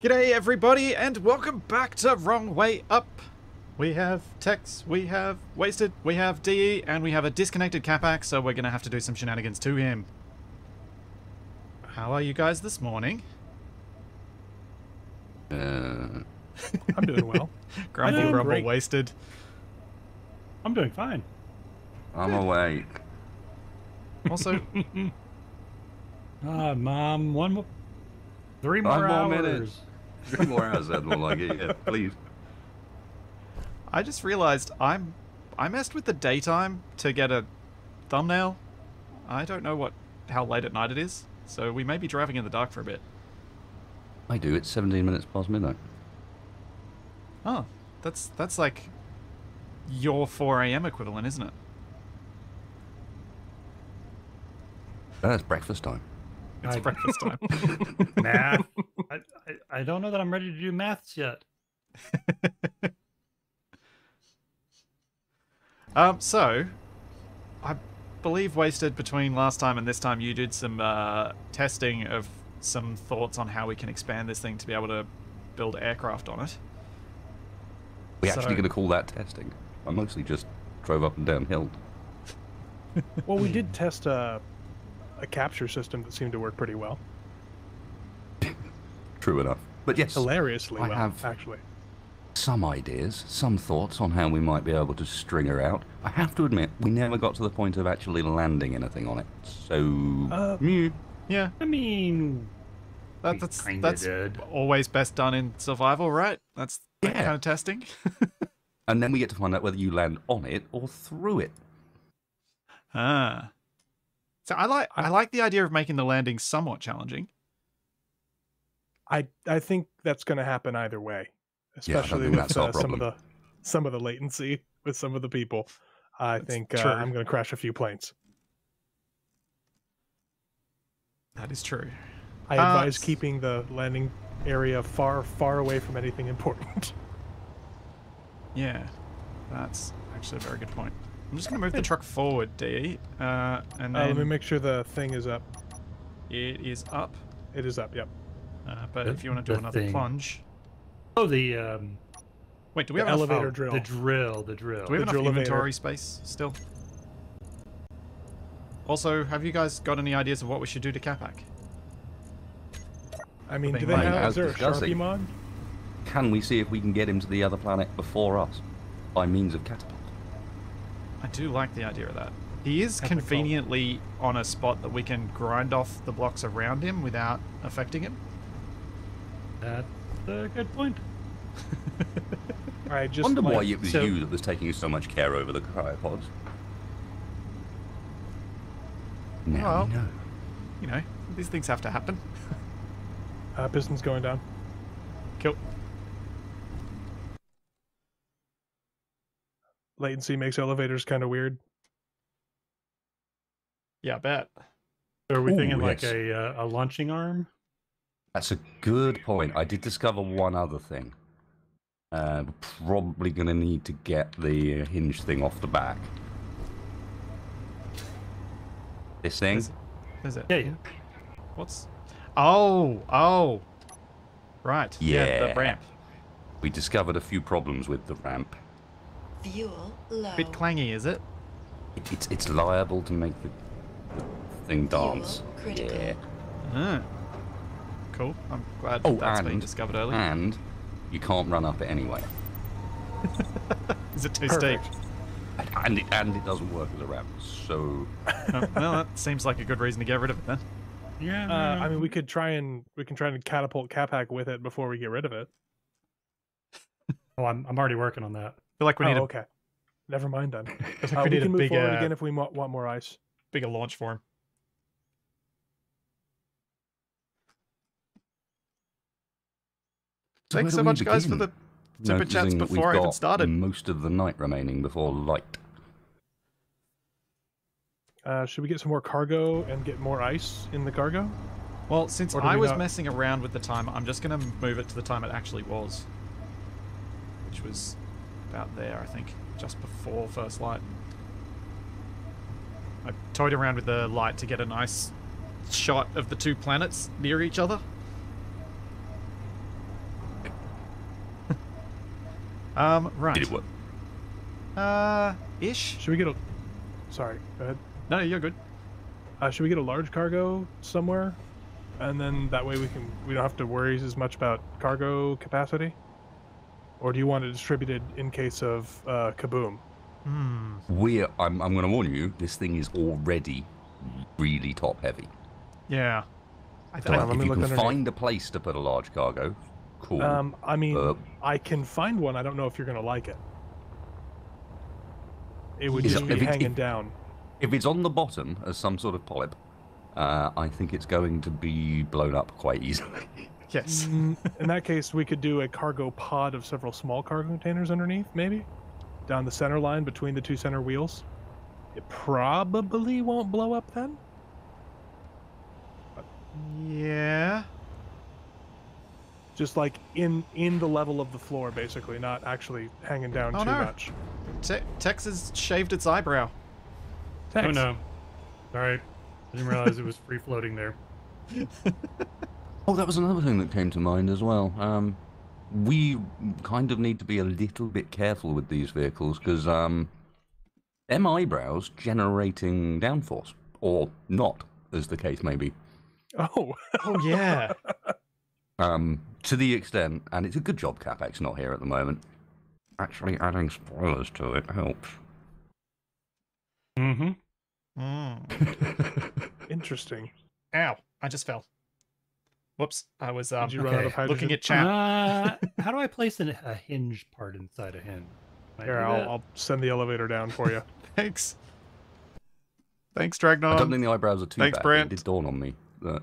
G'day everybody and welcome back to Wrong Way Up. We have Tex, we have Wasted, we have DE, and we have a disconnected Capac, so we're gonna have to do some shenanigans to him. How are you guys this morning? Uh, I'm doing well. Grumpy doing Rumble great. Wasted. I'm doing fine. I'm awake. Also, Ah, mom, one more, three more more hours. minutes. Three more hours, I'd more like it. Yeah, please. I just realized I'm I messed with the daytime to get a thumbnail. I don't know what how late at night it is, so we may be driving in the dark for a bit. I do. It's 17 minutes past midnight. Oh, that's that's like your 4 a.m. equivalent, isn't it? That's breakfast time. It's I- breakfast time. Math. I, I, I don't know that I'm ready to do maths yet. um, so I believe wasted between last time and this time you did some uh, testing of some thoughts on how we can expand this thing to be able to build aircraft on it. We So- actually going to call that testing. I mostly just drove up and down hill. Well, we did test a, a capture system that seemed to work pretty well. True enough. But yes, Hilariously I well, have- actually. some ideas, some thoughts on how we might be able to string her out. I have to admit, we never got to the point of actually landing anything on it. So, Uh, meh. Yeah, I mean, that, that's that's did. always best done in survival, right? That's that Yeah. kind of testing. and then we get to find out whether you land on it or through it. ah. So I like I like the idea of making the landing somewhat challenging. I I think that's going to happen either way, especially think with uh, some of the some of the latency with some of the people. I That's think uh. I'm going to crash a few planes. That is true. I Uh, advise keeping the landing area far far away from anything important. Yeah, that's actually a very good point. I'm just going to move the truck forward, D, uh, and Uh, let me make sure the thing is up. it is up. It is up. Yep. Uh, but The- if you want to do another thing. plunge, oh, the um, wait, do we The have enough, elevator oh, drill. the drill, the drill. Do we have the enough drill elevator. inventory space still? Also, have you guys got any ideas of what we should do to Capac? I mean, do they like- have? Is there a. Sharpie mod? Can we see if we can get him to the other planet before us by means of catapult? I do like the idea of that. He is Epic conveniently on a spot that we can grind off the blocks around him without affecting him. That's a good point. I just wonder why it was so- you that was taking so much care over the cryopods. Now Well. we know. You know, these things have to happen. uh, pistons going down. Kill. Latency makes elevators kind of weird. Yeah, I bet. So are we Ooh, thinking like yes. a uh, a launching arm? That's a good point. I did discover one other thing. Uh, we're probably going to need to get the uh, hinge thing off the back. This thing? Is, is it? Yeah, yeah. What's? Oh, oh. Right. Yeah. Yeah. the ramp. We discovered a few problems with the ramp. Fuel low. Bit clangy, is it? It, it's it's liable to make the, the thing dance. critical. Yeah. Ah. Cool. I'm glad Oh, that's been discovered early. And you can't run up it anyway. Is it too Perfect. steep? And it, and it doesn't work as a ramp. So Oh, well, that seems like a good reason to get rid of it then. Yeah. Uh, I mean, we could try and we can try and catapult Capac with it before we get rid of it. oh, I'm I'm already working on that. I feel like we oh, need a, okay. Never mind then. like Uh, we we need a can move big, forward uh, again if we mo- want more ice. bigger launch for him. So Thanks so do we much, guys, for the super chats Noticing we've before I even got started. Most of the night remaining before light. Uh, should we get some more cargo and get more ice in the cargo? Well, since I we was not- messing around with the time, I'm just going to move it to the time it actually was. Which was about there, I think, just before first light. I toyed around with the light to get a nice shot of the two planets near each other. um, right. Did it work? Uh, ish. Should we get a... Sorry, go ahead. No, you're good. Uh, should we get a large cargo somewhere? And then that way we can we don't have to worry as much about cargo capacity? Or do you want it distributed in case of uh, kaboom? Hmm. We're. I'm. I'm going to warn you. This thing is already really top heavy. Yeah. I, So I, let if me you look can underneath. find a place to put a large cargo, cool. Um, I mean, Uh, I can find one. I don't know if you're gonna like it. It would just it- be if it- hanging if- down. if it's on the bottom as some sort of polyp, uh, I think it's going to be blown up quite easily. yes. Mm, in that case, we could do a cargo pod of several small cargo containers underneath, maybe down the center line between the two center wheels. It probably won't blow up then. Yeah. Just like in in the level of the floor, basically, not actually hanging down Oh, too no. much. Te- Tex has shaved its eyebrow. Oh no. Sorry. I didn't realize it was free floating there. Oh, that was another thing that came to mind as well. Um, we kind of need to be a little bit careful with these vehicles because um, them eyebrows generating downforce, or not, as the case may be. Oh, Oh yeah. Um, to the extent, and it's a good job Capac's not here at the moment. Actually, adding spoilers to it helps. Mm-hmm. Mm. interesting. Ow! I just fell. Whoops! I was um, Did you run out okay. looking at chat. Uh, how do I place an, a hinge part inside a hinge? Can I Here, do I'll. I'll send the elevator down for you. Thanks. Thanks, Dragnon. I don't think the eyebrows are too thanks, bad. Brent. It did dawn on me that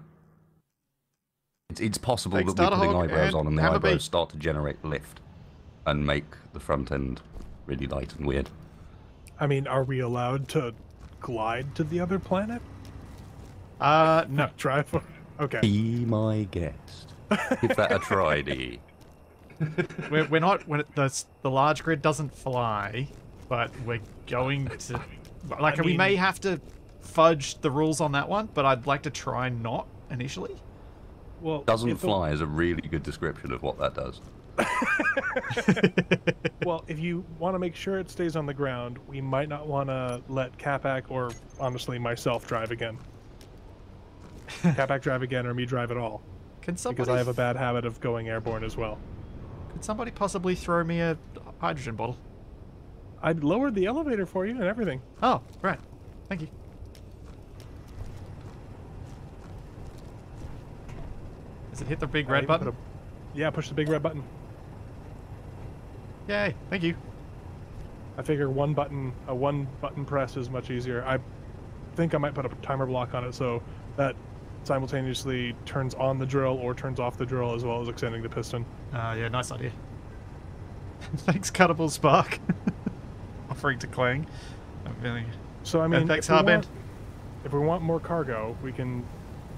it's, it's possible Thanks, that we're putting eyebrows and on and the eyebrows start to generate lift and make the front end really light and weird. I mean, are we allowed to glide to the other planet? Uh, no. Try Drive. Okay. Be my guest. Give that a try, D. We're, we're not. When it, the the large grid doesn't fly, but we're going to. Like I we may have to fudge the rules on that one, but I'd like to try not initially. Well, Doesn't if the- fly is a really good description of what that does. well, if you want to make sure it stays on the ground, we might not want to let Capac or honestly myself drive again. Capac drive again, or me drive at all, Can somebody? because I have a bad habit of going airborne as well. Could somebody possibly throw me a hydrogen bottle? I lowered the elevator for you and everything. Oh, right. Thank you. Does it hit the big I red button? a- yeah, push the big red button. Yay! Thank you. I figure one button, a one button press is much easier. I think I might put a timer block on it so that simultaneously turns on the drill or turns off the drill as well as extending the piston. Uh, yeah, nice idea. Thanks, Cuttable Spark. Offering to Clang. I'm feeling. So I mean, thanks, if, we Harbin. want, if we want more cargo, we can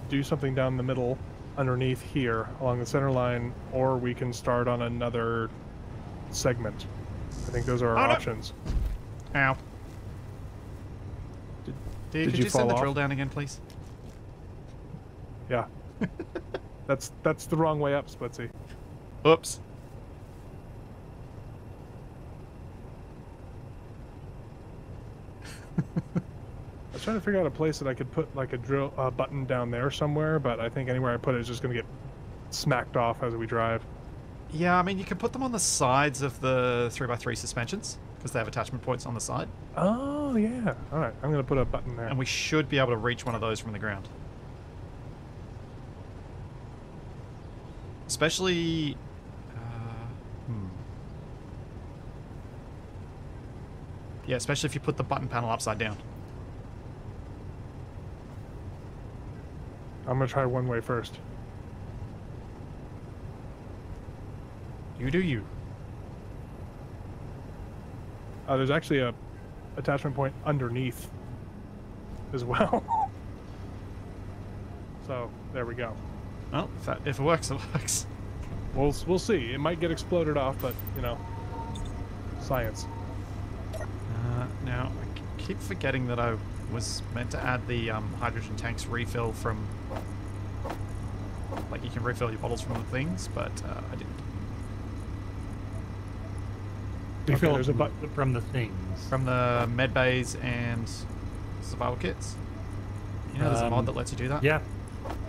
do something down the middle, underneath here, along the center line, or we can start on another segment. I think those are our Oh, no. options. Ow. Did- Dude, did could you you, send fall the drill down again, please? Yeah, that's that's the wrong way up, Splitsie. Oops. I was trying to figure out a place that I could put like a drill uh, button down there somewhere, but I think anywhere I put it is just going to get smacked off as we drive. Yeah, I mean, you can put them on the sides of the 3x3 suspensions because they have attachment points on the side, Oh yeah. All right, I'm going to put a button there. and we should be able to reach one of those from the ground. Especially. Uh, hmm. Yeah, especially if you put the button panel upside down. I'm to try one way first. You do you. Uh, there's actually a attachment point underneath as well. so there we go. Well, if, that, if it works, it works. We'll we'll see. It might get exploded off, but you know, science. Uh, now, I keep forgetting that I was meant to add the um, hydrogen tanks refill from. Like, you can refill your bottles from the things, but uh, I didn't. Refill there's a from, but- from the things. From the med bays and survival kits. You know, there's a mod Um, that lets you do that. Yeah.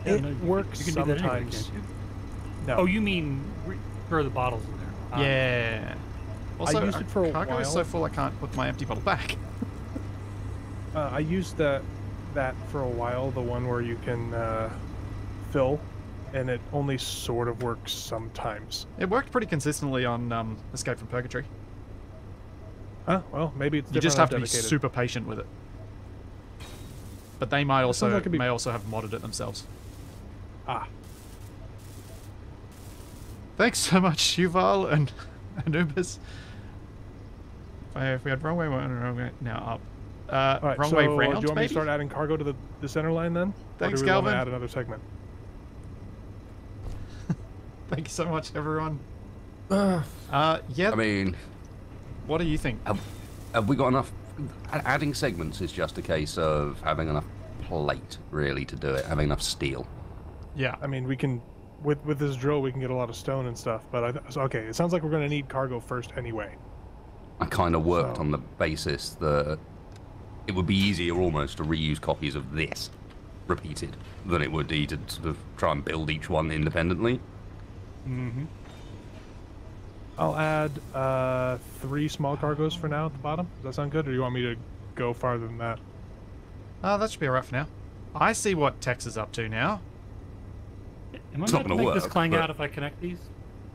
Yeah, It no, works you can do that anyway, sometimes. can't? No. Oh, you mean re- throw the bottles in there? Um, Yeah. Also, used it for a cargo is while. so full I can't put my empty bottle back. Uh, I used that that for a while, the one where you can uh, fill, and it only sort of works sometimes. It worked pretty consistently on um, Escape from Purgatory. Huh? Well, maybe it's You just different have on to be dedicated. super patient with it. But they might also like may also have modded it themselves. Ah, Thanks so much, Yuval and Anubis. If, I, if we had wrong way, wrong way now up. Uh, all right. wrong so, way uh, round, do you want me to start adding cargo to the, the center line then? Thanks, or do we want Calvin. to add another segment? Thank you so much, everyone. Uh, Uh, yeah. I mean, what do you think? have, have we got enough? Adding segments is just a case of having enough plate, really, to do it. Having enough steel. Yeah. I mean, we can with with this drill we can get a lot of stone and stuff. But I so, okay, it sounds like we're going to need cargo first anyway. I kind of worked So- on the basis that it would be easier almost to reuse copies of this repeated than it would be to sort of try and build each one independently. Mm-hmm. I'll add uh, three small cargoes for now at the bottom. Does that sound good, or do you want me to go farther than that? Uh, that should be alright for now. I see what Tex is up to now. Am I It's going not to gonna make this work, clang but- out if I connect these?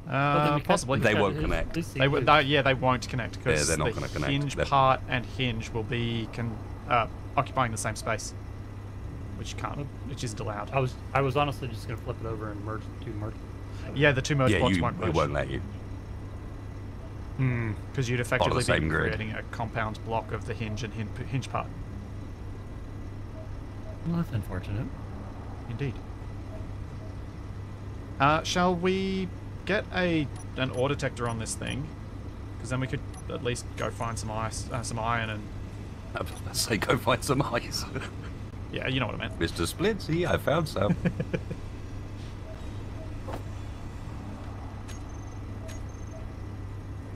Uh, possibly. They won't connect. They, w- secret- they, yeah, they won't connect because they're not the gonna connect. hinge They're- part and hinge will be con- uh, occupying the same space, which can't, which isn't allowed. I was I was honestly just going to flip it over and merge the two merge. Yeah, the two merge yeah, blocks you, won't it won't let you. Hmm. because you'd the effectively be same grid. creating a compound block of the hinge and hinge part. Well, that's unfortunate. Indeed. Uh, shall we get a an ore detector on this thing? Because then we could at least go find some ice, uh, some iron, and I was about say, go find some ice. yeah, you know what I meant. Mr. Splitsie, I found some.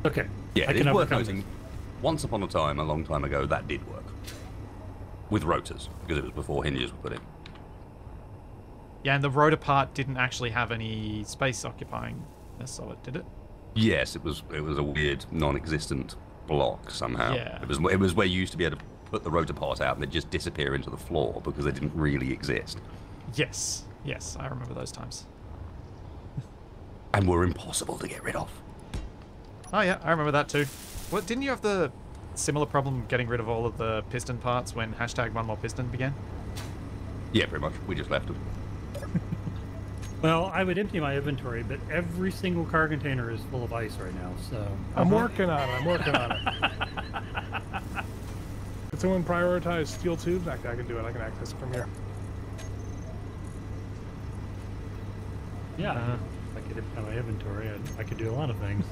Okay. Yeah, it's worth noting. Once upon a time, a long time ago, that did work. With rotors, because it was before hinges were put in. Yeah, and the rotor part didn't actually have any space occupyingness of it, did it? Yes, it was. It was a weird, non-existent block somehow. Yeah. It was. It was where you used to be able to put the rotor part out and they just disappear into the floor because they didn't really exist Yes, yes, I remember those times. and were impossible to get rid of. Oh yeah, I remember that too. What didn't you have the similar problem getting rid of all of the piston parts when hashtag one more piston began? Yeah, pretty much. We just left them. Well, I would empty my inventory, but every single car container is full of ice right now. So I'm working on it. I'm working on it. Could someone prioritize steel tubes? I, I can do it. I can access it from here. yeah, Uh, if I could empty my inventory, I'd, I could do a lot of things.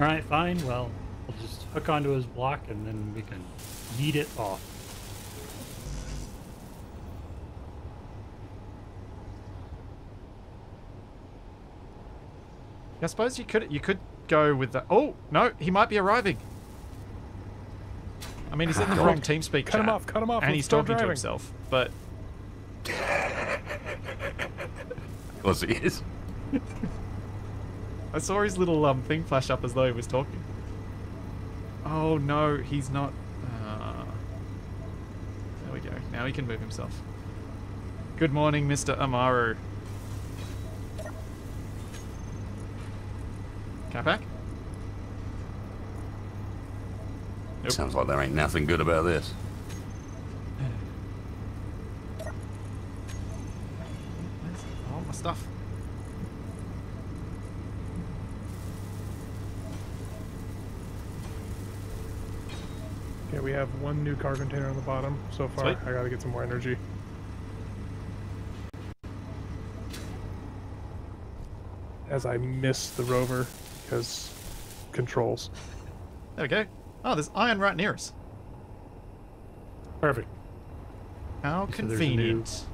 All right, fine. Well, I'll just hook onto his block and then we can yeet it off. I suppose you could you could go with the. Oh no, he might be arriving. I mean, he's in the oh, wrong team speak Cut him chat, off, cut him off, and let's he's start talking to himself. But Of course he is. I saw his little um thing flash up as though he was talking. Oh no, he's not. Uh, there we go. Now he can move himself. Good morning, Mr. Amaru. Capac? Nope. Sounds like there ain't nothing good about this. Where's all my stuff? Okay, we have one new car container on the bottom so far. Sweet. I gotta get some more energy. As I miss the rover because controls. There we go. Oh, there's iron right near us. Perfect. How So there's a new- convenient.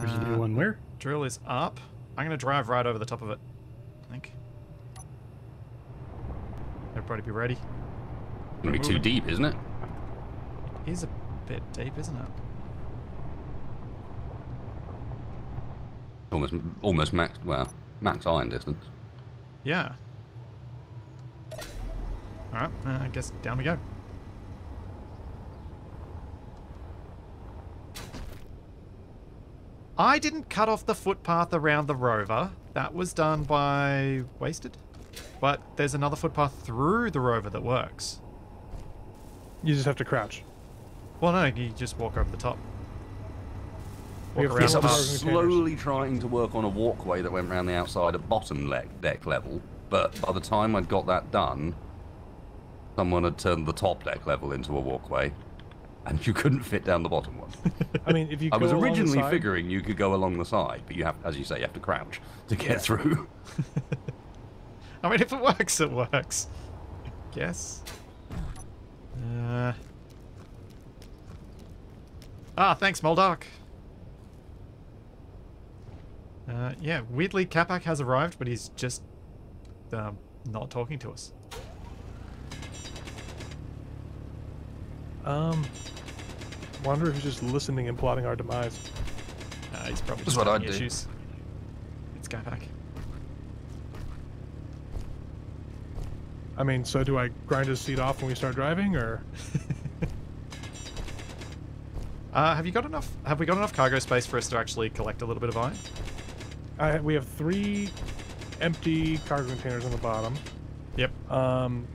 There's a Uh, new one where? Drill is up. I'm going to drive right over the top of it. I think. Everybody be ready. Gonna be too deep, isn't it? It is a bit deep, isn't it? Almost, almost max. Well, max iron distance. Yeah. Alright, uh, I guess down we go. I didn't cut off the footpath around the rover. That was done by Wasted. But there's another footpath through the rover that works. You just have to crouch. Well, no, you just walk over the top. Walk around Yes, I Cargo was slowly trying to work on a walkway that went around the outside at bottom le- deck level, but by the time I'd got that done, someone had turned the top deck level into a walkway, and you couldn't fit down the bottom one. I mean, if you I was go along the originally side- figuring you could go along the side, but you have, as you say, you have to crouch to get through. I mean, if it works, it works. I guess. Uh. Ah, thanks, Moldark. Uh, yeah, weirdly, Capac has arrived, but he's just um, not talking to us. Um, wonder if he's just listening and plotting our demise. Uh, he's probably That's just what having I'd do. issues. It's Capac. I mean, so do I grind his seat off when we start driving, or Uh, have you got enough? Have we got enough cargo space for us to actually collect a little bit of iron? I, we have three empty cargo containers on the bottom. Yep. Um,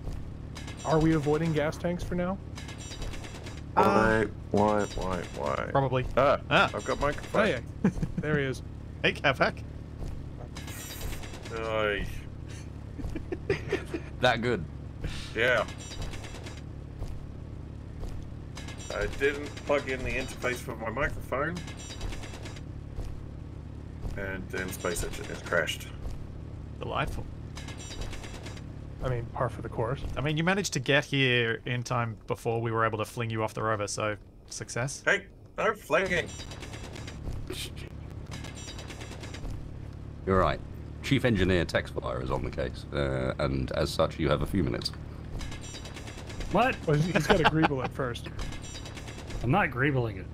are we avoiding gas tanks for now? Uh, Why, why, why, why? Probably. Ah, Ah. I've got my Oh yeah, there he is. Hey, Capac. Aye. that good. Yeah. I didn't plug in the interface for my microphone. And then Space Engine has crashed. Delightful. I mean, par for the course. I mean, you managed to get here in time before we were able to fling you off the rover, so success. Hey, no flinging. You're right. Chief Engineer Texfire is on the case, uh, and as such, you have a few minutes. What? Well, he's, he's got to greeble it first. I'm not greebling it.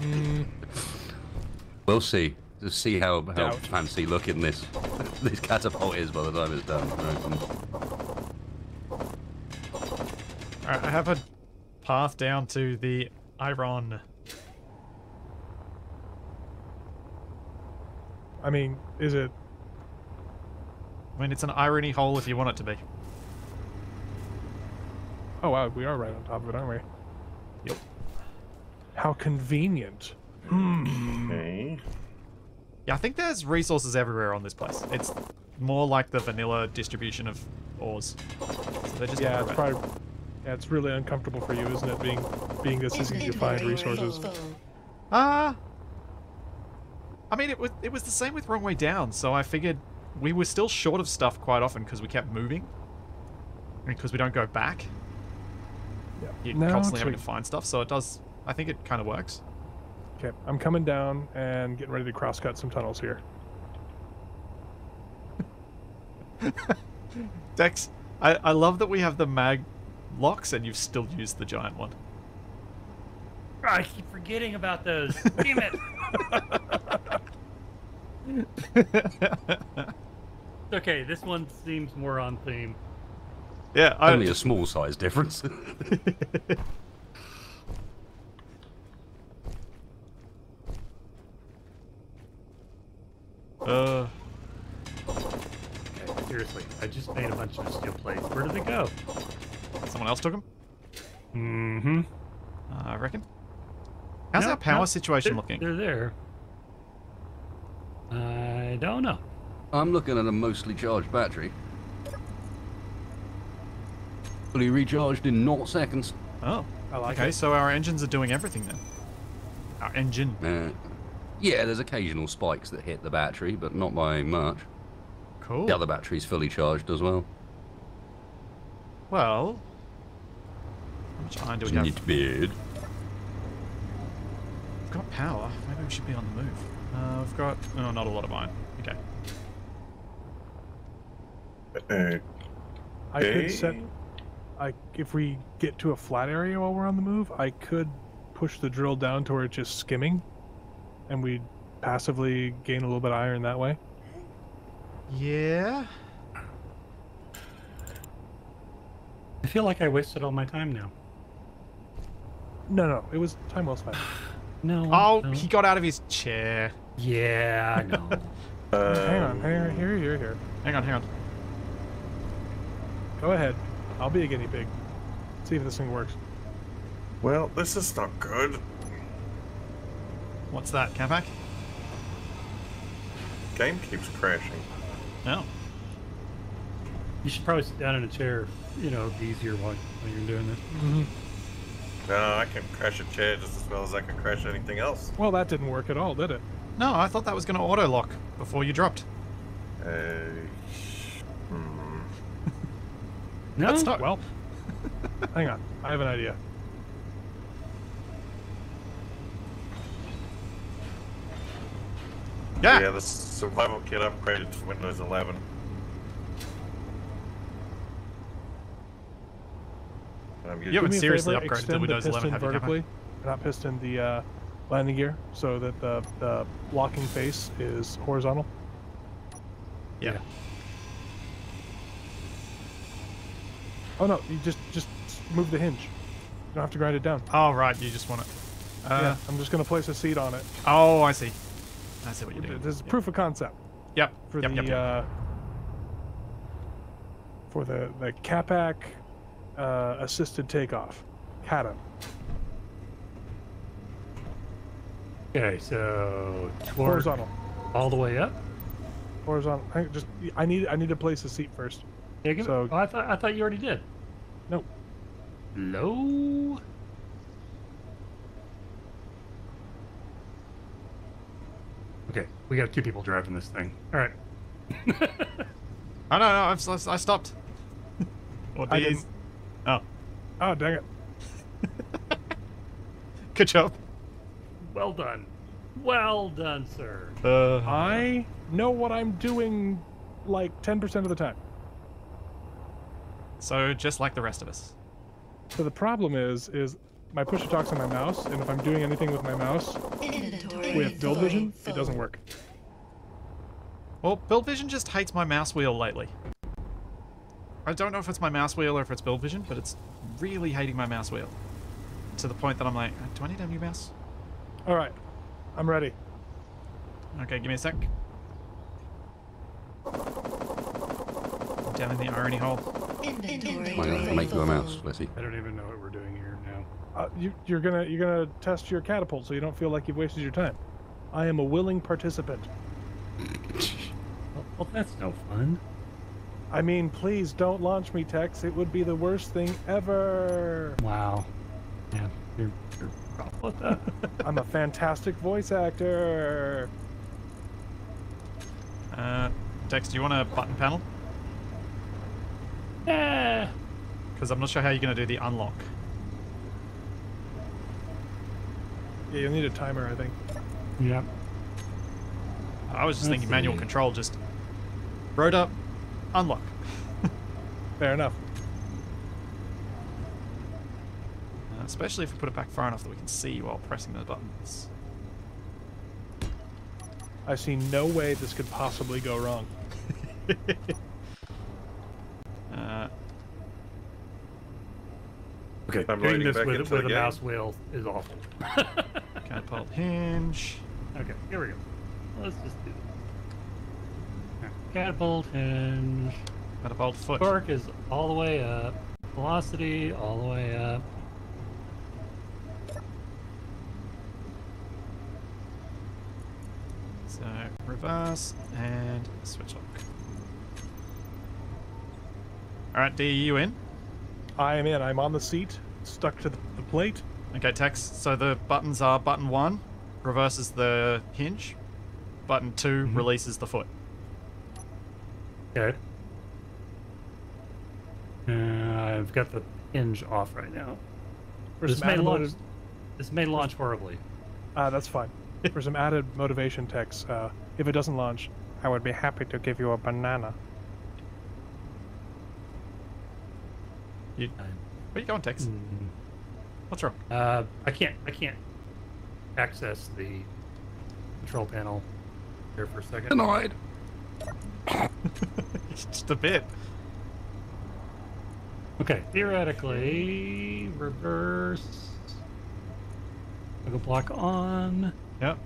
Mm, We'll see. To see how, how Doubt. fancy looking this this catapult is by the time it's done. I. Alright, I have a path down to the Iron. I mean, is it? I mean, it's an irony hole if you want it to be. Oh wow, we are right on top of it, aren't we? Yep. How convenient. Okay. Yeah, I think there's resources everywhere on this place. It's more like the vanilla distribution of ores. So they're just Yeah, it's everywhere. probably. Yeah, it's really uncomfortable for you, isn't it? Being being this easy to find resources. full. Ah. I mean, it was it was the same with Wrong Way Down. So I figured we were still short of stuff quite often because we kept moving, because we don't go back. Yeah. You're Now constantly having to find stuff. So it does. I think it kind of works. Okay, I'm coming down and getting ready to crosscut some tunnels here. Tex, I, I love that we have the mag locks and you've still used the giant one. I keep forgetting about those. Damn it. Okay, this one seems more on theme. yeah, I, Only a small size difference. uh, Okay, seriously, I just made a bunch of steel plates. Where did they go? someone else took them. Mm-hmm. Uh, I reckon. How's our power situation they're, looking? They're there. I don't know. I'm looking at a mostly charged battery. Fully recharged in 0 seconds. Oh, I like okay. it. So our engines are doing everything then. Our engine. Uh, yeah, there's occasional spikes that hit the battery, but not by much. Cool. The other battery's fully charged as well. Well, how much iron do we have? Not bad. We've got power. Maybe we should be on the move. Uh, we've got oh, not a lot of iron. Okay. Uh, I could set. I if we get to a flat area while we're on the move, I could push the drill down to where it's just skimming, and we passively gain a little bit of iron that way. Yeah. I feel like I wasted all my time now. No, no, it was time well spent. No. Oh, no. he got out of his chair. Yeah, I know. hang on, hang on, here, here, here. Hang on, hang on. Go ahead. I'll be a guinea pig. See if this thing works. Well, this is not good. What's that, Capac? Game keeps crashing. No. you should probably sit down in a chair. You know, it'd be easier while, while you're doing this. No, I can crash a chair just as well as I can crash anything else. Well, that didn't work at all, did it? No, I thought that was going to auto lock before you dropped. Uh, hmm. No. That's not. Well, hang on. I have an idea. Yeah. Yeah, the survival kit upgraded to Windows 11. Um, You haven't a seriously favor, upgraded to extend Windows the 11, piston have you, Capac? not piston the uh, landing gear, so that the the locking face is horizontal. Yeah. Oh no, you just just move the hinge. You don't have to grind it down. Oh, right. You just want it. Uh, yeah, I'm just gonna place a seat on it. Oh, I see. I see what you're doing. This is Yep. proof of concept Yep. for yep, the yep, yep. uh, for the the Capac uh, assisted takeoff. CATA. Okay, so Horizontal. all the way up. Horizontal. I just I need I need to place a seat first. Yeah, give So- it. Oh, I thought I thought you already did. Nope. Low. Okay, we got two people driving this thing. All right. Oh, no, no. I've, I I stopped. Or I these. didn't. Oh, Oh dang it! good job. Well done. Well done, sir. Uh, I know what I'm doing, like ten percent of the time. so, just like the rest of us. So the problem is, is my push to talk's on my mouse, and if I'm doing anything with my mouse Inventory. with build vision, full. it doesn't work. Well, Build Vision just hates my mouse wheel lately. I don't know if it's my mouse wheel or if it's Build Vision, but it's really hating my mouse wheel. To the point that I'm like, "Uh, do I need a new mouse? All right, I'm ready. Okay, give me a sec. Down in the irony hole. Inventory. I'm going to make you a mouse, Letty. I don't even know what we're doing here now. Uh, you, you're gonna you're gonna test your catapult, so you don't feel like you've wasted your time. I am a willing participant. Well, well, that's no fun. I mean, please don't launch me, Tex. It would be the worst thing ever. Wow. Yeah, you're, you're rough with that. I'm a fantastic voice actor. Uh, Tex, do you want a button panel? Eh. Because I'm not sure how you're going to do the unlock. Yeah, you'll need a timer, I think. Yeah. I was just Let's thinking manual control, just road up, unlock. Fair enough. Uh, especially if we put it back far enough that we can see while pressing the buttons. I see no way this could possibly go wrong. Uh, Okay, I'm doing loading this back with, into with the a game. mouse wheel is awful. catapult hinge. okay, here we go. Let's just do this. Catapult hinge. Catapult foot. Torque is all the way up. Velocity all the way up. So reverse and switch lock. Alright, D, you in? I am in. I'm on the seat, stuck to the, the plate. Okay, Tex. So the buttons are button one reverses the hinge, button 2 Mm-hmm. releases the foot. Okay. Uh, I've got the hinge off right now. For This may launch. motiv- This may launch horribly. uh, that's fine. For some added motivation, Tex, uh, if it doesn't launch, I would be happy to give you a banana. You, where you going, Tex? Mm, What's wrong? Uh, I can't. I can't access the control panel here for a second. Denied. Just a bit. Okay, theoretically, reverse. I'll go block on. Yep.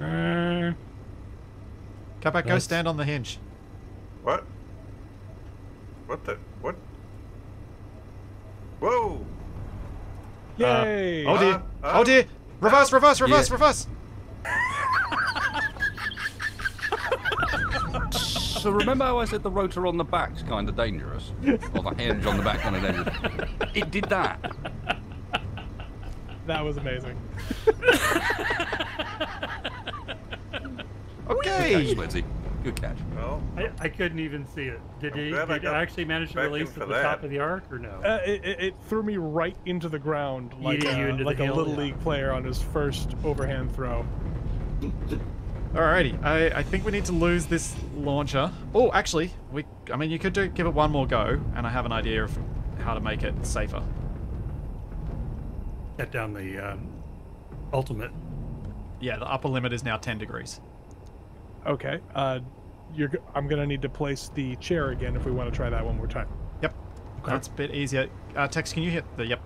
Uh, Capac, go stand on the hinge. What? What the? What? Whoa! Yay! Oh dear. Uh, oh uh, dear. Reverse, reverse, reverse, Yeah. reverse. So remember how I said the rotor on the back's kind of dangerous, or the hinge on the back kind of dangerous? It did that. That was amazing. Good catch, Okay. Lindsay. Good catch. Well, I, I couldn't even see it. Did I'm he, glad I did it got actually manage to release for at the that. top of the arc or no? Uh, it, it, it threw me right into the ground like Yeeted you a, into the like a hill, little yeah. league player on his first overhand throw. Alrighty. I, I think we need to lose this launcher. Oh, actually, we. I mean, you could do give it one more go, and I have an idea of how to make it safer. Get down the um, ultimate. Yeah, the upper limit is now 10 degrees. Okay. Uh, you're. g- I'm gonna need to place the chair again if we want to try that one more time. Yep. That's a bit easier. Uh, Tex, can you hit the? Yep.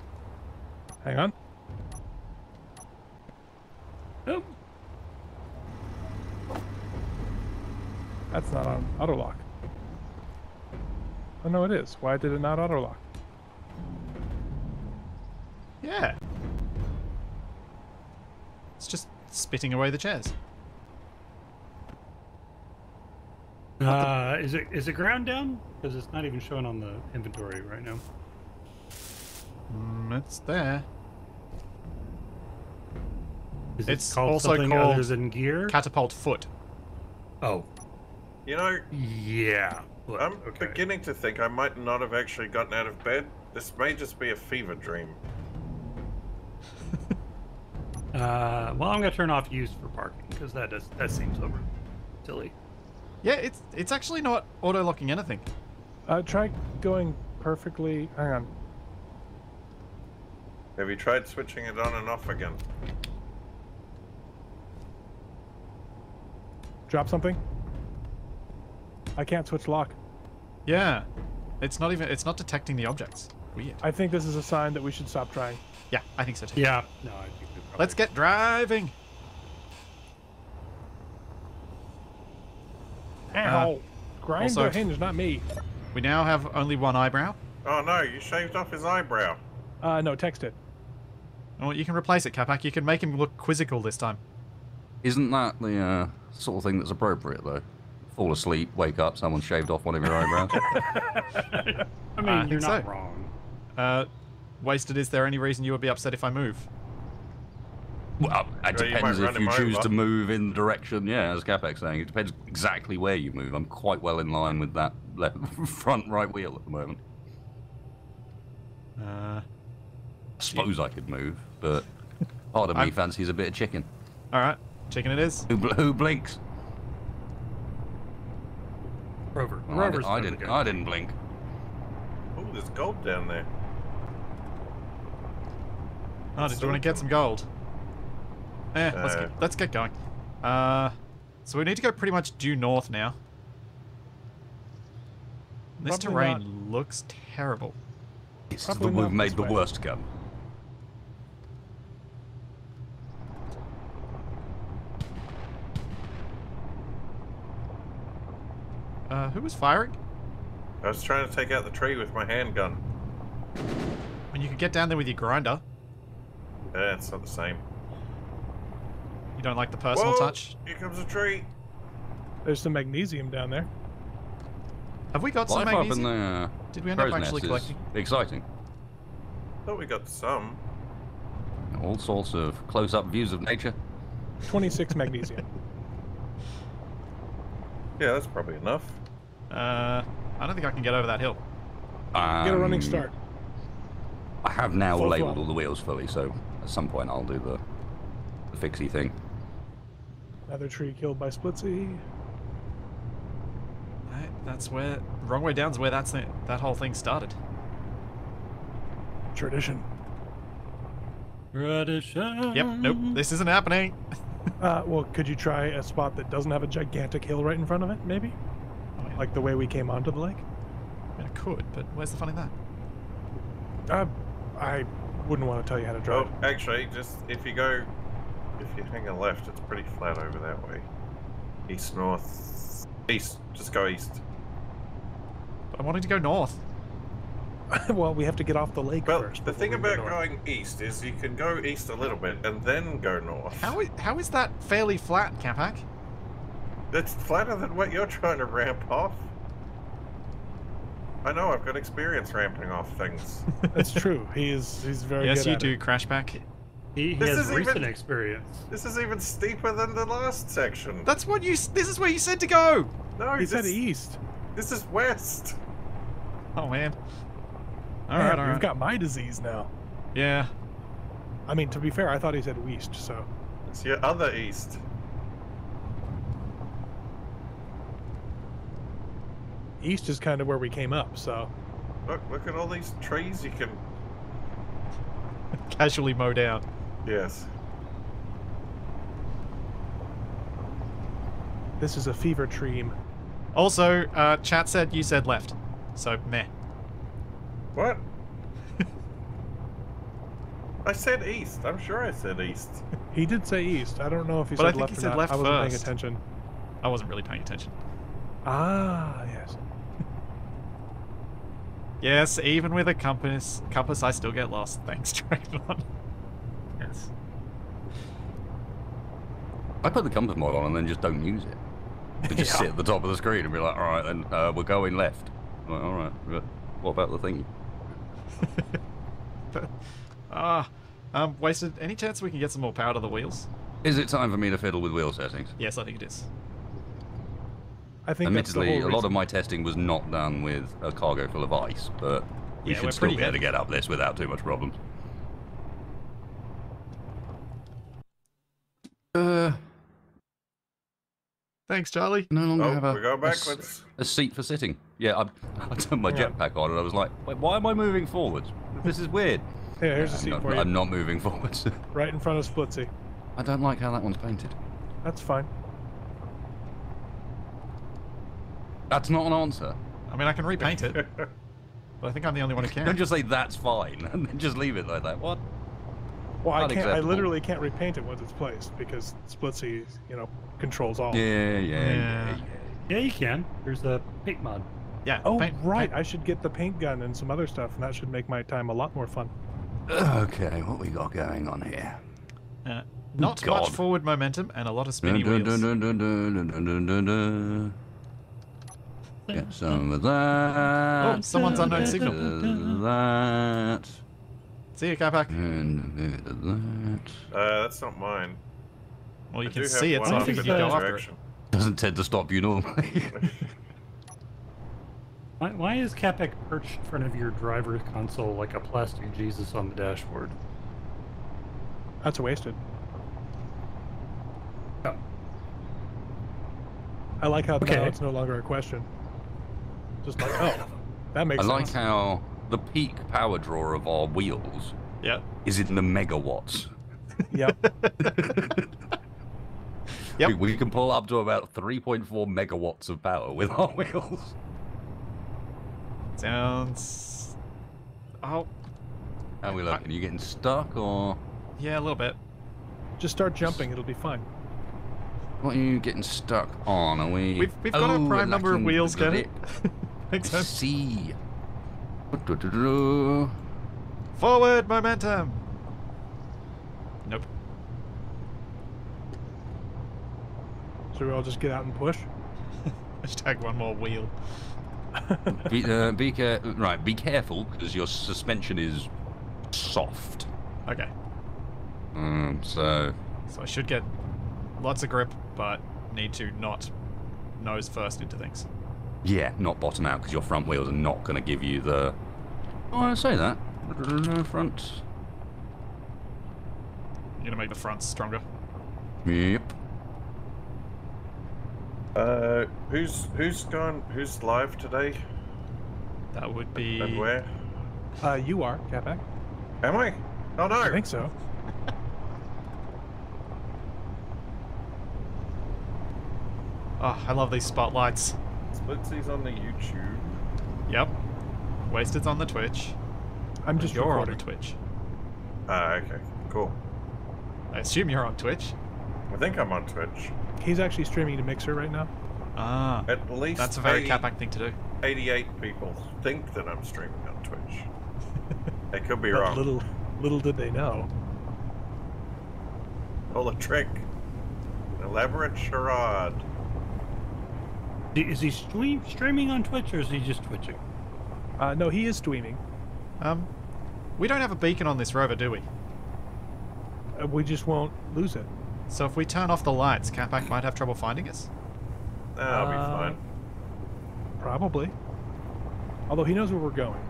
Hang on. Oh, That's not on auto lock. Oh no, it is. Why did it not auto lock? Yeah. It's just spitting away the chairs. Uh, is it is it ground down? Because it's not even showing on the inventory right now. Mm, it's there. Is It's it called also something other called than gear? Catapult foot. oh, you know, yeah. Look, I'm okay. beginning to think I might not have actually gotten out of bed. This may just be a fever dream. Uh, well, I'm gonna turn off use for parking because that does that seems over silly. Yeah, it's it's actually not auto locking anything. Uh, try going perfectly. Hang on. Have you tried switching it on and off again? Drop something. I can't switch lock. Yeah. It's not even it's not detecting the objects. Weird. I think this is a sign that we should stop trying. Yeah, I think so too. Yeah. No, I think probably Let's get driving. Ow! Grind also- the hinge, not me. We now have only one eyebrow. Oh no, you shaved off his eyebrow. Uh, no, text it. Oh, you can replace it, Capac. You can make him look quizzical this time. Isn't that the uh, sort of thing that's appropriate, though? Fall asleep, wake up, someone shaved off one of your eyebrows. I mean, I you're not so. wrong. Uh, wasted. Is there any reason you would be upset if I move? Well, it Well, you depends might if you choose over. to move in the direction. Yeah, as Capac's saying, it depends exactly where you move. I'm quite well in line with that left, front right wheel at the moment. Uh, I suppose I could move, but part of me I'm- fancies a bit of chicken. all right. Chicken it is. Who, bl- who blinks? Rover. Well, I, Rover's did, I didn't. good. I didn't blink. Oh, there's gold down there. Oh, did you want to get some gold? Eh, let's Uh. get let's get going. Uh, so we need to go pretty much due north now. This Probably terrain not- looks terrible. It's the, not we've made the way. worst gun. Uh, who was firing? I was trying to take out the tree with my handgun. I mean, you could get down there with your grinder. Yeah, it's not the same. You don't like the personal Whoa, touch. Here comes a tree. There's some magnesium down there. Have we got some Life up in magnesium? the Did we end up actually collecting? exciting. Thought we got some. All sorts of close-up views of nature. 26 magnesium. Yeah, that's probably enough. Uh, I don't think I can get over that hill. Get a running Um, start. I have now Full labelled throttle. all the wheels fully, so at some point I'll do the, the fixie thing. Another tree killed by Splitsie. Right, that's where wrong way down's where that's the, that whole thing started. Tradition. Tradition. Yep, nope, this isn't happening. Uh, well, could you try a spot that doesn't have a gigantic hill right in front of it, maybe? Oh, yeah. Like the way we came onto the lake? I mean, I could, but where's the fun in that? Uh, I wouldn't want to tell you how to drive. Oh, actually, just if you go, if you hang a left, it's pretty flat over that way. East, north, east. Just go east. But I'm wanting to go north. well, we have to get off the lake Well, first. the thing we go about north. going east is you can go east a little bit and then go north. How is, how is that fairly flat, Capac? That's flatter than what you're trying to ramp off. I know, I've got experience ramping off things. That's true. He is he's very yes, good you at do, it. Crashpac. He, he This has is even- recent experience. this is even steeper than the last section. That's what you. This is where you said to go. no, He said east. this is west. Oh man. All Man, right, all You've right. got my disease now. Yeah. I mean, to be fair, I thought he said west, so It's your other east. east is kind of where we came up. So Look, look at all these trees you can. Casually mow down. Yes. this is a fever dream. Also, uh, chat said you said left. So meh. What? I said east. I'm sure I said east. He did say east. I don't know if he But I said think left he said not. left I wasn't paying attention. I wasn't really paying attention. Ah, yes. Yes, even with a compass, compass, I still get lost. Thanks, Dragon. I put the compass mod on and then just don't use it. I just Yeah. sit at the top of the screen and be like, all right, then uh, we're going left. I'm like, all right, but what about the thing? But, ah, um, wasted. Any chance we can get some more power to the wheels? Is it time for me to fiddle with wheel settings? Yes, I think it is. I think Admittedly, a lot of my testing was not done with a cargo full of ice, but we Yeah, should still pretty be able to get up this without too much problems. Uh, Thanks, Charlie. no longer Oh, have a, we go backwards. a seat for sitting. Yeah, I, I turned my Yeah. jetpack on and I was like, Wait, why am I moving forwards? This is weird. Yeah, here's a I'm seat not, for you. I'm not moving forwards. Right in front of Splitsie. I don't like how that one's painted. That's fine. That's not an answer. I mean, I can repaint it, but I think I'm the only one who can. Don't just say that's fine and then just leave it like that. What? Well, I can't. I literally can't repaint it once it's placed because Splitsie, you know, controls all. Yeah, yeah, yeah. Yeah. Yeah, you can. There's a paint mod. Yeah. Oh, paint- right. paint- I should get the paint gun and some other stuff, and that should make my time a lot more fun. Okay, what we got going on here? Uh, not God. much forward momentum and a lot of spinny Dun, wheels. dun, dun, dun, dun, dun, dun, dun, dun. Get some of that. Oh, someone's unknown bit signal. of That. See you, Capac. And a bit of that. Uh, that's not mine. Well, you I can see it, one so I off in you'd go after it. direction. Doesn't tend to stop you normally. Why, why is Capac's perched in front of your driver's console like a plastic Jesus on the dashboard? That's wasted. Oh. I like how Okay. now it's no longer a question. Just like, oh, that makes sense. I like how the peak power draw of our wheels Yeah. is in the megawatts. Yep. Yep. We, we can pull up to about 3.4 megawatts of power with our wheels. Sounds. Oh, How are we looking? Are you getting stuck or yeah, a little bit. Just start jumping. It'll be fine. what are you getting stuck on? Are we? We've, we've got Oh, a prime number of wheels, the get it? Makes I sense. see. Forward momentum. Nope. So we all just get out and push. Hashtag one more wheel. Be, uh, be care- right. Be careful because your suspension is soft. Okay. Um, so So I should get lots of grip, but need to not nose first into things. Yeah, not bottom out because your front wheels are not going to give you the. Oh, I say that. Front. You're gonna make the fronts stronger. Yep. Uh, who's who's gone? Who's live today? That would be. And where? Uh, you are, Capac. Am I? Oh no! I think so. Oh, I love these spotlights. Splitsie's on the YouTube. Yep. Wasted's on the Twitch. I'm just you're on recording. the Twitch. Ah, okay, cool. I assume you're on Twitch. I think I'm on Twitch. He's actually streaming to Mixer right now. Ah, At least that's a very 80 Capac thing to do. 88 people think that I'm streaming on Twitch. They could be But wrong. little, little did they know. All a trick. An elaborate charade. D- Is he stream, streaming on Twitch or is he just twitching? Uh, no, he is streaming. Um, we don't have a beacon on this rover, do we? Uh, we just won't lose it. So if we turn off the lights, Capac might have trouble finding us. That'll be Uh, fine. Probably. Although he knows where we're going.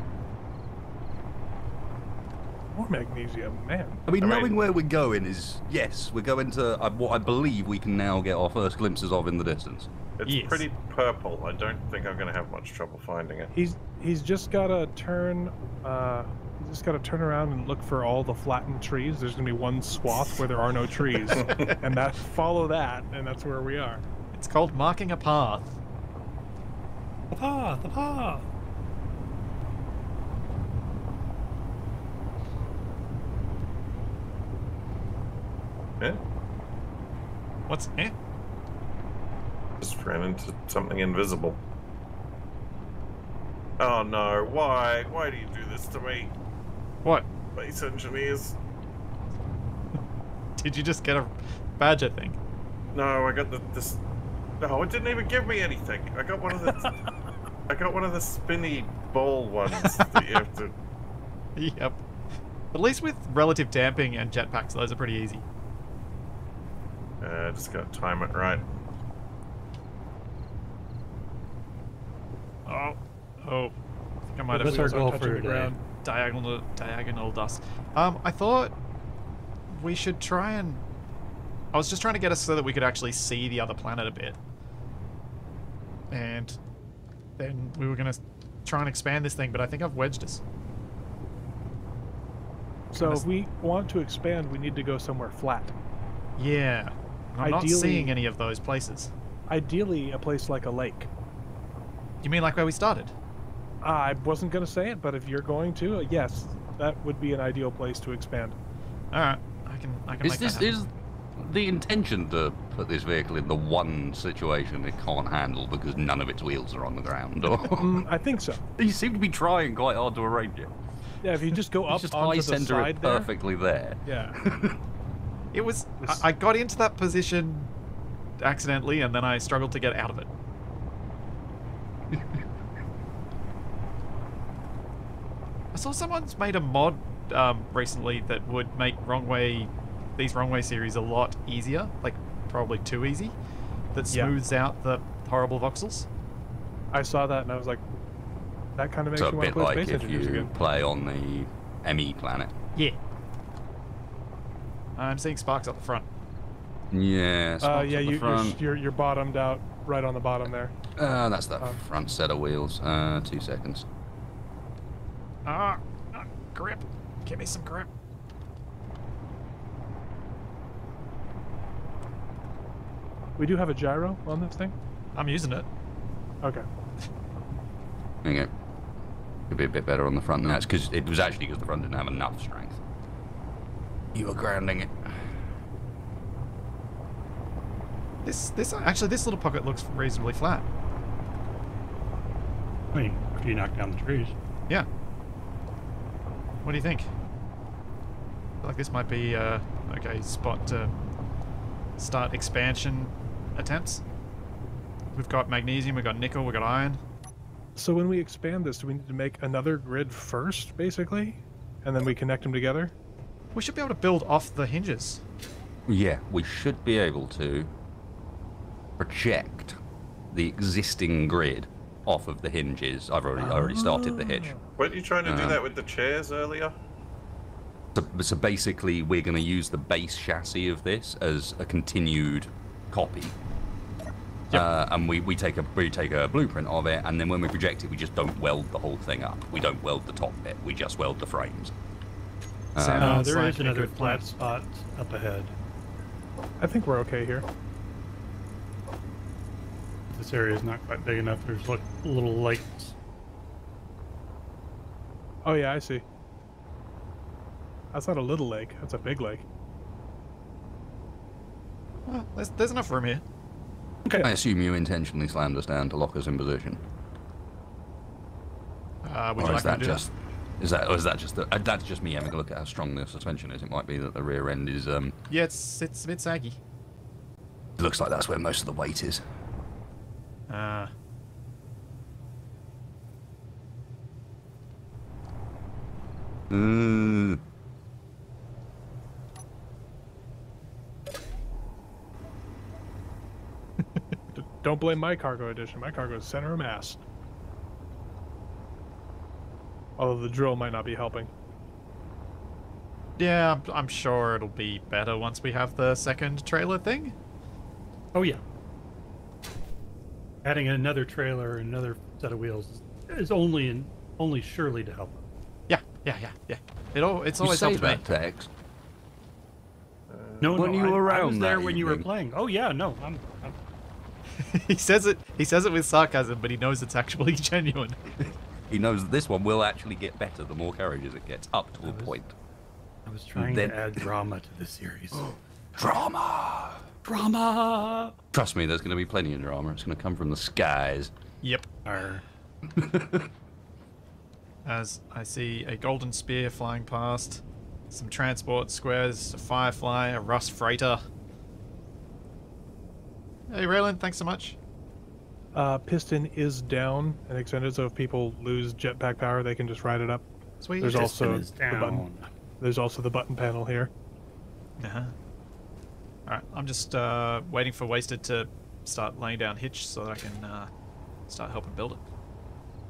More magnesium, man. I mean, I mean- knowing where we're going is yes, we're going to uh, what I believe we can now get our first glimpses of in the distance. It's yes. pretty purple. I don't think I'm going to have much trouble finding it. He's he's just gotta turn. Uh, he's just gotta turn around and look for all the flattened trees. There's gonna be one swath where there are no trees, and that follow that, and that's where we are. It's called marking a path. The path, the path. Yeah? What's eh? Just ran into something invisible. Oh no, why? Why do you do this to me? What? Base engineers? Did you just get a badger thing? No, I got the this. No, it didn't even give me anything. I got one of the. I got one of the spinny ball ones that you have to. Yep. At least with relative damping and jetpacks, those are pretty easy. Uh, just gotta time it right. Oh. Oh. I think I might That's have our Wheels aren't goal touching for the today. ground. diagonal diagonal dust. Um, I thought we should try and. I was just trying to get us so that we could actually see the other planet a bit, and then we were gonna try and expand this thing. But I think I've wedged us. So if we want to expand, we need to go somewhere flat. Yeah. I'm not Ideally- seeing any of those places. Ideally, a place like a lake. You mean like where we started? I wasn't gonna say it, but if you're going to, uh, yes, that would be an ideal place to expand. All right. I can. I can Is make this that is the intention to put this vehicle in the one situation it can't handle because none of its wheels are on the ground? Or Mm, I think so. you seem to be trying quite hard to arrange it. Yeah, if you just go You up just onto high the center side it there. perfectly there. Yeah. It was. I, I got into that position accidentally, and then I struggled to get out of it. I saw someone's made a mod um, recently that would make wrong way these wrong way series a lot easier, like probably too easy. That Yeah. smooths out the horrible voxels. I saw that and I was like, that kind of makes So a you want to bit play like Space if Engineers you again. play on the ME planet. Yeah. I'm seeing sparks up the front. Yeah, Uh, yeah, at the you, you're, you're you're bottomed out right on the bottom there. Uh, that's the uh, front set of wheels. Uh, two seconds. Ah, ah, grip. Give me some grip. We do have a gyro on this thing. I'm using it. Okay. There you go. Could be a bit better on the front. than That's because it was actually because the front didn't have enough strength. You were grounding it. This, this actually, this little pocket looks reasonably flat. I mean, after you knock down the trees. Yeah. What do you think? I feel like this might be uh, okay spot to start expansion attempts. We've got magnesium, we've got nickel, we've got iron. So when we expand this, do we need to make another grid first, basically, and then we connect them together? We should be able to build off the hinges. Yeah, we should be able to project the existing grid off of the hinges. I've already I already started the hitch. Weren't you trying to do Uh. that with the chairs earlier? So, so basically, we're going to use the base chassis of this as a continued copy. Yep. Uh, and we, we take a we take a blueprint of it, and then when we project it, we just don't weld the whole thing up. We don't weld the top bit. We just weld the frames. Sound- Uh, Sounds there like is a another flat spot up ahead. I think we're okay here. This area is not quite big enough. There's like little lakes. Oh yeah, I see. That's not a little lake. That's a big lake. Well, there's, there's enough room here. Okay. I assume you intentionally slammed us down to lock us in position. Uh, would or you is like that to do just is that or is that just the, uh, that's just me having a look at how strong the suspension is? It might be that the rear end is um Yeah, it's it's a bit saggy. it looks like that's where most of the weight is. Uh, Mm. Don't blame my cargo edition. My cargo is center of mass. Although the drill might not be helping. yeah, I'm sure it'll be better once we have the second trailer thing. Oh yeah. Adding another trailer and another set of wheels is, is only and only surely to help. Yeah, yeah, yeah, yeah. It all, it's You always say helped me. that, Tex. No, When no, you I, were I around was there that when you were playing. Oh yeah, no, I'm, I'm he says it. He says it with sarcasm, but he knows it's actually genuine. He knows that this one will actually get better the more carriages it gets up to a was- point. I was trying Then- to add drama to the series. Drama. Drama. Trust me, there's going to be plenty of drama. It's going to come from the skies. Yep. As I see a golden spear flying past, some transport squares, a firefly, a rust freighter. Hey, Raylan, thanks so much. Uh, piston is down and extended, so if people lose jetpack power, they can just ride it up. Sweet. There's also Piston is the button. There's also the button panel here. Uh-huh. Alright, I'm just uh, waiting for Wasted to start laying down Hitch so that I can uh, start helping build it.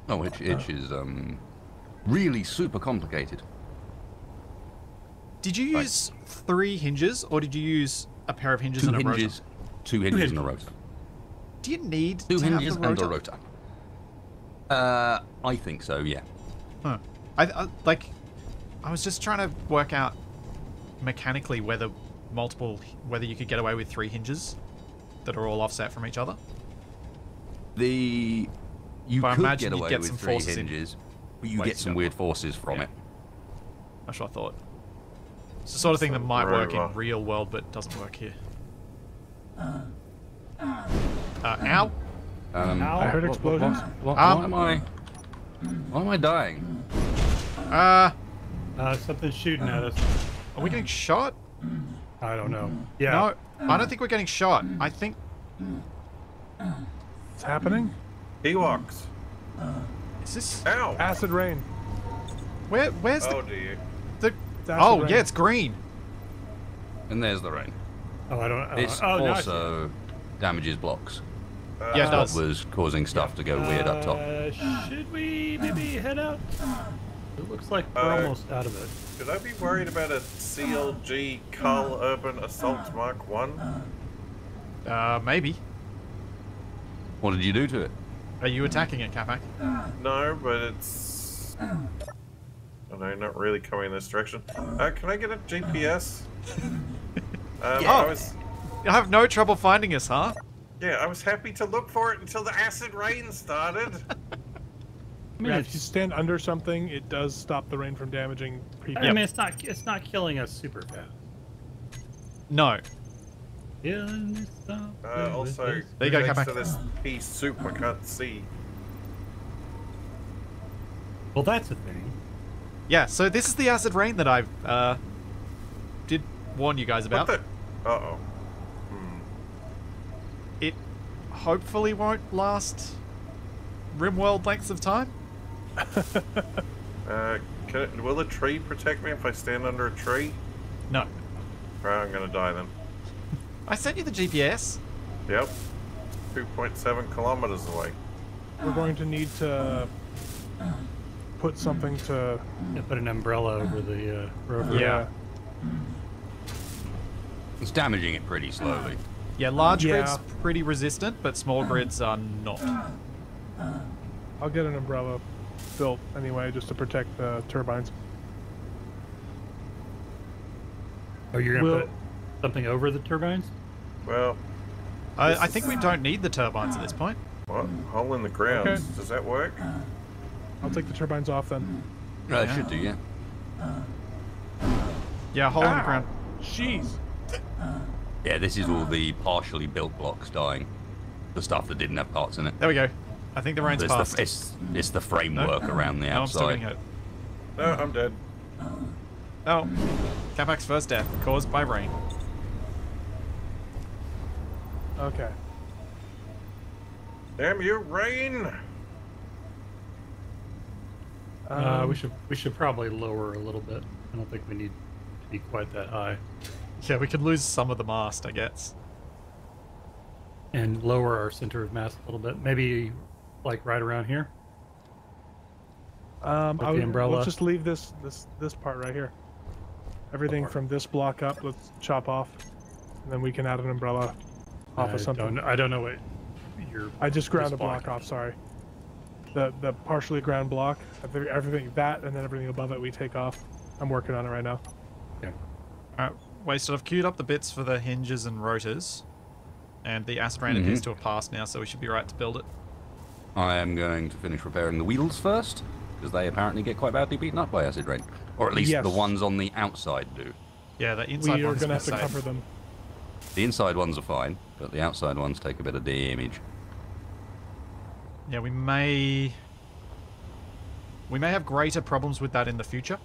Oh, which itch is um really super complicated. Did you Right. use three hinges, or did you use a pair of hinges Two and a hinges, rotor? two hinges and a hinges. rotor. Do you need Two to have hinges and a rotor? rotor. Uh, I think so. Yeah. Huh. I, I like. I was just trying to work out mechanically whether multiple, whether you could get away with three hinges that are all offset from each other. The you But I could imagine get away get with some three forces in hinges, but you ways get some weird forces from Yeah. it. That's what I thought. It's the sort of thing that might work in real world, but doesn't work here. Uh, ow! Um, Ow. I heard what- what- explosions. What, what, Ow. what am I? Why am I dying? Uh, Uh, something's shooting at us. are we getting shot? I don't know. Yeah. No, I don't think we're getting shot. I think It's happening. Ewoks. is this Ow! Acid rain. where? Where's Oh the, dear. the It's acid Oh rain. yeah, it's green. And there's the rain. Oh, I don't. Uh, It's oh, now I see also damages blocks. Uh, Yeah, it What does. was causing stuff to go weird up top. Uh, should we maybe head out? It looks like we're Uh, almost out of it. Should I be worried about a CLG Carl Urban Assault Mark 1? Uh, maybe. What did you do to it? Are you attacking it, Capac? No, but it's. I don't know, not really coming in this direction. Uh, can I get a GPS? Um, I was. You have no trouble finding us, huh? Yeah, I was happy to look for it until the acid rain started. I mean, Yeah, if you stand under something, it does stop the rain from damaging people. I mean, it's not. It's not killing us super fast. No. Killing Uh, also, There you go, thanks Capac. to this pea soup I can't see. Well, that's a thing. Yeah. So this is the acid rain that I uh did warn you guys What about. the? Uh oh. Hmm. It hopefully won't last RimWorld lengths of time. Uh, can it, will a tree protect me if I stand under a tree? No. Right, I'm gonna die then. I sent you the GPS. Yep. 2.7 kilometers away. We're going to need to put something to. Yeah, put an umbrella over the uh, rover. Yeah. It's damaging it pretty slowly. Yeah, large Yeah. grids pretty resistant, but small grids are not. I'll get an umbrella built anyway, just to protect the turbines. Oh, you're gonna Will- put something over the turbines? Well, I, I think we don't need the turbines at this point. what? Hole in the ground. Okay. Does that work? I'll take the turbines off then. Uh, it should do, yeah. Yeah, hole in the Ah! ground. Jeez. Yeah, this is all the partially built blocks dying. The stuff that didn't have parts in it. There we go. I think the rain's It's passed. the, it's, it's the framework around the outside. no, I'm still outside. getting hit. No, I'm dead. Oh, Capac's first death caused by rain. Okay. Damn you, rain! uh, Um, we should we should probably lower a little bit. I don't think we need to be quite that high. Yeah, we could lose some of the mast, I guess. And lower our center of mass a little bit. Maybe like right around here. Um, With I the would, umbrella. Let's just leave this this this part right here. Everything from this block up, let's chop off, and then we can add an umbrella off I of something. Don't, I don't know what your. I just ground this a block off. Sorry. The the partially ground block, everything that, and then everything above it we take off. I'm working on it right now. Yeah. Alright, wasted. I've queued up the bits for the hinges and rotors. And the acid rain appears Mhm. to have passed now, so we should be right to build it. I am going to finish repairing the wheels first, because they apparently get quite badly beaten up by acid rain. Or at least Yes. the ones on the outside do. Yeah, the inside we are gonna have to cover them. The inside ones are fine, but the outside ones take a bit of damage. Yeah, we may... We may have greater problems with that in the future.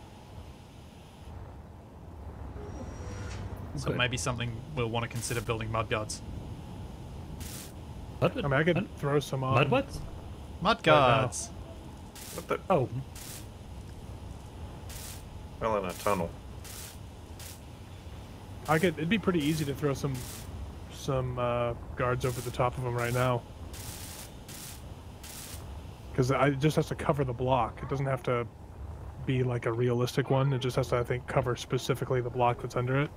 So Okay. maybe something we'll want to consider building mud guards. Mud, I mean, I could mud, throw some on. mud what? Mud guards! What the? Oh, Well, in a tunnel. I could. It'd be pretty easy to throw some some uh, guards over the top of them right now. Because it just has to cover the block. It doesn't have to be like a realistic one. It just has to, I think, cover specifically the block that's under it.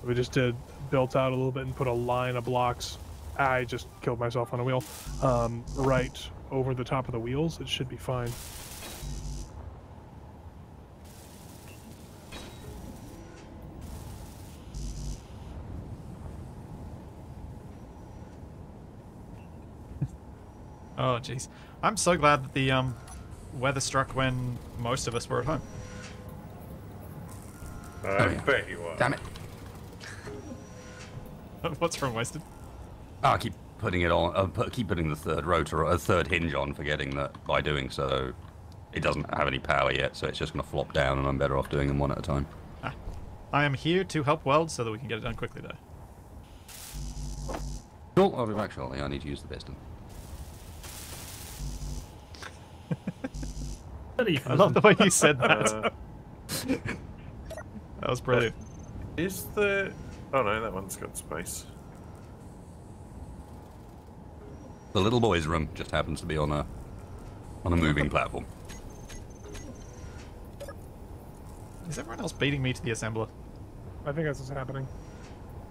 So we just did built out a little bit and put a line of blocks. I just killed myself on a wheel. Um, right over the top of the wheels. It should be fine. Oh, jeez. I'm so glad that the um, weather struck when most of us were at home. I yeah. bet you are. Damn it. What's wrong, Wasted? Oh, I keep putting it on. Uh, put, keep putting the third rotor, a third hinge on, forgetting that by doing so, it doesn't have any power yet, so it's just going to flop down, and I'm better off doing them one at a time. I am here to help weld so that we can get it done quickly, though. Cool, I'll be back shortly. I need to use the piston. I love the way you said that. Uh, that was brilliant. is the? Oh no, that one's got space. The little boy's room just happens to be on a on a moving platform. Is everyone else beating me to the assembler? I think that's what's happening.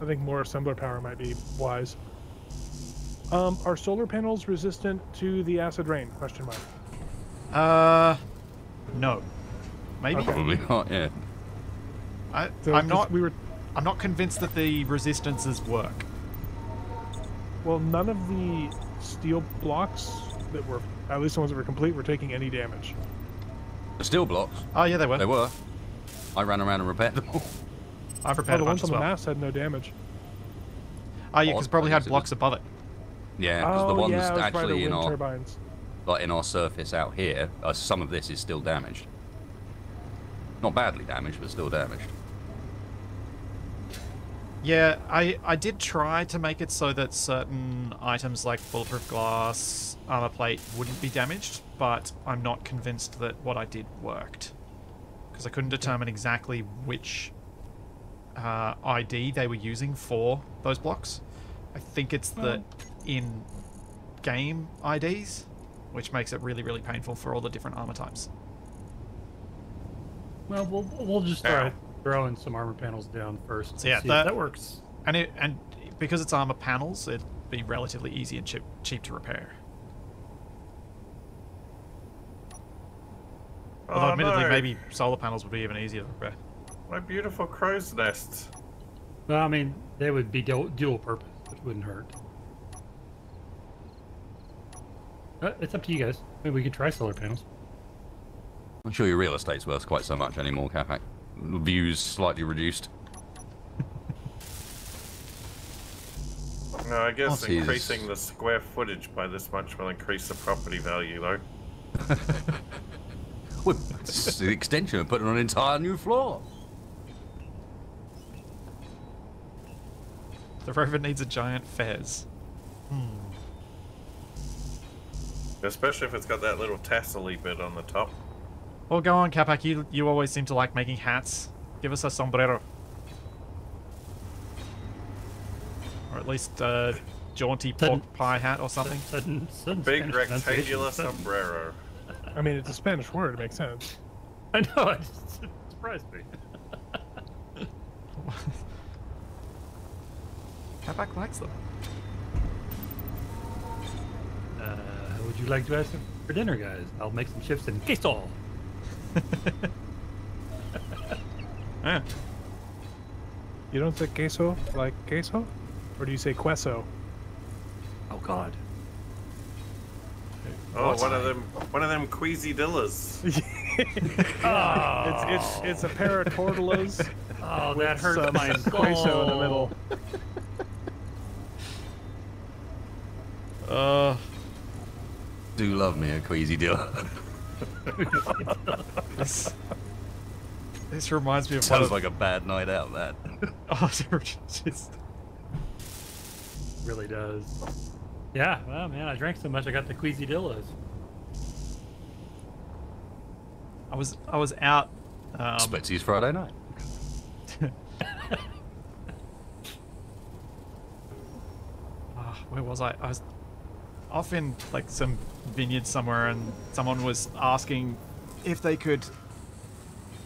I think more assembler power might be wise. Um, are solar panels resistant to the acid rain? Question mark. Uh, no. Maybe. Probably not. Yeah. I, So, I'm 'cause not. We were I'm not convinced that the resistances work. well. None of the steel blocks that were, at least the ones that were complete, were taking any damage. The steel blocks, Oh yeah, they were. they were. I ran around and repaired them all. I've Oh, repaired the a bunch ones on as the well. mast had no damage. Oh yeah, because probably had guess it blocks above it. Yeah, because oh the ones yeah, it was probably actually the in wind our turbines. like in our surface out here, uh, some of this is still damaged. Not badly damaged, but still damaged. Yeah, I I did try to make it so that certain items like bulletproof glass, armor plate wouldn't be damaged, but I'm not convinced that what I did worked because I couldn't determine exactly which uh, ID they were using for those blocks. I think it's the in-game IDs, which makes it really really painful for all the different armor types. well, we'll we'll just Ow. Try throwing some armor panels down first. So yeah, see if that- that works. And it and because it's armor panels, it'd be relatively easy and cheap cheap to repair. Although Oh, admittedly, no. maybe solar panels would be even easier to repair. My beautiful crow's nest. Well, I mean, they would be dual, dual purpose, which wouldn't hurt. Uh, it's up to you guys. Maybe we could try solar panels. I'm sure your real estate's worth quite so much anymore, Capac. Views slightly reduced. No, I guess oh, What is- increasing the square footage by this much will increase the property value, though. Well, it's the extension of putting on an entire new floor. The rover needs a giant fez. Hmm. Especially if it's got that little tassel-y bit on the top. Well, go on, Capac. You you always seem to like making hats. Give us a sombrero. Or at least a jaunty pork pie hat or something. Sudden, sudden Big Spanish rectangular sombrero. I mean, it's a Spanish word. It makes sense. I know. It just surprised me. Capac likes them. Uh, would you like to ask some for dinner, guys? I'll make some chips and queso. Yeah. You don't say queso like queso, or do you say queso? Oh God. Oh, What? one of them, one of them queasy dillas. It's it's it's a pair of tortillas Oh, that hurts some my queso in the middle. Uh, Do love me a queasy deal. This, this reminds me of one Sounds of, like a bad night out, that. Oh, just, really does. Yeah. Well, man, I drank so much, I got the queasidillas. I was I was out. Um, Spetsy's Friday night. ah, where was I? I was off in like some vineyard somewhere, and someone was asking if they could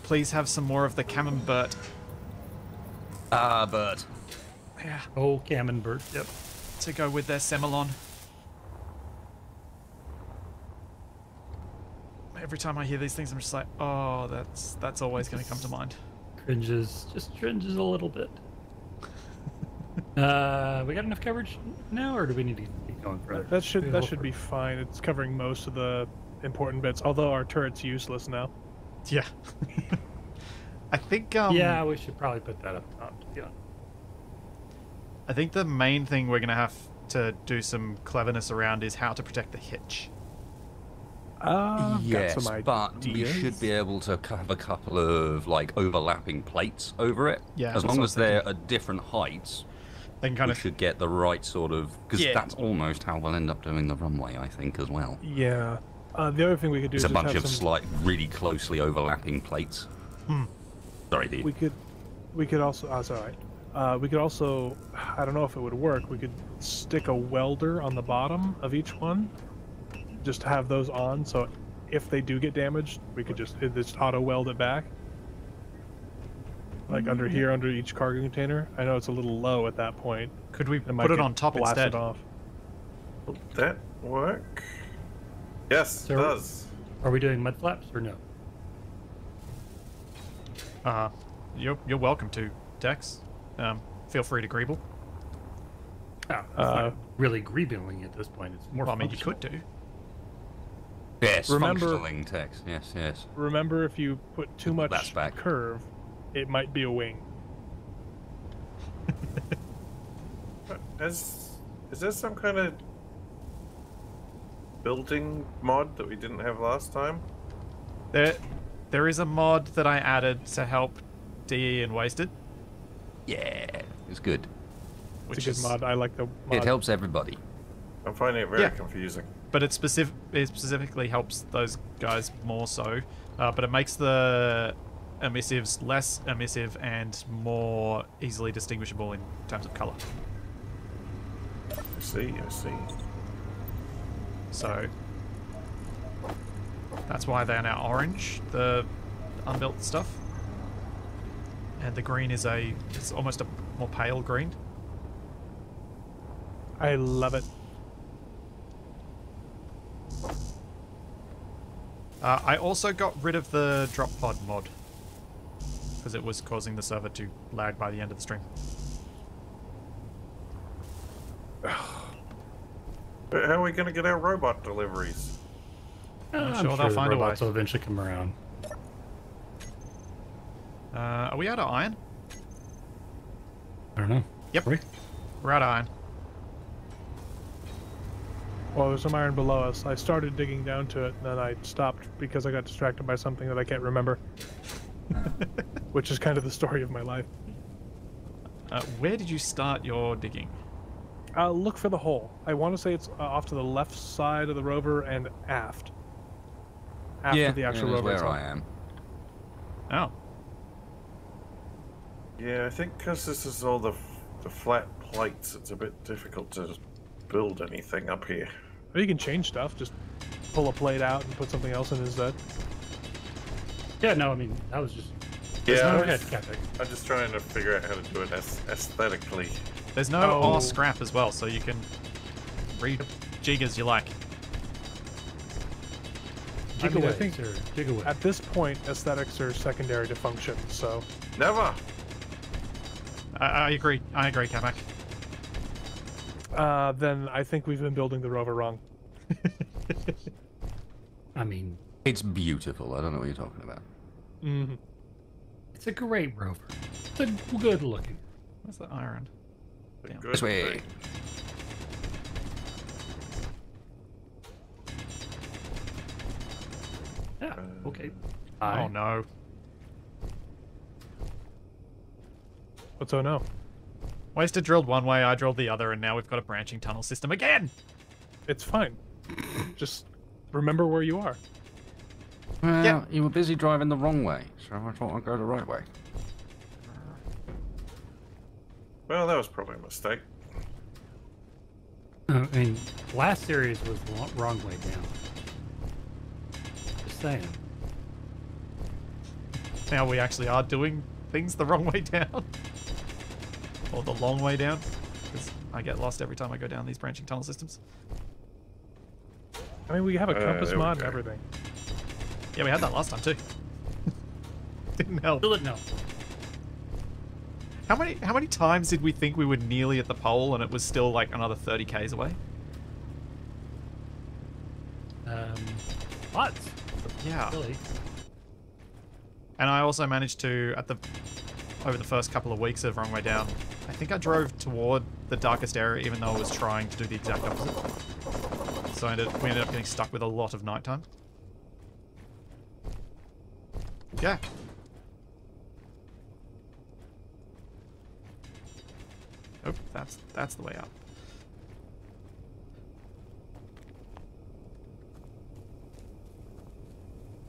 please have some more of the camembert. Ah, Bert. Yeah, Oh, camembert. Yep. to go with their semillon. Every time I hear these things, I'm just like, oh, that's that's always going to come to mind. Cringes. Just cringes a little bit. uh, we got enough coverage now, or do we need to keep going further? That should that should be fine. It's covering most of the important bits. Although our turret's useless now. Yeah. I think um yeah, we should probably put that up top. Yeah. I think the main thing we're going to have to do some cleverness around is how to protect the hitch. Uh, yes, but we ideas. should be able to have a couple of like overlapping plates over it. Yeah, as long as they're at different heights, They can kind we of should get the right sort of because Yeah. that's almost how we'll end up doing the runway, I think, as well. Yeah. Uh, the other thing we could do It's is a bunch of some, slight, really closely overlapping plates. Hmm. Sorry, dude. We could, we could also. Oh, sorry. Uh, we could also. I don't know if it would work. We could stick a welder on the bottom of each one, just to have those on. So if they do get damaged, we could just just auto weld it back. Like under here, under each cargo container. I know it's a little low at that point. could we It put it on top blasted instead? off. Will that work? Yes, it does. Are we doing mud flaps or no? Uh, you're you're welcome to Tex. Um, feel free to greeble. Oh, Uh, not really greebling at this point. It's more. Well, I mean, you could do. yes, remember- functioning text. Yes, yes. Remember, if you put too That's much back. curve, it might be a wing. Is is there some kind of building mod that we didn't have last time? There, there is a mod that I added to help DE and Wasted, Yeah, it's good. which It's a good is mod. I like the mod. It helps everybody. I'm finding it very Yeah. confusing. but it specific it specifically helps those guys more so. Uh, but it makes the emissives less emissive and more easily distinguishable in terms of color. I see, I see. So that's why they are now orange, the unbuilt stuff. And the green is a it's almost a more pale green. I love it. Uh, I also got rid of the drop pod mod because it was causing the server to lag by the end of the stream. How are we going to get our robot deliveries? I'm, I'm sure, sure they'll find a way. will eventually come around. Uh, are we out of iron? I don't know. Yep. Are we? We're out of iron. Well, there's some iron below us. I started digging down to it, and then I stopped because I got distracted by something that I can't remember. Which is kind of the story of my life. Uh, where did you start your digging? Uh, look for the hole. I want to say it's uh, off to the left side of the rover and aft. After yeah, the actual yeah, that's rover. where. I am. Oh, Yeah, I think because this is all the, the flat plates, it's a bit difficult to build anything up here. Or you can change stuff. Just pull a plate out and put something else in instead. Yeah, no, I mean, that was just. Yeah, Go I'm just, I'm just trying to figure out how to do it aesthetically. there's no Oh. ore scrap as well, so you can rejig as you like. I mean, I think or gigaways. At this point, aesthetics are secondary to function. So Never! I, I agree. I agree, Kamak. uh, then I think we've been building the rover wrong. I mean, It's beautiful. I don't know what you're talking about. Hmm it's a great rover. It's a good looking. Where's the iron? Damn. good This way. Yeah, Uh, okay. Oh I, no. What's oh no? Wasted drilled one way, I drilled the other, and now we've got a branching tunnel system again. It's fine. Just remember where you are. Well, Yeah. you were busy driving the wrong way, so I thought I'd go the right way. Well, that was probably a mistake. I mean, last series was the wrong way down. Just saying. Now we actually are doing things the wrong way down. or the long way down. Because I get lost every time I go down these branching tunnel systems. I mean, we have a Uh, compass there mod and everything. Yeah, we had that last time too. Didn't help. Still no. How many how many times did we think we were nearly at the pole and it was still like another 30 k's away? Um, lots, Yeah. really. And I also managed to at the over the first couple of weeks of Wrong Way Down, I think I drove toward the darkest area even though I was trying to do the exact opposite. So I ended, we ended up getting stuck with a lot of nighttime. Yeah. Oh, that's that's the way up.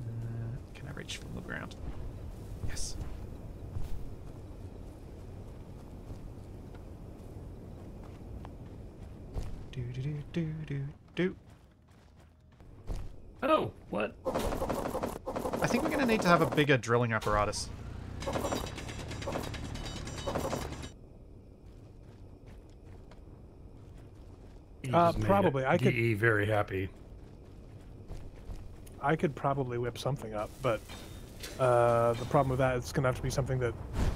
Uh, can I reach from the ground? Yes. Do do do do do do. Oh, what? I think we're going to need to have a bigger drilling apparatus. You Uh, probably. I could- DE very happy. I could probably whip something up, but uh, the problem with that is it's going to have to be something that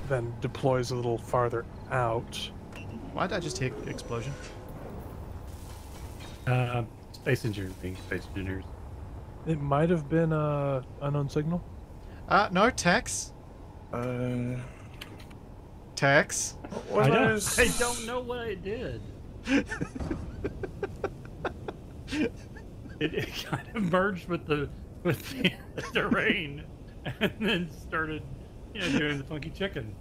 then deploys a little farther out. Why did I just hear explosion? Uh, space engineers being space engineers. It might have been a unknown signal. Uh, no, Tex. Uh, Tex. what I, don't, was- I don't know what I did. it, it kind of merged with the with the, terrain, and then started, you know, doing the funky chicken.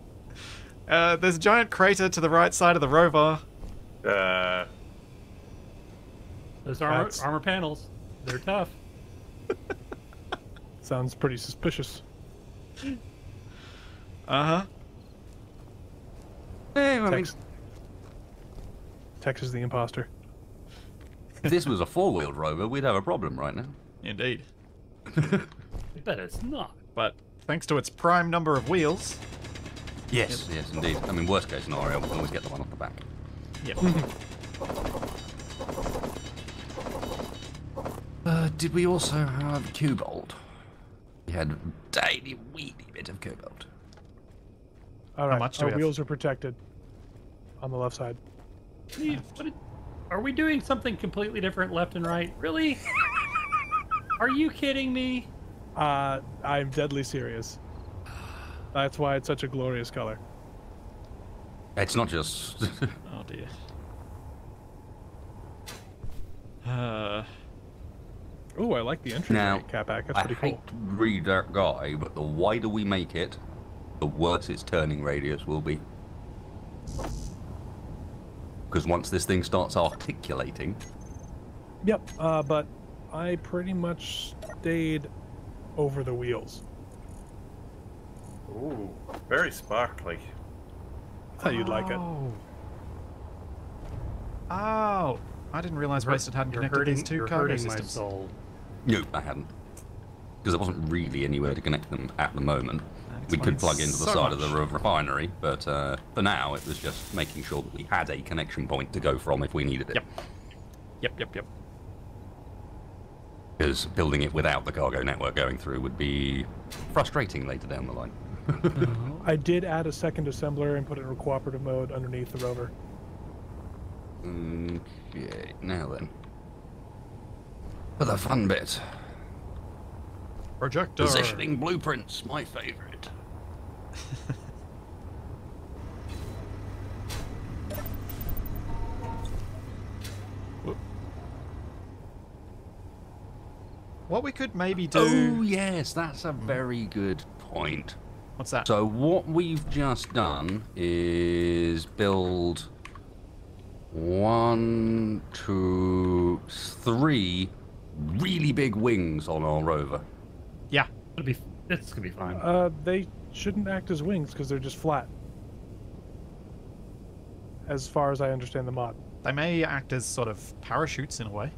Uh, there's a giant crater to the right side of the rover. Uh, Those armor armor panels, they're tough. Sounds pretty suspicious. Uh huh. Hey, I mean, Tex, Tex is the imposter. if this was a four-wheeled rover, we'd have a problem right now. Indeed. I bet it's not. But thanks to its prime number of wheels. Yes, yes, indeed. I mean, worst case scenario, we can always get the one off the back. Yep. Uh, did we also have cobalt? We had a tiny, weedy bit of cobalt. All right, much do our we have? wheels are protected on the left side. What did- Are we doing something completely different left and right? Really? Are you kidding me? Uh, I'm deadly serious. That's why it's such a glorious color. It's not just. Oh dear. Uh, Ooh, I like the entry Now, rate, Capac. That's I pretty hate to read that guy, but the wider we make it, the worse its turning radius will be. Because once this thing starts articulating, Yep, uh, but I pretty much stayed over the wheels. Ooh, very sparkly. That's how you'd like it. Oh. Oh, I didn't realize Wasted hadn't You're connected hurting, these 2 you're cargo hurting my systems. soul. No, I hadn't. Because there wasn't really anywhere to connect them at the moment. That We could plug into the so side of the much. refinery, but uh, for now it was just making sure that we had a connection point to go from if we needed it. Yep. Yep, yep, yep. Because building it without the cargo network going through would be frustrating later down the line. I did add a second assembler and put it in cooperative mode underneath the rover. Okay, now then. For the fun bit. Projector. Positioning blueprints, my favorite. What we could maybe do. Oh, yes, that's a very good point. What's that? So, what we've just done is build one, two, three really big wings on our rover. yeah. It'll be. It's gonna be fine. Uh, they shouldn't act as wings because they're just flat. As far as I understand the mod. They may act as sort of parachutes in a way.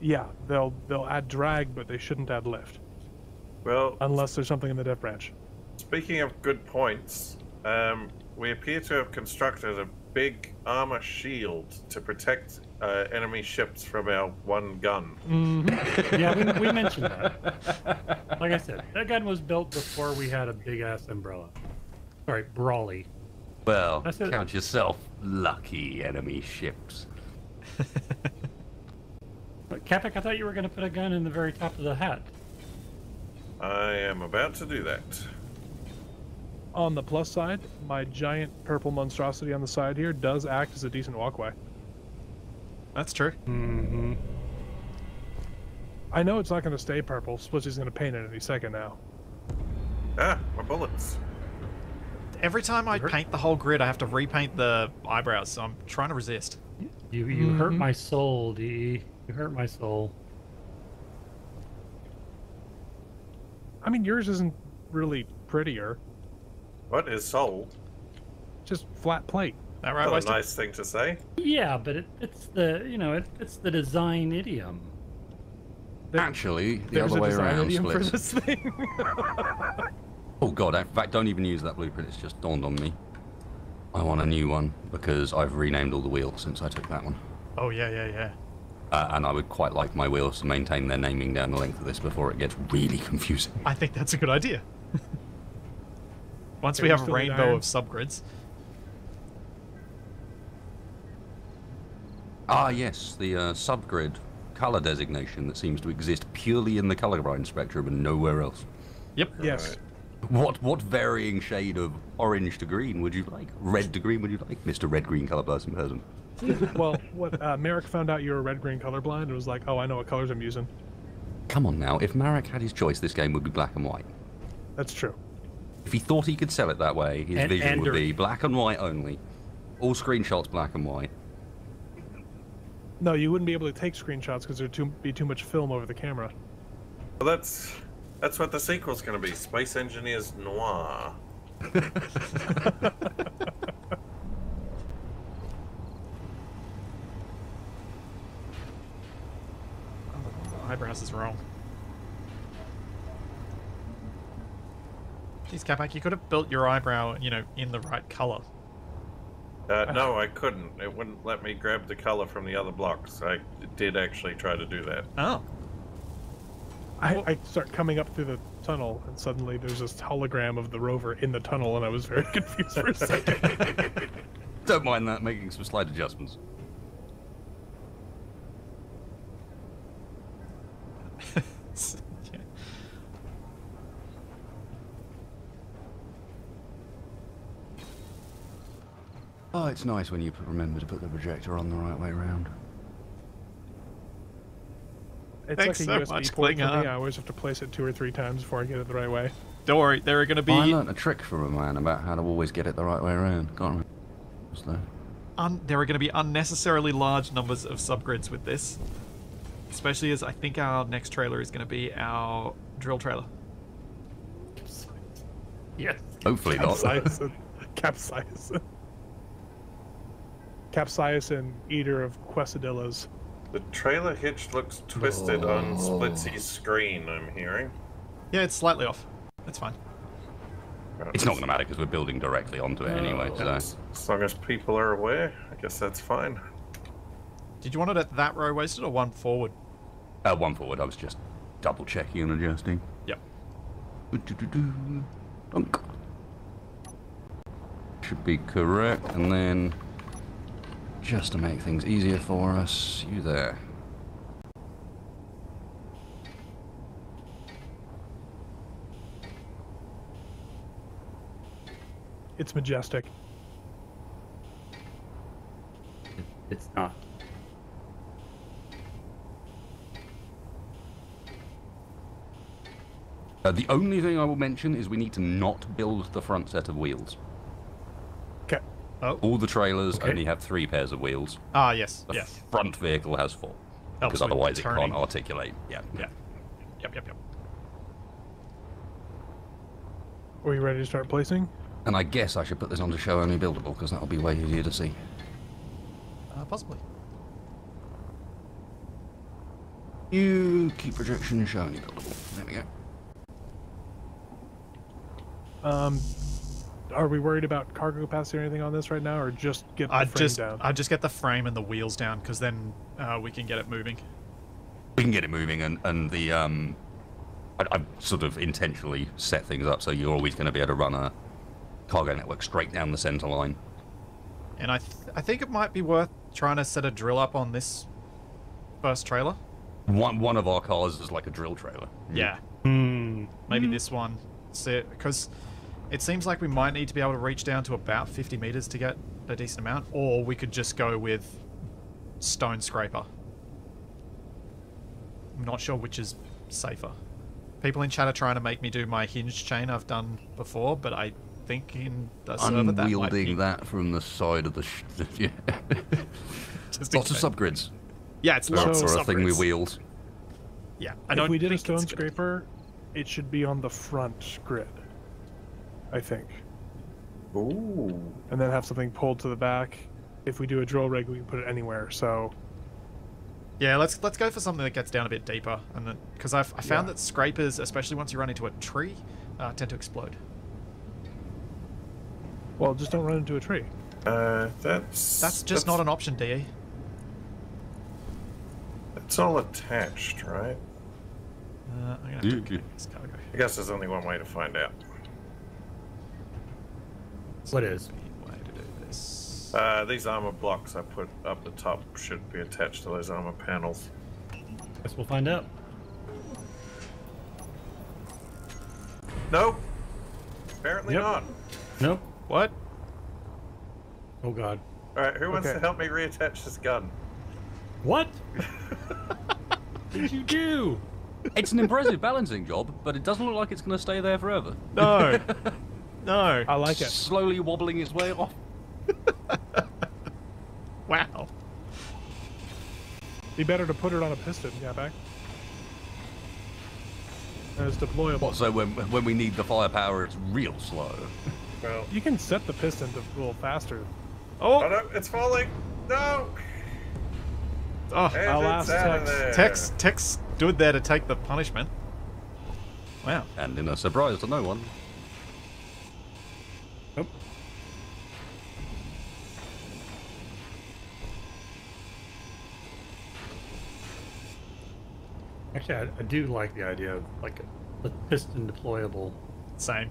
Yeah, they'll they'll add drag, but they shouldn't add lift Well, unless there's something in the dev branch. speaking of good points, um, we appear to have constructed a big armor shield to protect uh, enemy ships from our one gun. yeah, we, we mentioned that. Like I said, that gun was built before we had a big ass umbrella. Sorry, brawly. Well, That's it. count yourself lucky enemy ships. But Capac, I thought you were gonna put a gun in the very top of the hat. I am about to do that. On the plus side, my giant purple monstrosity on the side here does act as a decent walkway. That's true. Mm-hmm. I know it's not going to stay purple. Splitsie's going to paint it any second now. Ah, my bullets. Every time I paint the whole grid, I have to repaint the eyebrows, so I'm trying to resist. You you hurt Mhm. my soul, D. You hurt my soul. I mean, yours isn't really prettier. What is soul? Just flat plate. That right, Not a nice thing to say. Yeah, but it, it's the you know it, it's the design idiom. Actually, the There's other a way design around, idiom for this thing. Oh god, in fact, don't even use that blueprint, it's just dawned on me. I want a new one, because I've renamed all the wheels since I took that one. Oh, yeah, yeah, yeah. Uh, and I would quite like my wheels to maintain their naming down the length of this before it gets really confusing. I think that's a good idea. Once Okay, we we have a rainbow of subgrids. Ah, yes, the uh, subgrid color designation that seems to exist purely in the colorblind spectrum and nowhere else. Yep. yes. What what varying shade of orange to green would you like? Red to green would you like, Mr. Red Green Color Person Person? Well, what uh, Marek found out you were red green colorblind and was like, "Oh, I know what colors I'm using." Come on now, if Marek had his choice, this game would be black and white. That's true. If he thought he could sell it that way, his And- vision and would be black and white only. All screenshots black and white. No, you wouldn't be able to take screenshots because there'd too, be too much film over the camera. Well, that's that's what the sequel's going to be. Space Engineers Noir. Oh, Eyebrows is wrong. Jeez, Capac, you could have built your eyebrow, you know, in the right color. Uh, no, I couldn't. It wouldn't let me grab the color from the other blocks. I did actually try to do that. Oh. I, I start coming up through the tunnel, and suddenly there's this hologram of the rover in the tunnel, and I was very confused for a second. Don't mind that, making some slight adjustments. Oh, it's nice when you remember to put the projector on the right way round. It's Thanks like so USB much, port for Klingon. me. I always have to place it two or three times before I get it the right way. Don't worry, there are going to be I learnt a trick from a man about how to always get it the right way around. Can't remember. What's that? un- there are going to be unnecessarily large numbers of subgrids with this, especially as I think our next trailer is going to be our drill trailer. Yes. Hopefully not. Capsaicin. Capsaicin. Capsaicin, eater of quesadillas. The trailer hitch looks twisted on Splitsie's screen, I'm hearing. Yeah, it's slightly off. That's fine. It's not going to matter because we're building directly onto it anyway. So As, as long as people are aware, I guess that's fine. Did you want it at that row wasted or one forward? uh, one forward. I was just double checking and adjusting. Yep. Dunk. Should be correct, and then just to make things easier for us, you there. It's majestic. It's not. Uh, the only thing I will mention is we need to not build the front set of wheels. Okay. Oh. All the trailers Okay. only have three pairs of wheels. Ah, yes. The Yes. front vehicle has four. Helps Because with otherwise it can't articulate. Yeah. Yeah. Yep, yep, yep. Are you ready to start placing? And I guess I should put this on to show only buildable because that'll be way easier to see. Uh, possibly. You keep projection and show only buildable. There we go. Um, are we worried about cargo capacity or anything on this right now, or just get the I'd frame just, down? I'd just get the frame and the wheels down because then uh, we can get it moving. We can get it moving, and, and the um, I, I've sort of intentionally set things up so you're always going to be able to run a cargo network straight down the center line. And I, th- I think it might be worth trying to set a drill up on this first trailer. One one of our cars is like a drill trailer. Yeah. Hmm. Maybe this one. Because it seems like we might need to be able to reach down to about 50 meters to get a decent amount, or we could just go with stone scraper. I'm not sure which is safer. People in chat are trying to make me do my hinge chain I've done before, but I think in the server that might Unwielding be that from the side of the. Sh- yeah. Lots of subgrids Yeah, it's for, lots for of a thing we subgrids. wheels. Yeah, I if don't we did a stone it's good. scraper, it should be on the front grid. I think, Ooh. and then have something pulled to the back. If we do a drill rig, we can put it anywhere. So Yeah, let's let's go for something that gets down a bit deeper, and because I've I found Yeah. that scrapers, especially once you run into a tree, uh, tend to explode. Well, just don't run into a tree. Uh, that's That's just not an option, DE. It's all attached, right? Uh, I'm gonna have to this cargo. I guess there's only one way to find out. What is? Way to do this. Uh, these armor blocks I put up the top should be attached to those armor panels. Guess we'll find out. Nope. Apparently Yep. not. Nope. What? Oh God. All right, who wants Okay. to help me reattach this gun? What? did you do? It's an impressive balancing job, but it doesn't look like it's going to stay there forever. No. no. I like it. Slowly wobbling his way off. Wow. Be better to put it on a piston. Yeah, back. And it's deployable. What, so when when we need the firepower, it's real slow. Well, You can set the piston to roll faster. oh Oh. no, it's falling. No. Oh. And Alas, it's out Tex. Tex Tex stood there to take the punishment. Wow. And in a surprise to no one. Actually, I, I do like the idea of like a, a piston deployable. Same.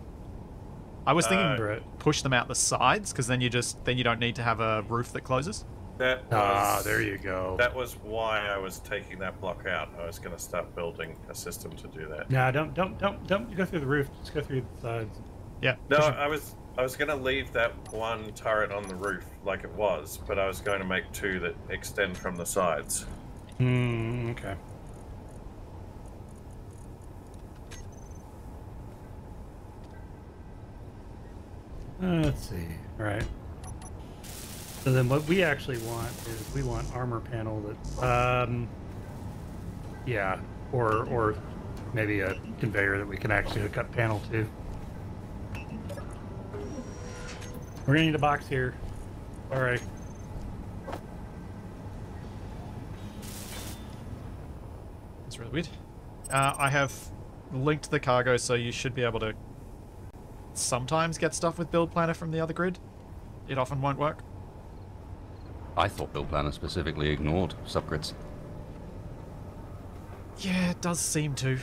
I was thinking Uh, push them out the sides because then you just then you don't need to have a roof that closes. That Ah, there you go. That was why I was taking that block out. I was going to start building a system to do that. No, don't don't don't don't go through the roof. Just go through the sides. Yeah. No. I was I was gonna leave that one turret on the roof like it was, but I was going to make two that extend from the sides. Hmm. Okay. Uh, let's see. All right. So then, what we actually want is we want armor panel that, um, yeah, or or maybe a conveyor that we can actually hook up panel to. We're gonna need a box here. All right. That's really weird. Uh, I have linked the cargo, so you should be able to sometimes get stuff with Build Planner from the other grid. It often won't work. I thought Build Planner specifically ignored subgrids. Yeah, it does seem to.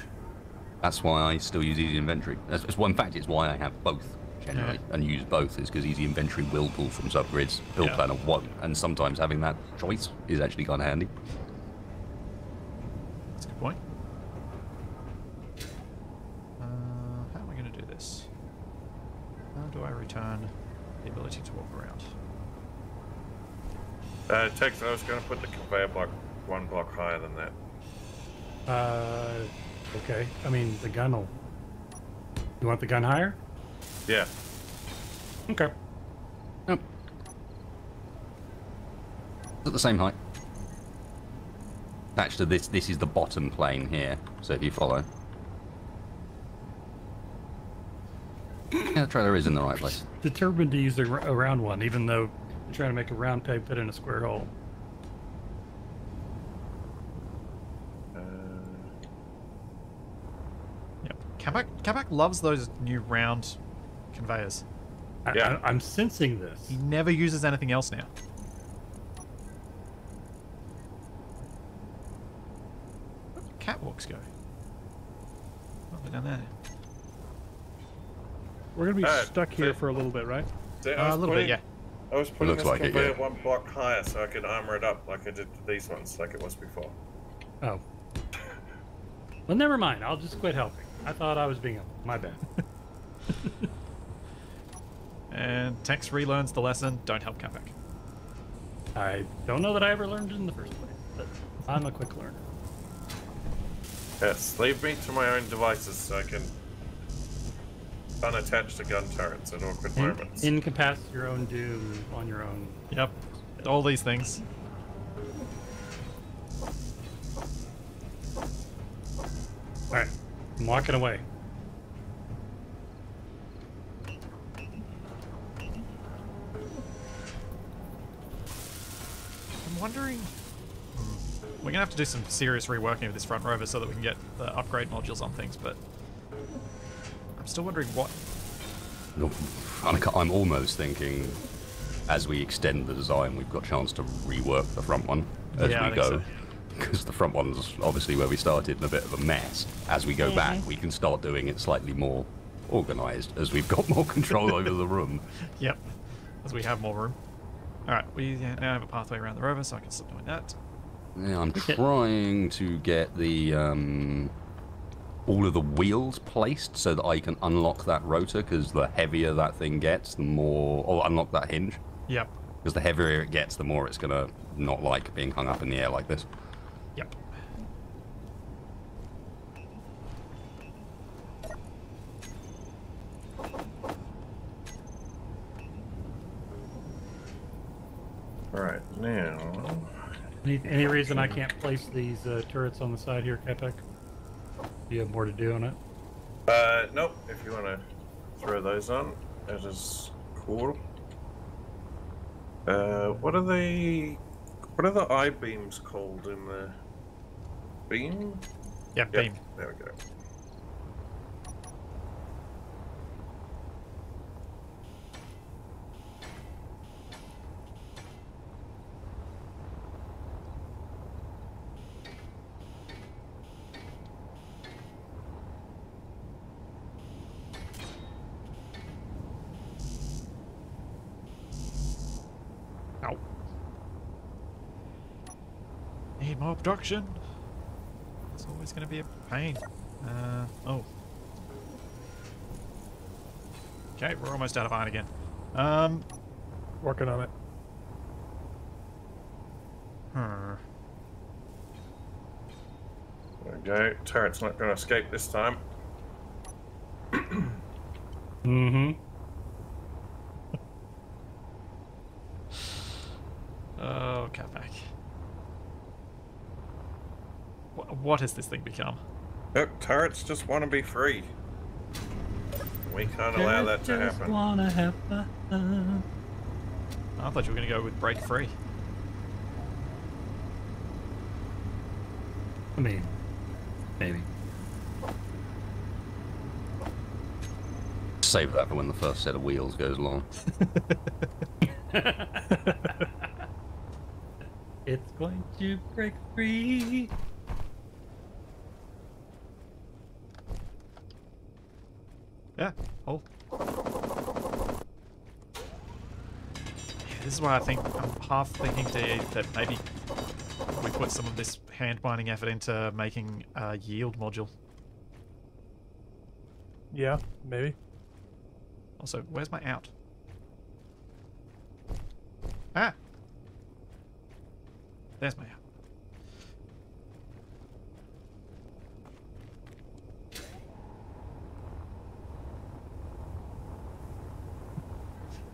That's why I still use Easy Inventory. That's, it's, well, in fact, it's why I have both generally Yeah. and use both. Is because Easy Inventory will pull from subgrids, Build Yeah. Planner won't, and sometimes having that choice is actually kind of handy. That's a good point. Uh, how am I going to do this? How do I return the ability to walk around? Uh, Tex, I was going to put the conveyor block one block higher than that. Uh, okay. I mean, the gun will. You want the gun higher? Yeah. Okay. Yep. At the same height. Attached to this, this is the bottom plane here. So if you follow. Yeah, the trailer is in the right place. Determined to use a round one, even though I'm trying to make a round peg fit in a square hole. Uh, Yep. Capac, Capac loves those new round conveyors. I, Yeah. I, I'm sensing this. He never uses anything else now. Where do catwalks go? Oh, they're down there. We're gonna be Uh, stuck here so- for a little bit, right? see, I Uh, was a little bit, putting- yeah. I was putting looks this like it, conveyor yeah. one block higher so I could armor it up like I did to these ones, like it was before. Oh. Well, never mind. I'll just quit helping. I thought I was being helpful. My bad. And Tex relearns the lesson: don't help Capac. I don't know that I ever learned it in the first place, but I'm a quick learner. Yes, leave me to my own devices so I can unattach to gun turrets at awkward In, moments. incapacitate your own doom on your own. Yep. All these things. All right. I'm walking away. I'm wondering. We're gonna have to do some serious reworking of this front rover so that we can get the upgrade modules on things, but I'm still wondering what. No, I'm, I'm almost thinking, as we extend the design, we've got a chance to rework the front one as Yeah, we think go. so. Because the front one's obviously where we started in a bit of a mess. As we go back, we can start doing it slightly more organised as we've got more control over the room. Yep. As we have more room. All right, we now have a pathway around the rover, so I can stop doing that. Yeah, I'm trying to get the um, all of the wheels placed so that I can unlock that rotor. Because the heavier that thing gets, the more, or unlock that hinge. Yep. Because the heavier it gets, the more it's gonna not like being hung up in the air like this. Yep. Alright, now. Any, any reason I can't place these uh, turrets on the side here, Capex? Do you have more to do on it? Uh, nope, if you want to throw those on, that is cool. Uh, what are they. What are the eye beams called in the. Beam? Yep, Beam. there we go. More production. It's always going to be a pain. Uh, oh. Okay, we're almost out of iron again. Um, Working on it. hmm. There we go. Turret's not going to escape this time. Mm-hmm. Oh, Capac. What, what has this thing become? Look, turrets just want to be free. We can't allow that to Just happen. wanna have. I thought you were going to go with break free. I mean, maybe. Save that for when the first set of wheels goes along. It's going to break free. Yeah. Oh. This is why I think I'm half thinking to, that maybe we put some of this hand binding effort into making a yield module. Yeah, maybe. Also, where's my out? Ah! There's my out.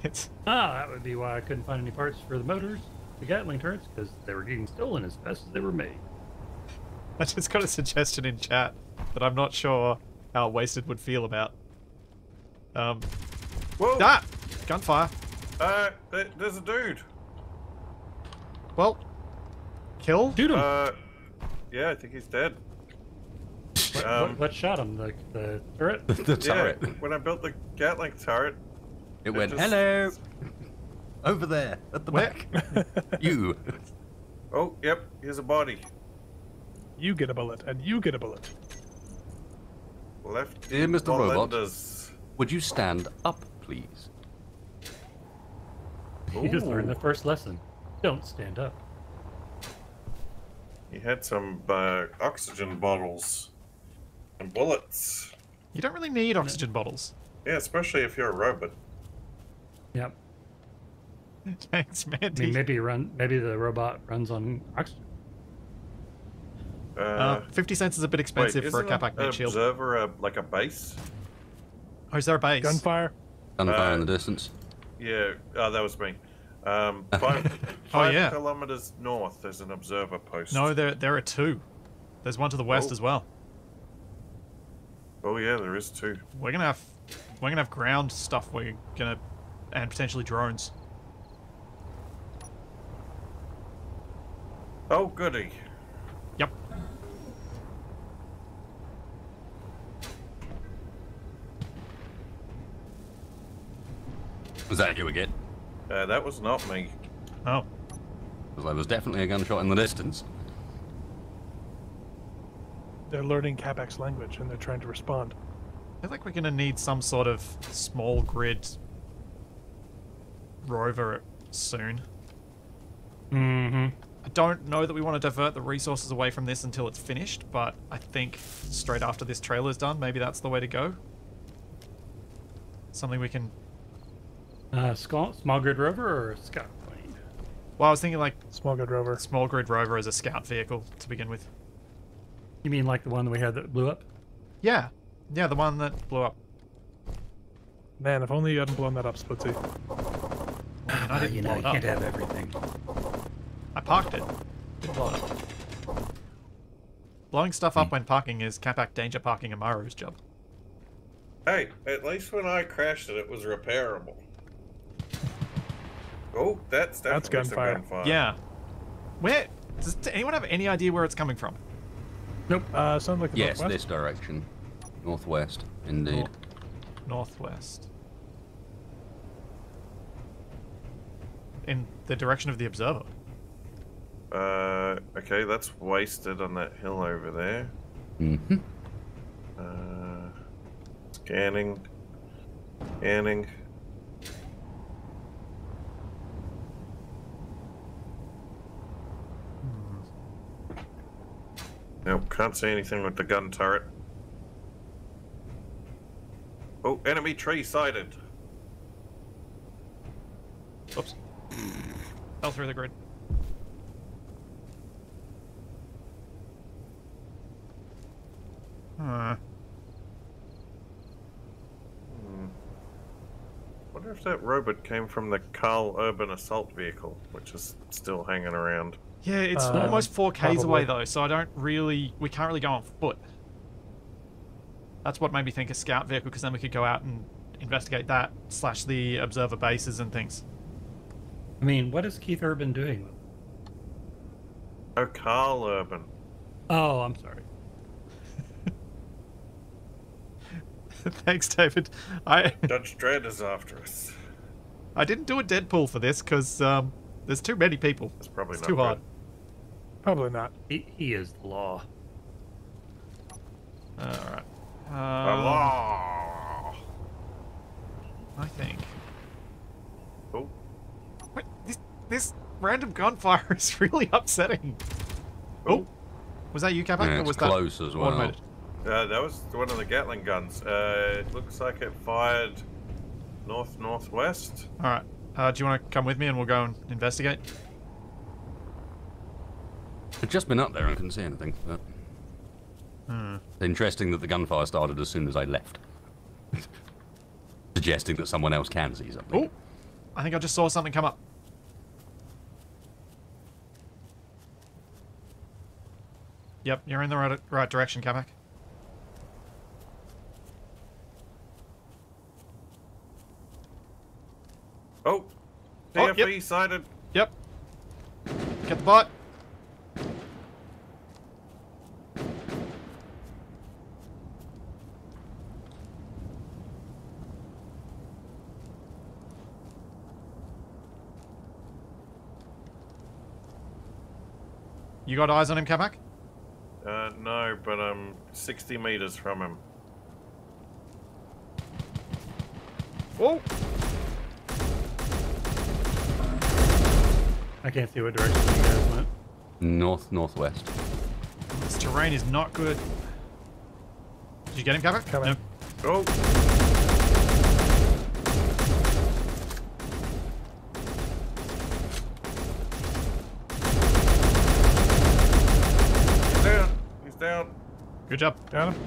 It's Ah, that would be why I couldn't find any parts for the motors, the Gatling turrets, because they were getting stolen as fast as they were made. I just got a suggestion in chat that I'm not sure how Wasted would feel about. Um, Whoa! ah! Gunfire. Uh, there's a dude. Well, kill? Shoot him! Uh, yeah, I think he's dead. what, um, what, what shot him? The, the turret? the turret. Yeah, when I built the Gatling turret, It went, just- hello! Over there, at the Where? back. you. oh, yep, here's a body. You get a bullet, and you get a bullet. Left. Dear Mr. Robot. Would you stand up, please? You just learned the first lesson. Don't stand up. He had some uh, oxygen bottles and bullets. You don't really need oxygen bottles. Yeah, especially if you're a robot. Yep. Thanks, I mean, maybe run. Maybe the robot runs on oxygen. Uh, Uh, 50 cents is a bit wait, expensive for a isn't Capac an meat shield. observer a, like a base? Oh, is there a base? Gunfire. Gunfire Uh, in the distance. Yeah, oh, that was me. Um, five, Oh, five yeah. kilometers north, there's an observer post. No, there there are two. There's one to the west Oh. as well. Oh yeah, there is two. We're gonna have we're gonna have ground stuff. We're gonna and potentially drones. Oh goody. Yep. Was that you again? Uh, that was not me. Oh, Because there was definitely a gunshot in the distance. They're learning Capac's language, and they're trying to respond. I feel like we're gonna need some sort of small grid rover soon. Mm-hmm. I don't know that we want to divert the resources away from this until it's finished, but I think straight after this trailer's done, maybe that's the way to go. Something we can. Uh, small, small grid rover or a scout plane? Well, I was thinking like Small grid rover. small grid rover as a scout vehicle to begin with. You mean like the one that we had that blew up? Yeah, yeah, the one that blew up. Man, if only you hadn't blown that up, Splitsie. I, mean, I didn't you blow know, it you up. can't have everything. I parked it. Didn't blow it up. Blowing stuff up when parking is Capac danger parking Amaru's job. Hey, at least when I crashed it, it was repairable. Oh, that's That's definitely some gunfire. gunfire. Yeah. Where does anyone have any idea where it's coming from? Nope. Uh, sounds like the Yes, northwest. this direction. Northwest, indeed. Nor- northwest. In the direction of the observer. Uh, okay, that's wasted on that hill over there. Mm-hmm. Uh, scanning. Scanning. Nope, can't see anything with the gun turret. Oh, enemy tree sighted. Oops. Fell through the grid. Huh. Wonder if that robot came from the Karl Urban Assault Vehicle, which is still hanging around. Yeah, it's Uh, almost 4Ks away though, so I don't really. We can't really go on foot. That's what made me think a scout vehicle, because then we could go out and investigate that, slash the observer bases and things. I mean, what is Keith Urban doing? Oh, Karl Urban. Oh, I'm sorry. Thanks, David. I Judge Dredd is after us. I didn't do a Deadpool for this because um, there's too many people. It's probably It's not too good. hard. Probably not. He, he is the law. All right. The Um, law. I think. Oh, Wait, this this random gunfire is really upsetting. Oh, was that you, Capac, Yeah, or it's was close that as well. automated? uh, that was one of the Gatling guns. Uh, it looks like it fired north northwest. All right. Uh, do you want to come with me and we'll go and investigate? I've just been up there and couldn't see anything. But... Hmm. Interesting that the gunfire started as soon as I left. Suggesting that someone else can see something. Oh, I think I just saw something come up. Yep, you're in the right, right direction, Capac. Oh, Oh, DFE yep. sighted. Yep. Get the bot. You got eyes on him, Capac? Uh, no, but I'm 60 meters from him. Whoa! I can't see what direction you guys went. North, northwest. This terrain is not good. Did you get him, Capac? Coming. No. Oh, he's down. He's down. Good job. Got him.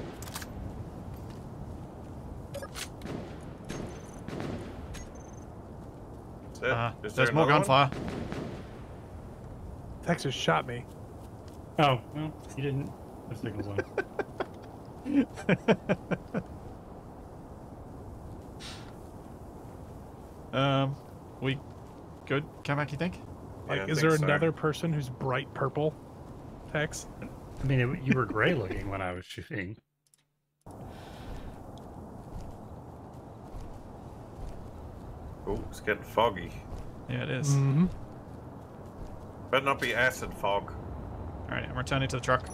That's it. Uh, there there's more another one? gunfire. Texas shot me. Oh, well, he didn't. The signal's on. Um, we good, Capac, you think? Like, I is think there so. another person who's bright purple? Tex. I mean, it, you were gray looking when I was shooting. Oh, it's getting foggy. Yeah, it is. Mm-hmm. Better not be acid fog. Alright, I'm returning to the truck.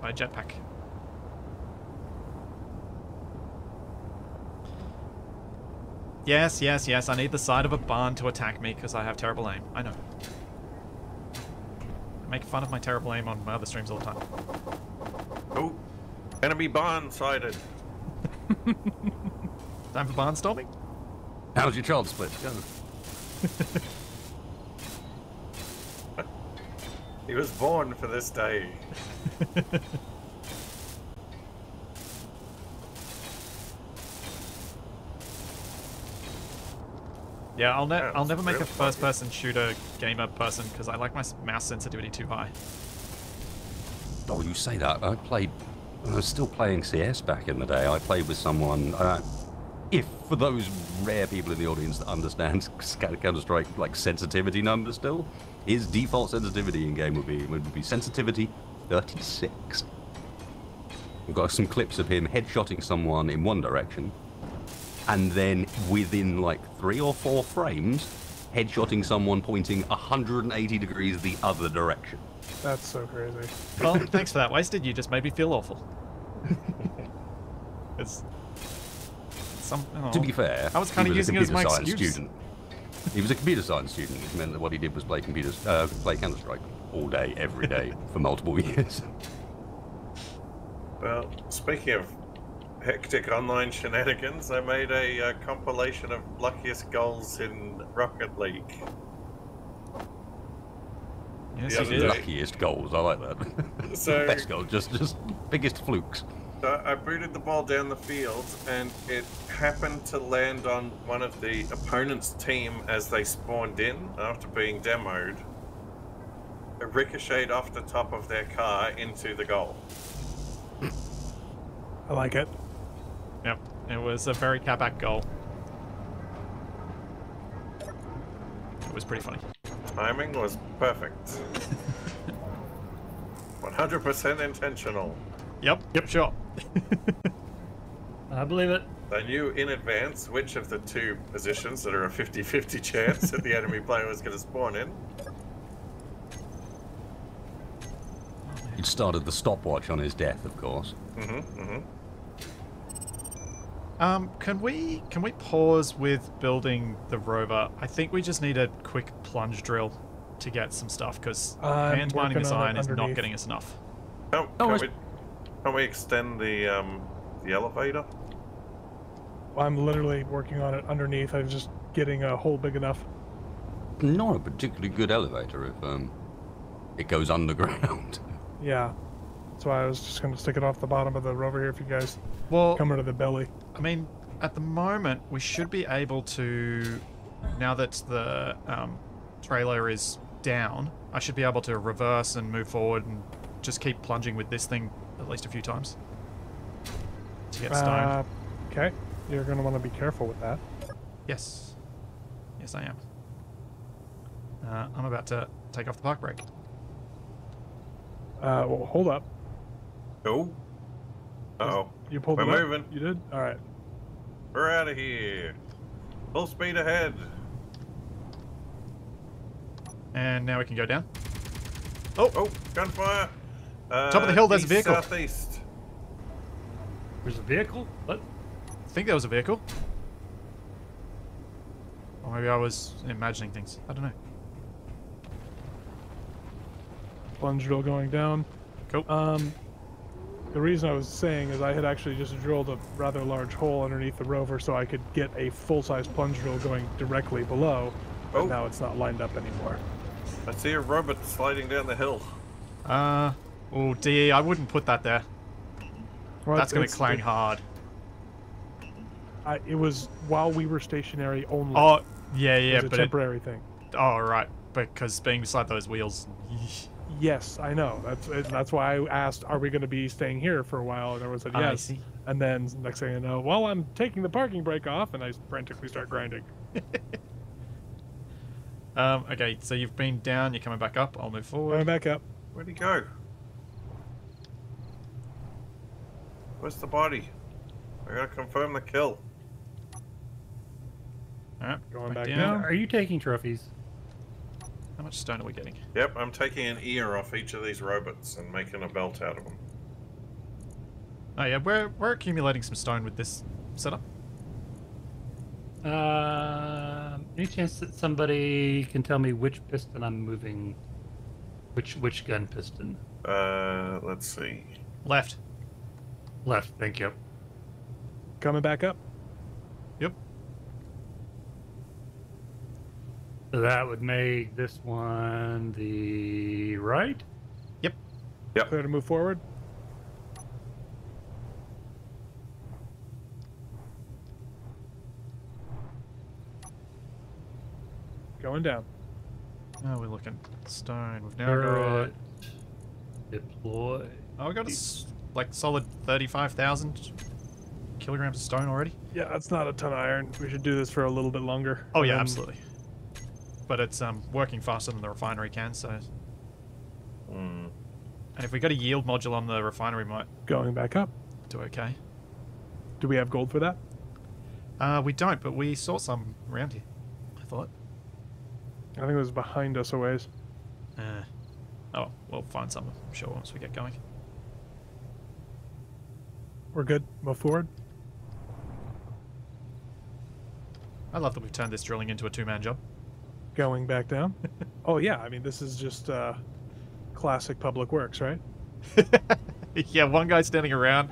By jetpack. Yes, yes, yes, I need the side of a barn to attack me because I have terrible aim. I know. I make fun of my terrible aim on my other streams all the time. Oh, enemy barn sighted. Time for barn barnstorming? How's your child split? Go. He was born for this day. Yeah, I'll, ne- Yeah, I'll never make a first person shooter gamer person because I like my mouse sensitivity too high. Oh, you say that. I played. I was still playing CS back in the day. I played with someone. Uh, if for those rare people in the audience that understand Counter Strike like sensitivity numbers still, his default sensitivity in game would be would be sensitivity 36. We've got some clips of him headshotting someone in one direction, and then within like three or four frames, headshotting someone pointing 180 degrees the other direction. That's so crazy. Well, thanks for that, Wasted. You just made me feel awful. it's. Some, oh. To be fair, I was kinda a using it as my computer science excuse. Student. He was a computer science student, which meant that what he did was play computers, uh, play Counter Strike all day, every day for multiple years. Well, speaking of hectic online shenanigans, I made a uh, compilation of luckiest goals in Rocket League. Yes, The you did. Luckiest goals, I like that. So- Best goals, just just biggest flukes. So I booted the ball down the field, and it happened to land on one of the opponent's team as they spawned in after being demoed. It ricocheted off the top of their car into the goal. I like it. Yep. It was a very catback goal. It was pretty funny. Timing was perfect. 100% intentional. Yep. Yep. Sure. I believe it. They knew in advance which of the two positions that are a 50 50 chance that the enemy player was going to spawn in. He started the stopwatch on his death, of course. Mm-hmm, hmm Um, can we can we pause with building the rover? I think we just need a quick plunge drill to get some stuff because hand mining this working on it iron is not getting us enough. Can't, Oh, can't, it's- we, can't we extend the, um, the elevator? I'm literally working on it underneath. I'm just getting a hole big enough. Not a particularly good elevator if um it goes underground. Yeah. Why I was just going to stick it off the bottom of the rover here if you guys Well, come into the belly. I mean, at the moment, we should be able to, now that the um, trailer is down, I should be able to reverse and move forward and just keep plunging with this thing at least a few times to get stoned. Uh, okay. You're going to want to be careful with that. yes. Yes, I am. Uh, I'm about to take off the park brake. Uh, well, hold up. Oh. Oh. You pulled We're it up? moving. You did? All right. We're out of here. Full speed ahead. And now we can go down. Oh, Oh, gunfire. Uh, Top of the hill, there's a vehicle. Southeast. There's a vehicle. What? I think there was a vehicle. Or maybe I was imagining things. I don't know. Plunge drill going down. Cool. Um, the reason I was saying is I had actually just drilled a rather large hole underneath the rover so I could get a full-size plunge drill going directly below. But Oh. now it's not lined up anymore. I see a robot sliding down the hill. Uh, oh, DE, I wouldn't put that there. Well, That's going to clang it- hard. I, it was while we were stationary only. Oh, yeah, it yeah, was a but it, temporary thing. oh, right, because being beside those wheels. Yes, I know. That's that's why I asked, "Are we going to be staying here for a while?" And everyone said I yes. see. And then next thing I know, well, I'm taking the parking brake off, and I frantically start grinding. Um, okay, so you've been down, you're coming back up. I'll move forward. Coming forward. back up. Where'd he go? Where's the body? I gotta confirm the kill. All right, Going back back down. down. Are you taking trophies? How much stone are we getting? Yep, I'm taking an ear off each of these robots and making a belt out of them. Oh yeah, we're we're accumulating some stone with this setup. Uh, any chance that somebody can tell me which piston I'm moving? Which which gun piston? Uh, let's see. Left. Left. Thank you. Coming back up. So that would make this one the right. Yep. Yep. Clear to move forward. Going down. Oh, we're looking stone. We've now got. Deploy. Oh, we got a s- like solid thirty-five thousand kilograms of stone already. Yeah, that's not a ton of iron. We should do this for a little bit longer. Oh yeah, Um, absolutely. But it's um working faster than the refinery can, so. Hmm. And if we got a yield module on the refinery, might Going back up. do okay. Do we have gold for that? Uh, we don't, but we saw some around here. I thought. I think it was behind us a ways. Uh, oh, we'll find some. I'm sure once we get going. We're good. Move forward. I love that we've turned this drilling into a two-man job. Going back down. oh yeah, I mean this is just uh, classic public works, right? yeah, one guy standing around,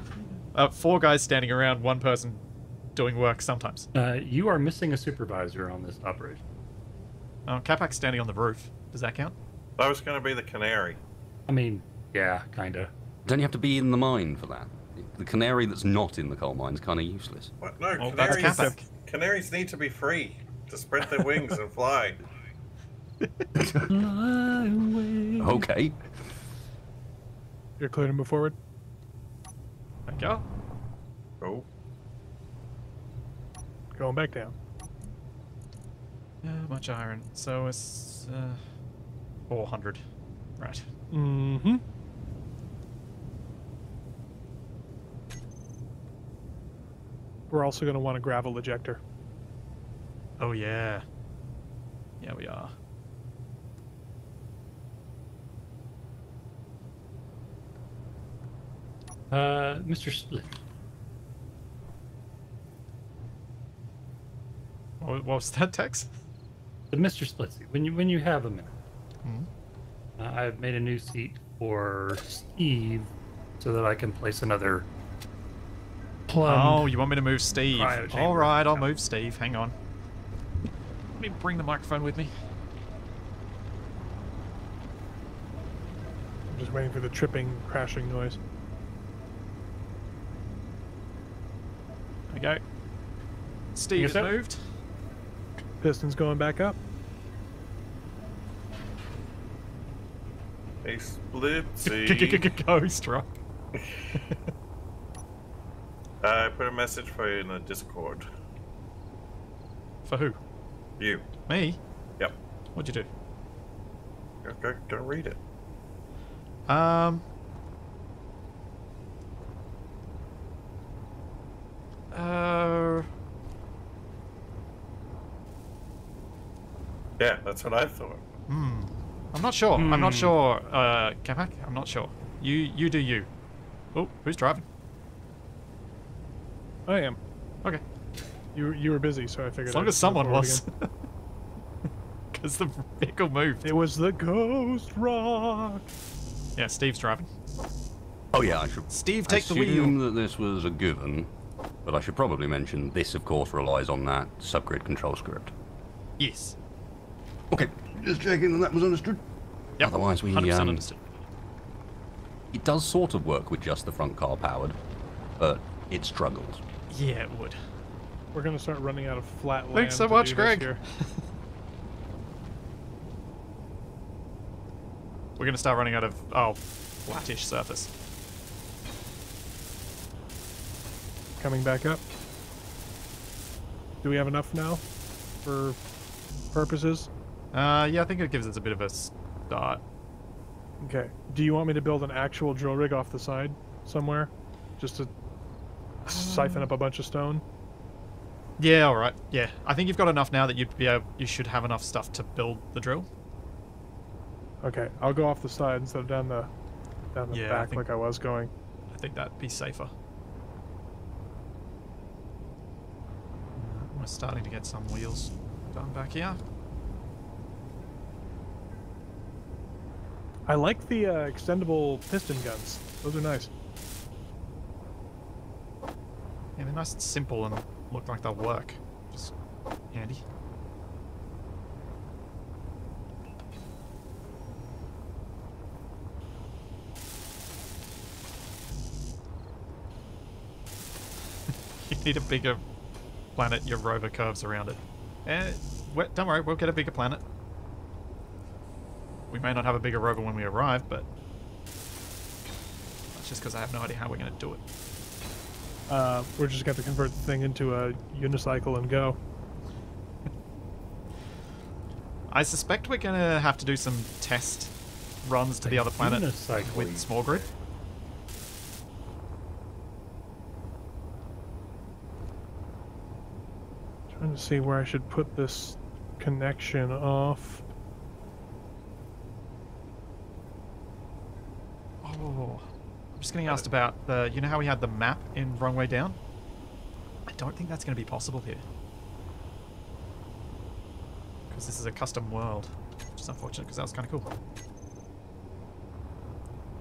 Uh, four guys standing around, one person doing work sometimes. Uh, you are missing a supervisor on this operation. Oh, Capac's standing on the roof. Does that count? That was going to be the canary. I mean, yeah, kinda. Don't you have to be in the mine for that? The canary that's not in the coal mine is kind of useless. What? No, that's canaries. Capac. Canaries need to be free to spread their wings and fly. Okay. You're clear to move forward. There you go. Oh, Going back down. Uh, much iron. So it's uh, 400. Right. Mm-hmm. We're also going to want a gravel ejector. Oh, yeah. Yeah, we are. Uh, Mr. Split. What, what was that text? The Mr. Splitsie, when you when you have a minute, Mhm. uh, I've made a new seat for Steve so that I can place another plum. Oh, you want me to move Steve? All right, I'll Yeah. move Steve. Hang on. Let me bring the microphone with me. I'm just waiting for the tripping, crashing noise. We go. Steve has sir. moved. Pistons going back up. a Splitsie. Ghost rock. I put a message for you in the Discord. For who? You. Me? Yep. What'd you do? Go, go, go read it. Um. Uh. Yeah, that's what I thought. Hmm. I'm not sure. I'm not Hmm. sure. Uh, Capac. I'm not sure. You you do you. Oh, who's driving? I am. Okay. You you were busy, so I figured. As long I'd as someone was. Because the vehicle moved. It was the ghost rock. Yeah, Steve's driving. Oh yeah, I should Steve, take the wheel. assume that this was a given, but I should probably mention this, of course, relies on that subgrid control script. Yes. Okay, just checking that that was understood. Yep. Otherwise, we 100% um, understood. it does sort of work with just the front car powered, but it struggles. Yeah, it would. We're gonna start running out of flat land. Thanks so to much, Greg. We're gonna start running out of oh, flattish surface. Coming back up. Do we have enough now for purposes? Uh, yeah, I think it gives us a bit of a start. Okay. Do you want me to build an actual drill rig off the side somewhere, just to siphon up a bunch of stone? Yeah, all right. Yeah, I think you've got enough now that you'd be able, you should have enough stuff to build the drill. Okay, I'll go off the side instead of down the down the Yeah, I back think- like I was going. I think that'd be safer. We're starting to get some wheels done back here. I like the uh, extendable piston guns. Those are nice. Yeah, they're nice and simple and look like they'll work. Just handy. you need a bigger planet your rover curves around it. Eh, we- don't worry, we'll get a bigger planet. We may not have a bigger rover when we arrive, but that's just because I have no idea how we're going to do it. Uh, we're just going to convert the thing into a unicycle and go. I suspect we're gonna have to do some test runs to the other planet Unicycle. with small grid. Trying to see where I should put this connection off. Oh, I'm just getting asked about the. You know how we had the map in Wrong Way Down? I don't think that's going to be possible here. Because this is a custom world, which is unfortunate because that was kind of cool.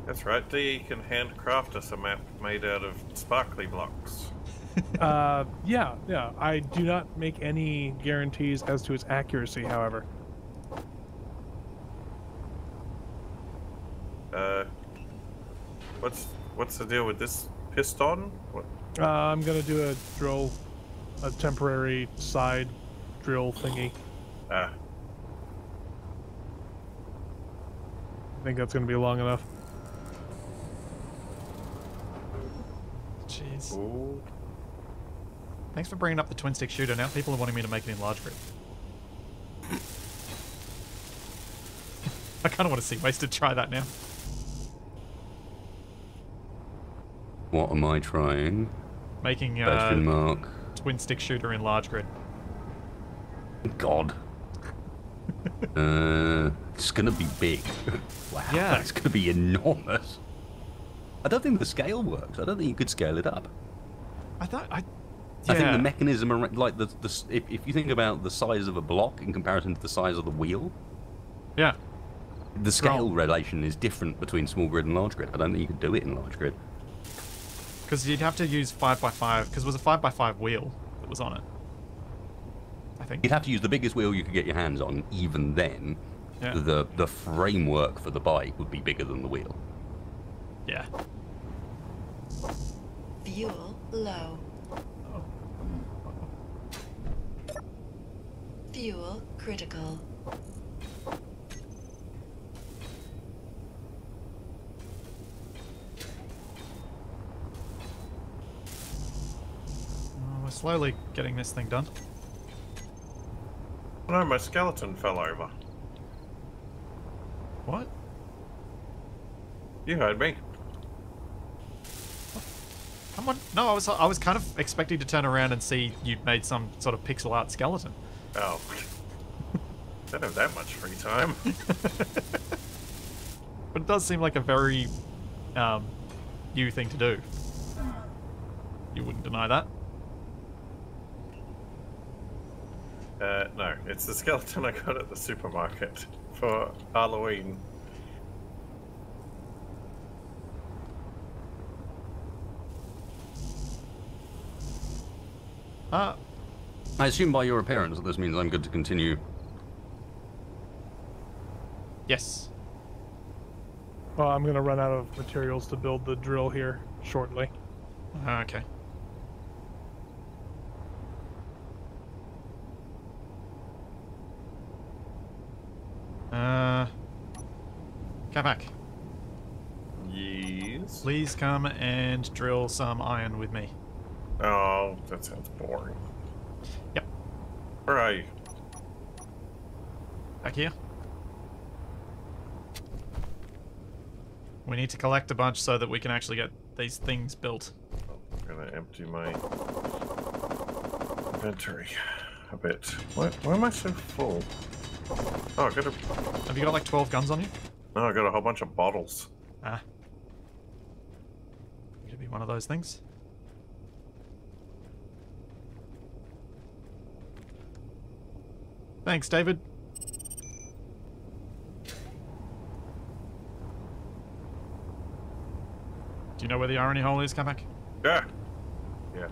That's right. D can handcraft us a map made out of sparkly blocks. Uh, yeah, yeah. I do not make any guarantees as to its accuracy, however. Uh, what's what's the deal with this piston? What? Uh, I'm gonna do a drill, a temporary side drill thingy. Ah, I think that's gonna be long enough. Jeez. ooh. Thanks for bringing up the twin stick shooter. Now people are wanting me to make it in large grid. I kind of want to see Wasted try that now. What am I trying? Making Question uh, mark. twin stick shooter in large grid. God. uh, it's gonna be big. wow. Yeah. It's gonna be enormous. I don't think the scale works. I don't think you could scale it up. I thought I. I think the mechanism, around, like the, the if, if you think about the size of a block in comparison to the size of the wheel, Yeah. the scale relation is different between small grid and large grid. I don't think you could do it in large grid. Because you'd have to use 5x5, because it was a 5x5 wheel that was on it. I think. You'd have to use the biggest wheel you could get your hands on. Even then, Yeah. the the framework for the bike would be bigger than the wheel. Yeah. Fuel low. Fuel critical. Oh, we're slowly getting this thing done. No, my skeleton fell over. What? You heard me. Come on. No, I was I was kind of expecting to turn around and see you'd made some sort of pixel art skeleton. Oh. Don't have that much free time. But it does seem like a very um, you thing to do. You wouldn't deny that. Uh, no, it's the skeleton I got at the supermarket for Halloween. Uh, I assume by your appearance that this means I'm good to continue. yes. Well, I'm gonna run out of materials to build the drill here shortly. Okay. Uh, come back. Yes. Please come and drill some iron with me. Oh, that sounds boring. Where are you? Back here. We need to collect a bunch so that we can actually get these things built. I'm gonna empty my inventory a bit. Why, why am I so full? Oh, I got a, Have you got like 12 guns on you? no, I got a whole bunch of bottles. Ah. Could it be one of those things? Thanks, David. Do you know where the irony hole is, Capac? Yeah. Yeah.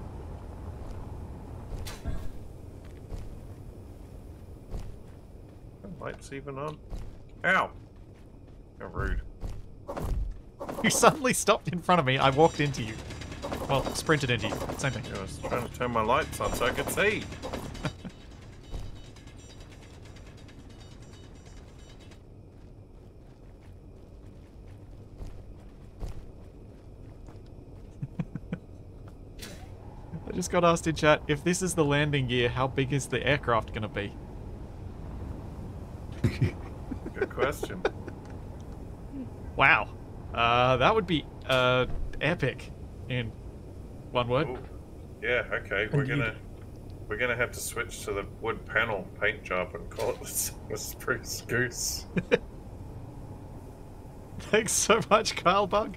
The lights even on? Ow! How rude. You suddenly stopped in front of me. I walked into you. Well, sprinted into you. Same thing. I was trying to turn my lights on so I could see. Just got asked in chat if this is the landing gear, how big is the aircraft going to be? Good question. Wow. Uh, that would be uh, epic in one word. Ooh. Yeah, okay. We're gonna we're gonna have to switch to the wood panel paint job and call it the, the spruce goose. Thanks so much, Kyle Bug.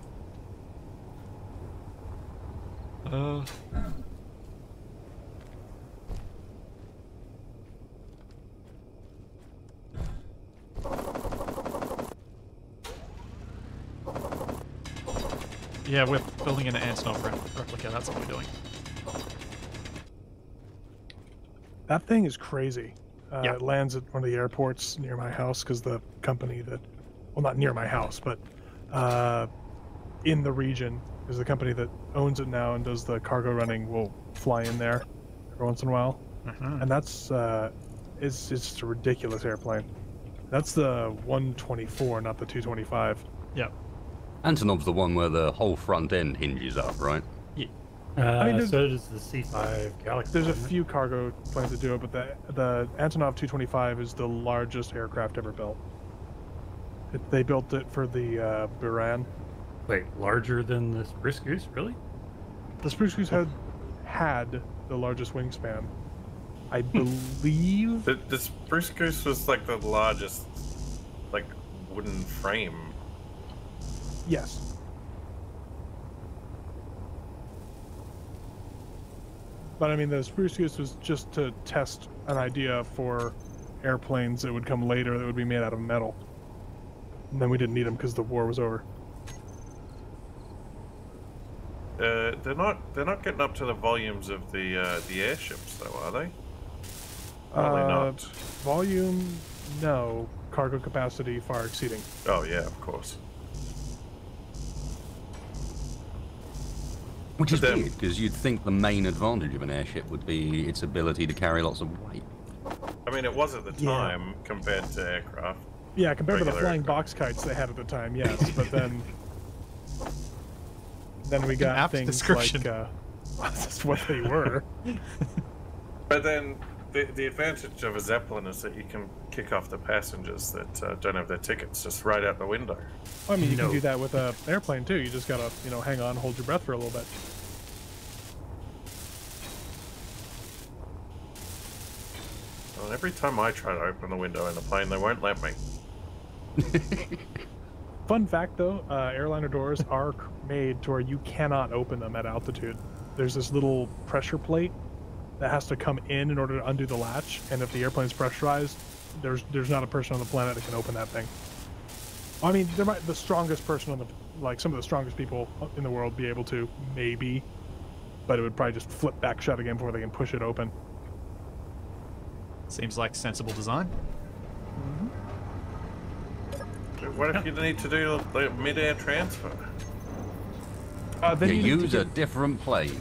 Uh, Yeah, we're building an Antonov replica. That's what we're doing. That thing is crazy. Uh, Yeah. It lands at one of the airports near my house because the company that, well, not near my house, but uh, in the region is the company that owns it now and does the cargo running. Will fly in there every once in a while, Mhm. and that's uh, it's it's just a ridiculous airplane. That's the 124, not the 225. Yep. Antonov's the one where the whole front end hinges up, right? Uh, mean, there's- so does the C5 Galaxy. There's a few cargo planes that do it, but the the Antonov 225 is the largest aircraft ever built. It, they built it for the uh, Buran. Wait, larger than the Spruce Goose? Really? The Spruce Goose had had the largest wingspan. I believe. The, the Spruce Goose was like the largest, like, wooden frame. Yes. But I mean, the Spruce Goose was just to test an idea for airplanes that would come later that would be made out of metal. And then we didn't need them because the war was over. Uh, they're not they're not getting up to the volumes of the uh, the airships though, are they? Probably Uh, not. Volume, no. Cargo capacity far exceeding. Oh yeah, of course. Which is weird, because you'd think the main advantage of an airship would be its ability to carry lots of weight. I mean, it was at the Yeah. time compared to aircraft. Yeah, compared to the flying aircraft. box kites they had at the time, yes. But then, then we got things description. like uh, that's what they were. But then the the advantage of a zeppelin is that you can kick off the passengers that uh, don't have their tickets just right out the window. I mean, you No. can do that with an airplane too. You just gotta, you know, hang on, hold your breath for a little bit. Well, every time I try to open the window in a plane, they won't let me. Fun fact though, uh, airliner doors are made to where you cannot open them at altitude. There's this little pressure plate that has to come in in order to undo the latch, and if the airplane's pressurized, there's there's not a person on the planet that can open that thing. I mean, there might the strongest person on the like some of the strongest people in the world be able to maybe, but it would probably just flip back shut again before they can push it open. Seems like sensible design. What if you need to do the mid-air transfer? Uh, then You you, to use a different plane.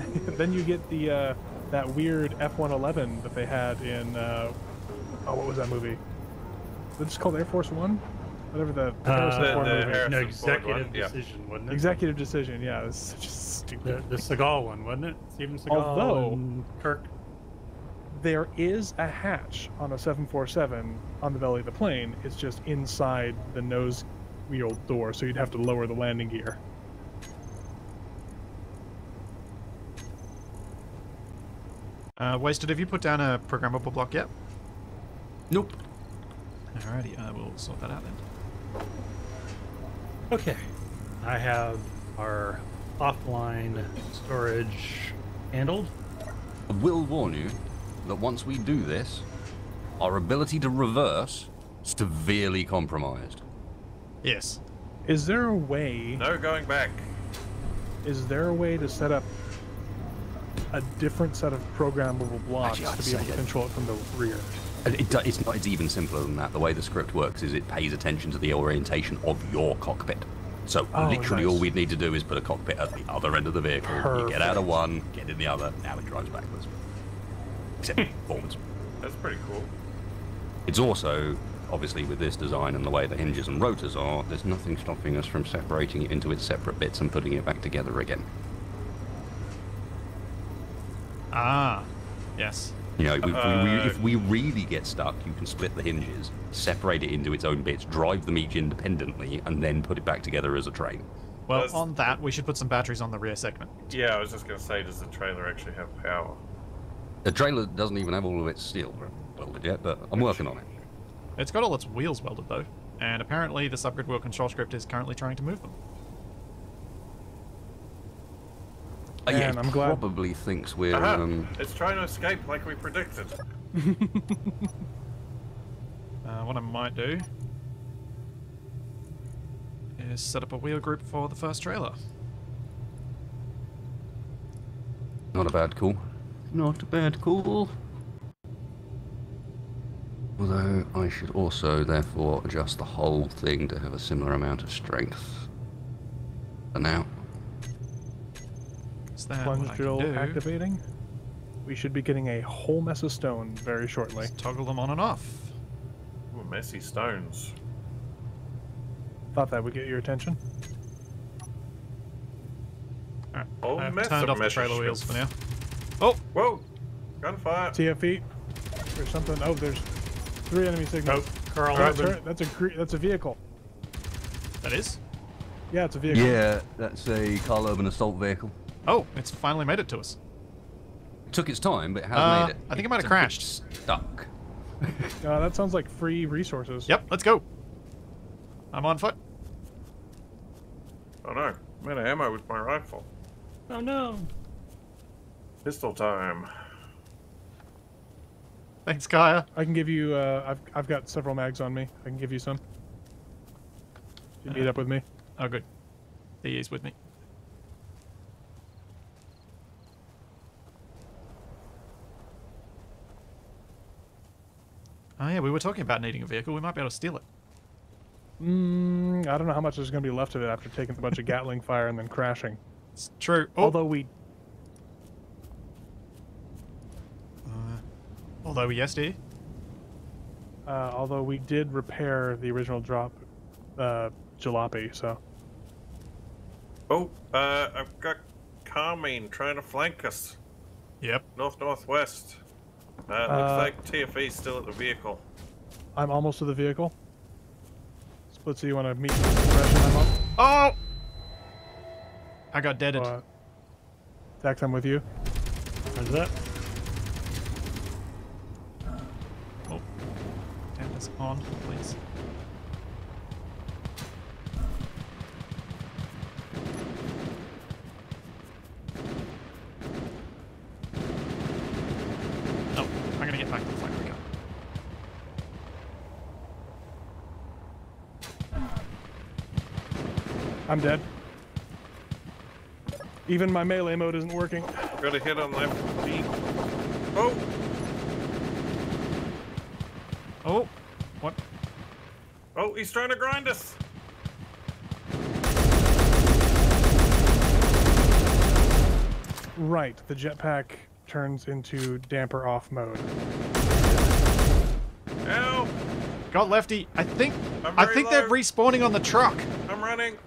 Get- then you get the uh, that weird F-111 that they had in uh, oh what was that movie? It's called Air Force One, whatever the, the Harrison Uh, Ford the movie. Harrison no, Ford executive one, yeah. decision, wasn't it? Executive decision. Yeah, it's such a stupid. The, the Seagal one, wasn't it? Steven Seagal Although- and Kirk. There is a hatch on a 747 on the belly of the plane. It's just inside the nose wheel door, so you'd have to lower the landing gear. Uh, Wasted, have you put down a programmable block yet? Nope. Alrighty, uh, we'll sort that out then. Okay. I have our offline storage handled. I will warn you that once we do this, our ability to reverse is severely compromised. Yes. Is there a way? No going back. Is there a way to set up a different set of programmable blocks Actually, to be able to it. control it from the rear? It, it's not. It's even simpler than that. The way the script works is it pays attention to the orientation of your cockpit. So Oh, literally, nice. all we'd need to do is put a cockpit at the other end of the vehicle. You get out of one, get in the other. Now it drives backwards. Except hmm. forwards. That's pretty cool. It's also, obviously, with this design and the way the hinges and rotors are, there's nothing stopping us from separating it into its separate bits and putting it back together again. Ah, yes. You know, if we, we, Uh, if we really get stuck, you can split the hinges, separate it into its own bits, drive them each independently, and then put it back together as a train. Well, Does- on that, we should put some batteries on the rear segment. Yeah, I was just gonna say, does the trailer actually have power? The trailer doesn't even have all of its steel welded yet, but I'm working on it. It's got all its wheels welded though, and apparently the subgrid wheel control script is currently trying to move them. Uh, yeah, Man, I'm glad- probably thinks we're. Aha! Um, It's trying to escape like we predicted. Uh, what I might do is set up a wheel group for the first trailer. Not a bad call. Not a bad call. Although I should also therefore adjust the whole thing to have a similar amount of strength. For now. Is that Plunge what drill activating. We should be getting a whole mess of stone very shortly. Just toggle them on and off. Ooh, messy stones. Thought that would get your attention. Uh, Alright, Oh, I've mess turned off the trailer wheels for now. Oh, Whoa! Gunfire! TFE. There's something. Oh, there's three enemy signals. Oh, Karl Oh, that's, Urban. that's a that's a vehicle. that is? Yeah, it's a vehicle. Yeah, that's a Karl Urban assault vehicle. Oh, it's finally made it to us. Took its time, but it has Uh, made it. I think it might have It's a bit crashed. Stuck. Uh, that sounds like free resources. Yep, let's go. I'm on foot. Oh no, I'm out of ammo with my rifle. Oh no. Pistol time. Thanks, Kaya. I can give you. Uh, I've I've got several mags on me. I can give you some. You meet up with me. Oh, good. He is with me. Oh yeah, we were talking about needing a vehicle. We might be able to steal it. Mm, I don't know how much there's going to be left of it after taking a bunch of Gatling fire and then crashing. It's true. Oh, Although we although we, yes, dear. uh, although we did repair the original drop uh, jalopy, so Oh, uh, I've got Carmine trying to flank us. Yep. North northwest. Uh, looks Uh, like TFE's still at the vehicle. I'm almost to the vehicle. Splitsie, you want to meet me in? I'm up. Oh! I got deaded. Uh, Dax, I'm with you. How's that? Oh. Turn this on, please. Oh, I'm gonna get back to the flag quicker. I'm dead. Even my melee mode isn't working. Got a hit on left feet. Oh, Oh! What? oh, he's trying to grind us. Right, the jetpack turns into damper off mode. Help! Got lefty. I think I'm I very think they're respawning on the truck. I'm running.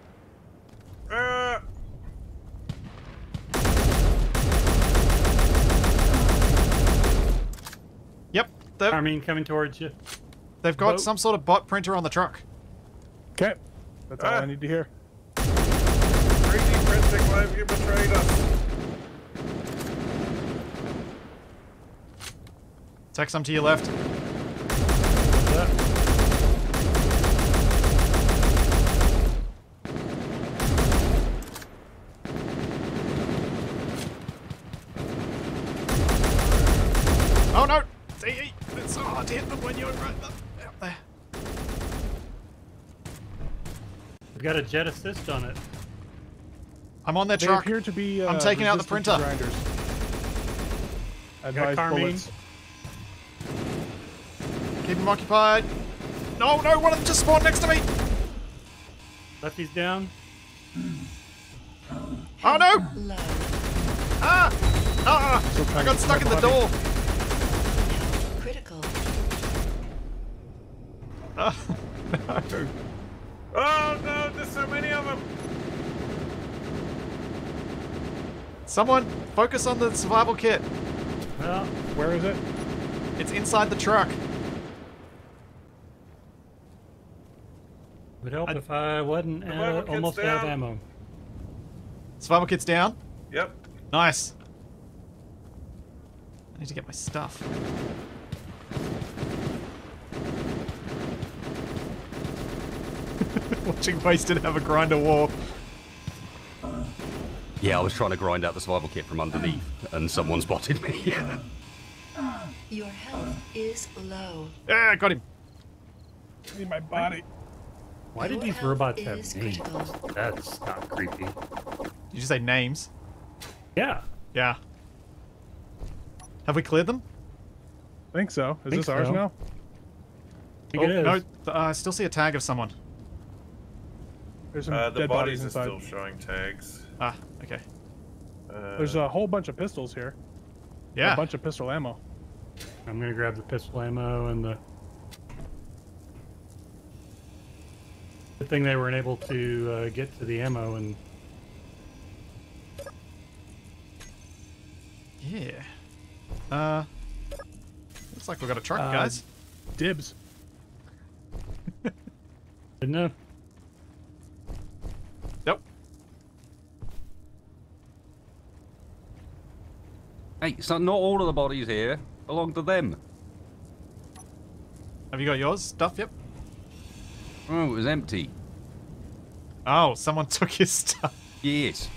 Uh, Yep. They've, Armin coming towards you. they've got boat. some sort of bot printer on the truck. Okay, that's all Ah. I need to hear. 3D printing, why have you betrayed us? Text some to your left. How's that? Oh no! See, it's so hard to hit them when you're right up there. We've got a jet assist on it. I'm on their They truck. appear to be. Uh, I'm taking out the resistant to printer. Grinders. Advise Carmine. bullets. Keep them occupied. No, no, one of them just spawned next to me. Lefty's down. Oh no! Low. Ah! Ah! Still I got stuck in the my door. Critical. Oh, no. Oh no, there's so many of them. Someone focus on the survival kit. Well, Where is it? It's inside the truck. would help I- if I wasn't uh, Survival kit's almost out of ammo. Survival kit's down. Yep. Nice. I need to get my stuff. Watching Wasted have a grinder war. Yeah, I was trying to grind out the survival kit from underneath, and someone spotted me. Your health is low. Yeah, I got him. I need my body. Why did Your these robots have names? critical. That's not creepy. Did you say names? Yeah. Yeah. Have we cleared them? I think so. Is Think this ours so. now? I think oh, it is. no. th- uh, I still see a tag of someone. There's some Uh, the dead bodies bodies are inside. still showing tags. Ah, okay. Uh, There's a whole bunch of pistols here. Yeah. A bunch of pistol ammo. I'm gonna grab the pistol ammo and the. Good thing they weren't able to uh, get to the ammo and Yeah. Uh. Looks like we've got a truck, Uh, guys. Dibs. didn't know. Hey, so not all of the bodies here belong to them. Have you got yours? Stuff? Yep. Oh, it was empty. Oh, someone took his stuff. Yes.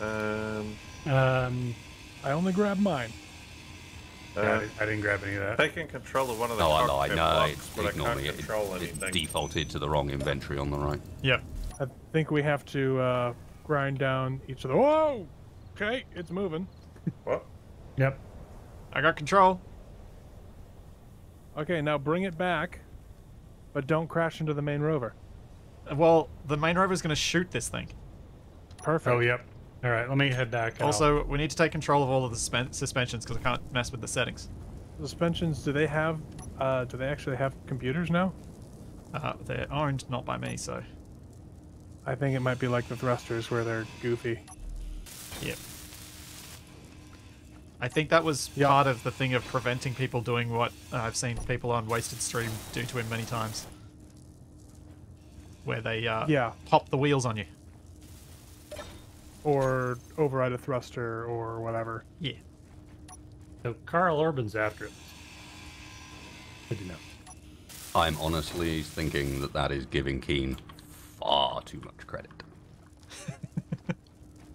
um, Um, I only grabbed mine. I, uh, didn't, I didn't grab any of that. taking control of one of the No, I cockpit lied. No, blocks, but I ignore can't me. It, control it defaulted to the wrong inventory on the right. Yep. I think we have to uh, grind down each of the. Whoa! Okay, it's moving. what? Yep. I got control. Okay, now bring it back, but don't crash into the main rover. Well, the main rover is going to shoot this thing. Perfect. Oh, yep. All right, let me head back. and I'll- Also, we need to take control of all of the suspen- suspensions because I can't mess with the settings. Suspensions. Do they have? Uh, do they actually have computers now? Uh, they're owned not by me, so I think it might be like the thrusters where they're goofy. yep. I think that was Yeah. part of the thing of preventing people doing what uh, I've seen people on Wasted Stream do to him many times, where they uh, Yeah. pop the wheels on you. Or override a thruster or whatever. Yeah. So Karl Urban's after it. Good to know. I'm honestly thinking that that is giving Keen far too much credit.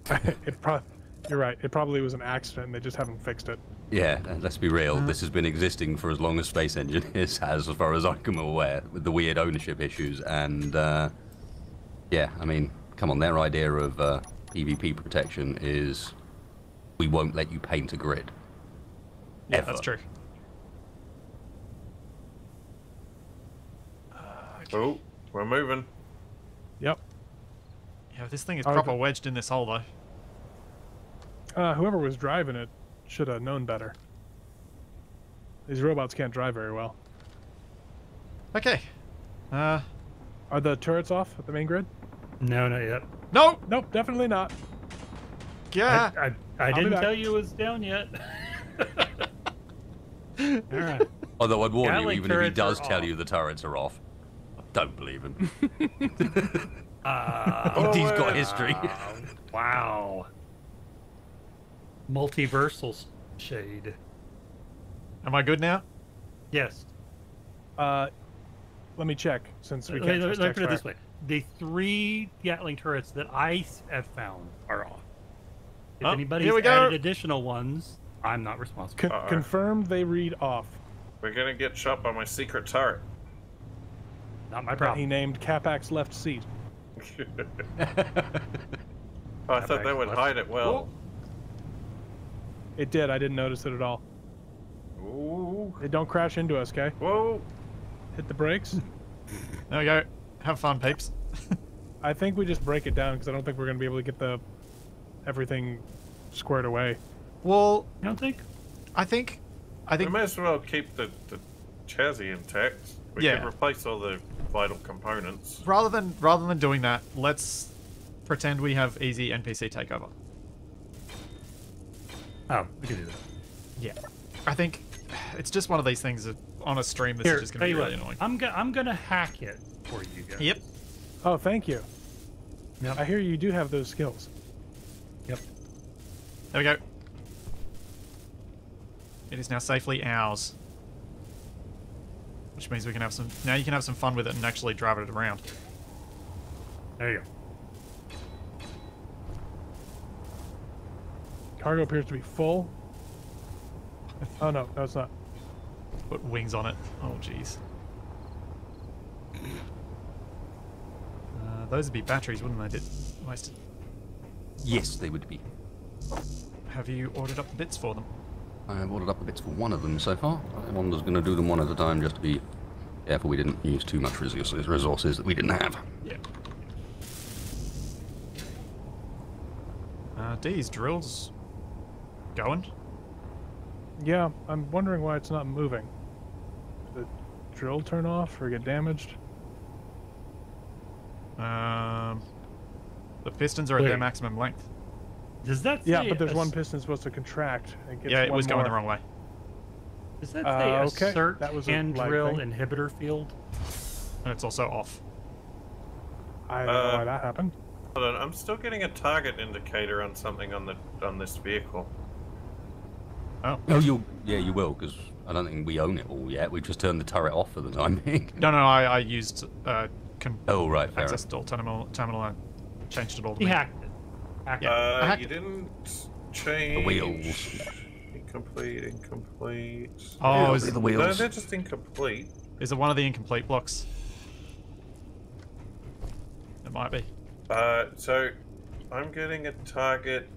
it pro- You're right. It probably was an accident. and They just haven't fixed it. Yeah, uh, let's be real. This has been existing for as long as Space Engineers has, as far as I'm aware, with the weird ownership issues. And uh, yeah, I mean, come on, their idea of uh, PvP protection is we won't let you paint a grid. Yeah, Ever. that's true. Oh, we're moving. Yep. Yeah, this thing is Oh, proper but- wedged in this hole though. Uh, whoever was driving it should have known better. These robots can't drive very well. Okay. Uh, Are the turrets off at the main grid? No, not yet. no. Nope, definitely not. Yeah. I, I, I didn't tell you it was down yet. All right. Although I'd warn you, even if he does tell off. you the turrets are off, don't believe him. Uh, He's got history. wow. Multiversal shade. Am I good now? Yes. Uh, let me check since we can't. let- trust let me put it this way: the three Gatling turrets that I have found are off. If Oh, anybody's here we go. added additional ones, I'm not responsible. Con- confirmed they read off. We're gonna get shot by my secret turret. Not my problem. he named Capac's left seat. oh, I thought that would Left. hide it well. It did. I didn't notice it at all. Ooh. Hey, don't crash into us, okay? Whoa. Hit the brakes. There we go. Have fun, peeps. I think we just break it down because I don't think we're gonna be able to get the everything squared away. well, You don't think? I think, I think We think, may as well keep the, the chassis intact. We Yeah. can replace all the vital components. rather than rather than doing that, let's pretend we have easy NPC takeover. Oh, we can do that. Yeah. I think it's just one of these things that on a stream this Here, is just going to be really what. annoying. I'm gonna I'm gonna hack it for you guys. Yep. Oh, thank you. Yep. I hear you do have those skills. Yep. There we go. It is now safely ours. Which means we can have some... Now you can have some fun with it and actually drive it around. There you go. Cargo appears to be full. Oh, no. No, it's not. Put wings on it. Oh, jeez. Uh, those would be batteries, wouldn't they? Did. Yes, they would be. Have you ordered up the bits for them? I have ordered up the bits for one of them so far. I'm going to do them one at a time just to be careful we didn't use too much resources, resources that we didn't have. Yeah. Uh, D's drills going. Yeah, I'm wondering why it's not moving. Did the drill turn off or get damaged? Um, the pistons are at their maximum length. Does that Yeah, but there's one piston supposed to contract. It gets yeah, it one was going the wrong way. Does that Uh, say okay, assert that was hand light drill thing. inhibitor field? And it's also off. I don't know Uh, why that happened. Hold on, I'm still getting a target indicator on something on the on this vehicle. Oh. Oh, you yeah, you will because I don't think we own it all yet. We've just turned the turret off for the time being. No, no, I, I used uh, con- Oh right, fair access enough. all terminal, terminal and changed it all to He me. hacked it. Hacked Yeah. I Uh, hacked you it. didn't change the wheels. Incomplete, incomplete. Oh, Yeah, is, the No, wheels. they're just incomplete. is it one of the incomplete blocks? It might be. Uh, so I'm getting a target.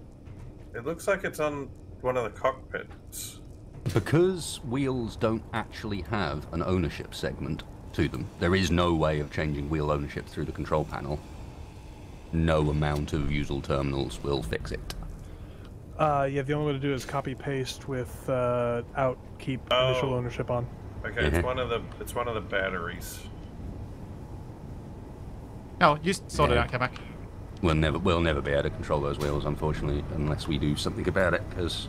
It looks like it's on one of the cockpits. Because wheels don't actually have an ownership segment to them, there is no way of changing wheel ownership through the control panel. No amount of usual terminals will fix it. Uh, yeah, the only way to do it is copy paste with uh, out keep initial Oh. ownership on. Okay, it's Mhm. one of the it's one of the batteries. Oh, you sorted Yeah. out, Capac. We'll never, we'll never be able to control those wheels, unfortunately, unless we do something about it. Because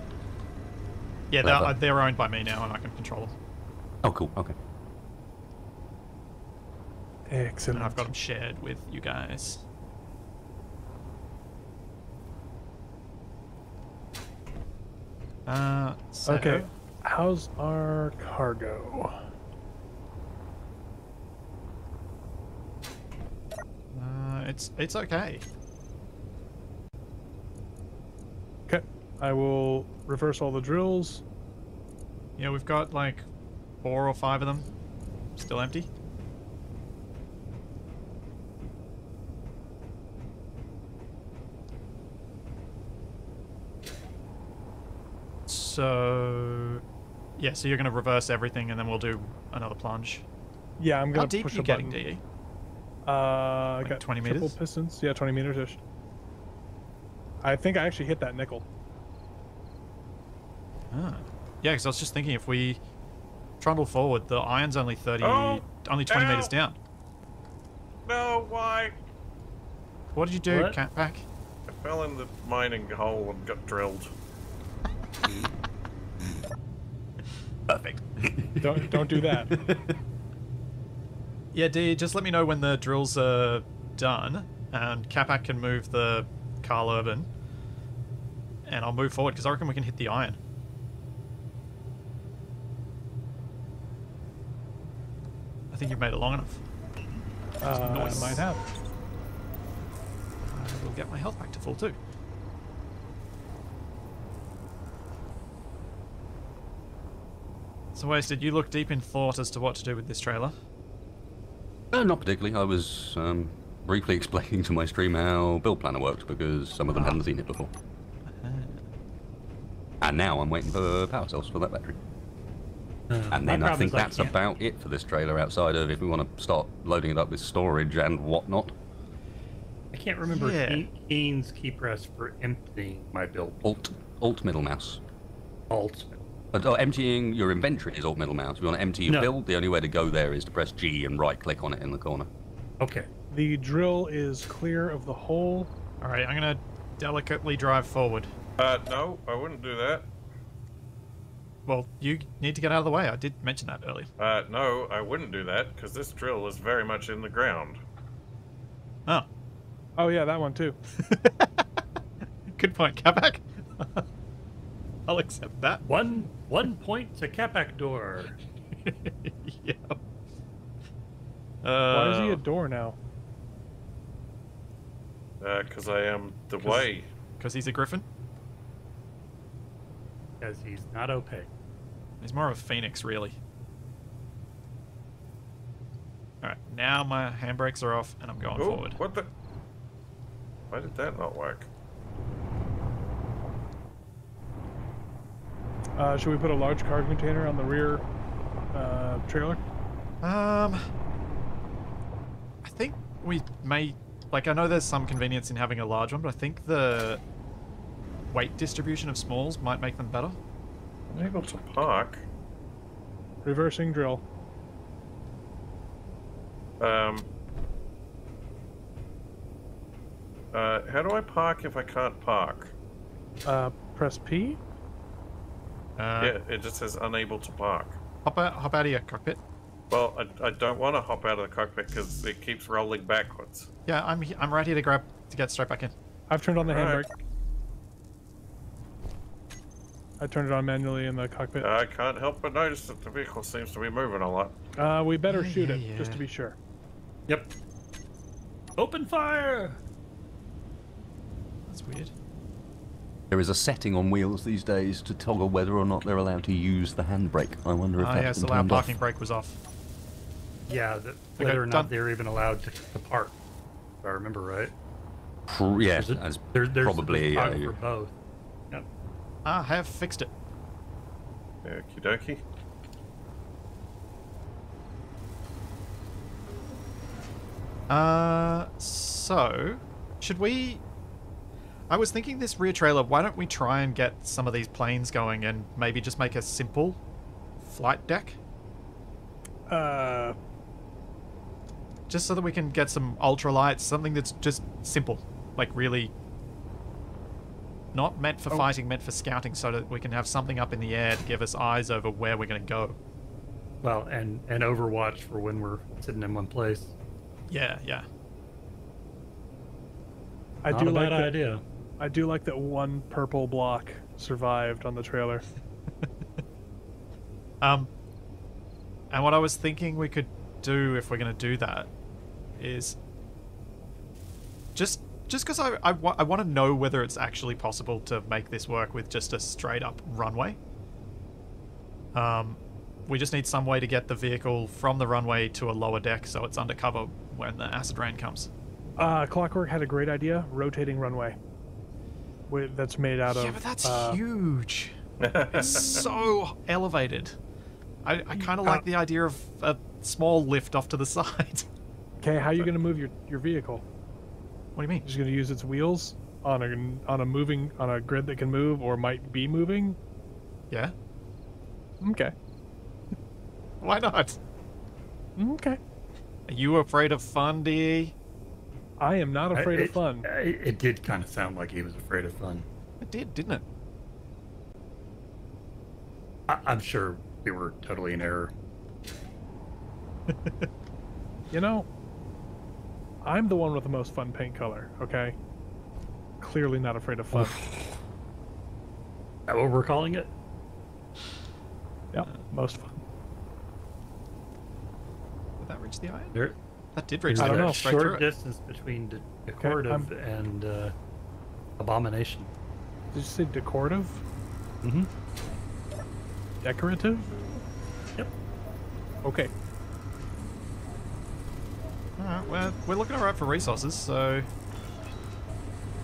Yeah, they're, uh, they're owned by me now, and I can control them. oh, cool, okay. Excellent. And I've got them shared with you guys. Uh, so, Okay, how's our cargo? Uh, it's it's okay. Okay, I will reverse all the drills. Yeah, we've got like four or five of them still empty. So, yeah, so you're going to reverse everything and then we'll do another plunge. Yeah, I'm gonna How deep are push you a getting, button. DE? Uh, I Like got 20 triple meters? pistons. Yeah, 20 meters ish. I think I actually hit that nickel. Ah. Yeah, because I was just thinking if we trundle forward, the iron's only 30, Oh, only 20 meters down. No, why? What did you do, What? Capac? I fell in the mining hole and got drilled. Perfect. Don't don't do that. Yeah, D, just let me know when the drills are done, and Capac can move the Karl Urban, and I'll move forward because I reckon we can hit the iron. I think you've made it long enough. Uh, Nice. might have. I will get my health back to full too. So, Wasted, you look deep in thought as to what to do with this trailer. Uh, not particularly. I was um, briefly explaining to my stream how build planner worked because some of them hadn't seen it before. And now I'm waiting for power cells for that battery. Uh, And then I think is that's can't- about it for this trailer outside of if we want to start loading it up with storage and whatnot. I can't remember Yeah. Keen- Keen's key press for emptying my build. Alt, alt middle mouse. Alt. But oh, emptying your inventory is alt middle mouse. If you want to empty your No. build, the only way to go there is to press G and right click on it in the corner. Okay. The drill is clear of the hole. All right, I'm gonna delicately drive forward. Uh, no, I wouldn't do that. Well, you need to get out of the way. I did mention that earlier. Uh, no, I wouldn't do that because this drill is very much in the ground. Oh, Oh yeah, that one too. good point, Capac. I'll accept that. One one point to Capac door. yeah. Why is he Uh, a door now? Because I am the way. Because he's a griffin. Because he's not opaque. He's more of a phoenix, really. All right, now my handbrakes are off and I'm going Oh, forward. what the? Why did that not work? Uh, should we put a large cargo container on the rear uh, trailer? Um, I think we may. Like, I know there's some convenience in having a large one, but I think the weight distribution of smalls might make them better. Unable to park. Reversing drill. Um. Uh, how do I park if I can't park? Uh, press P. Uh, yeah, it just says unable to park. Hop out, hop out of your cockpit. Well, I, I don't want to hop out of the cockpit because it keeps rolling backwards. Yeah, I'm he- I'm right here to grab to get straight back in. I've turned on the Alright. handbrake. I turned it on manually in the cockpit. I can't help but notice that the vehicle seems to be moving a lot. Uh, we better Yeah, shoot yeah, it just to be sure. Yep. Open fire! That's weird. There is a setting on wheels these days to toggle whether or not they're allowed to use the handbrake. I wonder if Ah, that's yes, been the loud turned off. parking brake was off. Yeah, that, whether or done. not they're even allowed to, to park. If I remember right. Pr- yeah, There's a- as there- there's probably there's uh, for both. Yep. Ah, I have fixed it. Okie dokie. Uh, so should we? I was thinking this rear trailer. Why don't we try and get some of these planes going and maybe just make a simple flight deck, Uh, just so that we can get some ultralights, something that's just simple, like really not meant for Oh. fighting, meant for scouting, so that we can have something up in the air to give us eyes over where we're going to go. Well, and and Overwatch for when we're sitting in one place. Yeah, yeah. I Not do a like bad that. idea. I do like that one purple block survived on the trailer. Um, and what I was thinking we could do if we're going to do that is just just because I, I, wa- I want to know whether it's actually possible to make this work with just a straight up runway. Um, we just need some way to get the vehicle from the runway to a lower deck so it's undercover when the acid rain comes. Uh, Clockwork had a great idea: rotating runway. That's made out of. yeah, but that's uh, huge. It's so elevated. I, I kind of like the idea of a small lift off to the side. Okay, how are you going to move your, your vehicle? What do you mean? Just going to use its wheels on a on a moving on a grid that can move or might be moving? Yeah? Okay. Why not? Okay. Are you afraid of fun, DE? I am not afraid I- of fun. It, it did kind of sound like he was afraid of fun. It did, didn't it? I, I'm sure we were totally in error. You know, I'm the one with the most fun paint color. Okay. Clearly not afraid of fun. Is that what we're calling it? yep, most fun. Did that reach the eye? There, That did reach there's I don't know. a Straight through short distance between de- decorative and uh, abomination. Did you say decorative? Mm-hmm. Decorative? Yep. Okay. Alright, well, we're looking alright for resources, so...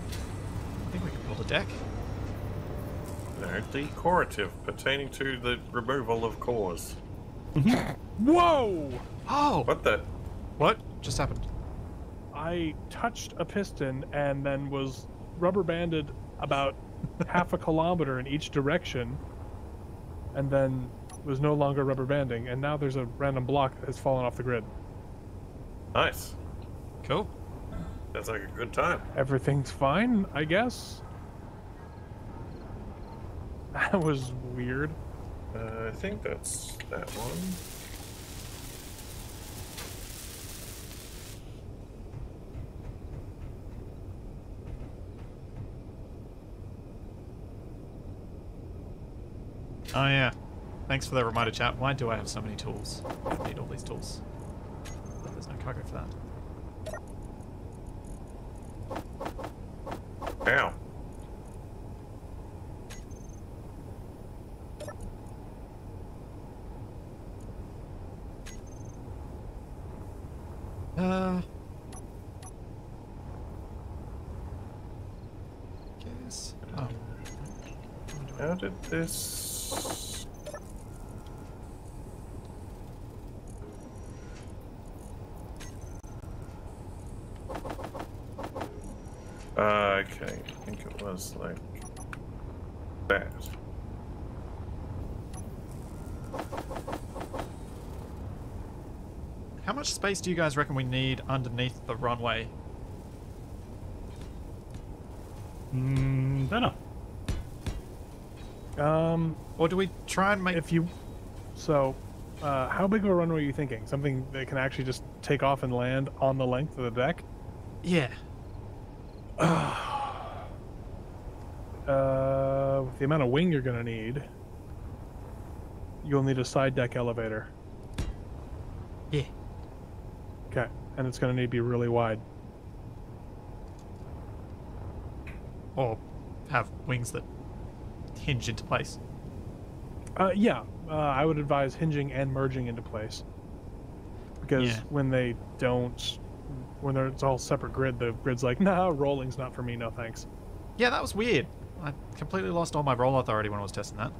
I think we can build a deck. No, decorative, pertaining to the removal of cores. Whoa! Oh! What the? What just happened? I touched a piston and then was rubber banded about half a kilometer in each direction and then was no longer rubber banding and now there's a random block that has fallen off the grid. Nice. Cool. Sounds like a good time. Everything's fine, I guess. That was weird. Uh, I think that's that one. Oh yeah. Thanks for the reminder, chat. Why do I have so many tools? I need all these tools. But there's no cargo for that. Ow. Uh... guess. Oh, How did this? Uh, okay, I think it was like that. how much space do you guys reckon we need underneath the runway? Mm, don't know. Um, Or do we try and make if you, so, uh, how big of a runway are you thinking? Something that can actually just take off and land on the length of the deck? Yeah. Uh, with the amount of wing you're gonna need, you'll need a side deck elevator. Yeah. Okay, and it's gonna need to be really wide. Or have wings that hinge into place. Uh, yeah, uh, I would advise hinging and merging into place. Because Yeah. when they don't, when they're, it's all separate grid, the grid's like, nah, rolling's not for me, no thanks. Yeah, that was weird. I completely lost all my roll authority when I was testing that.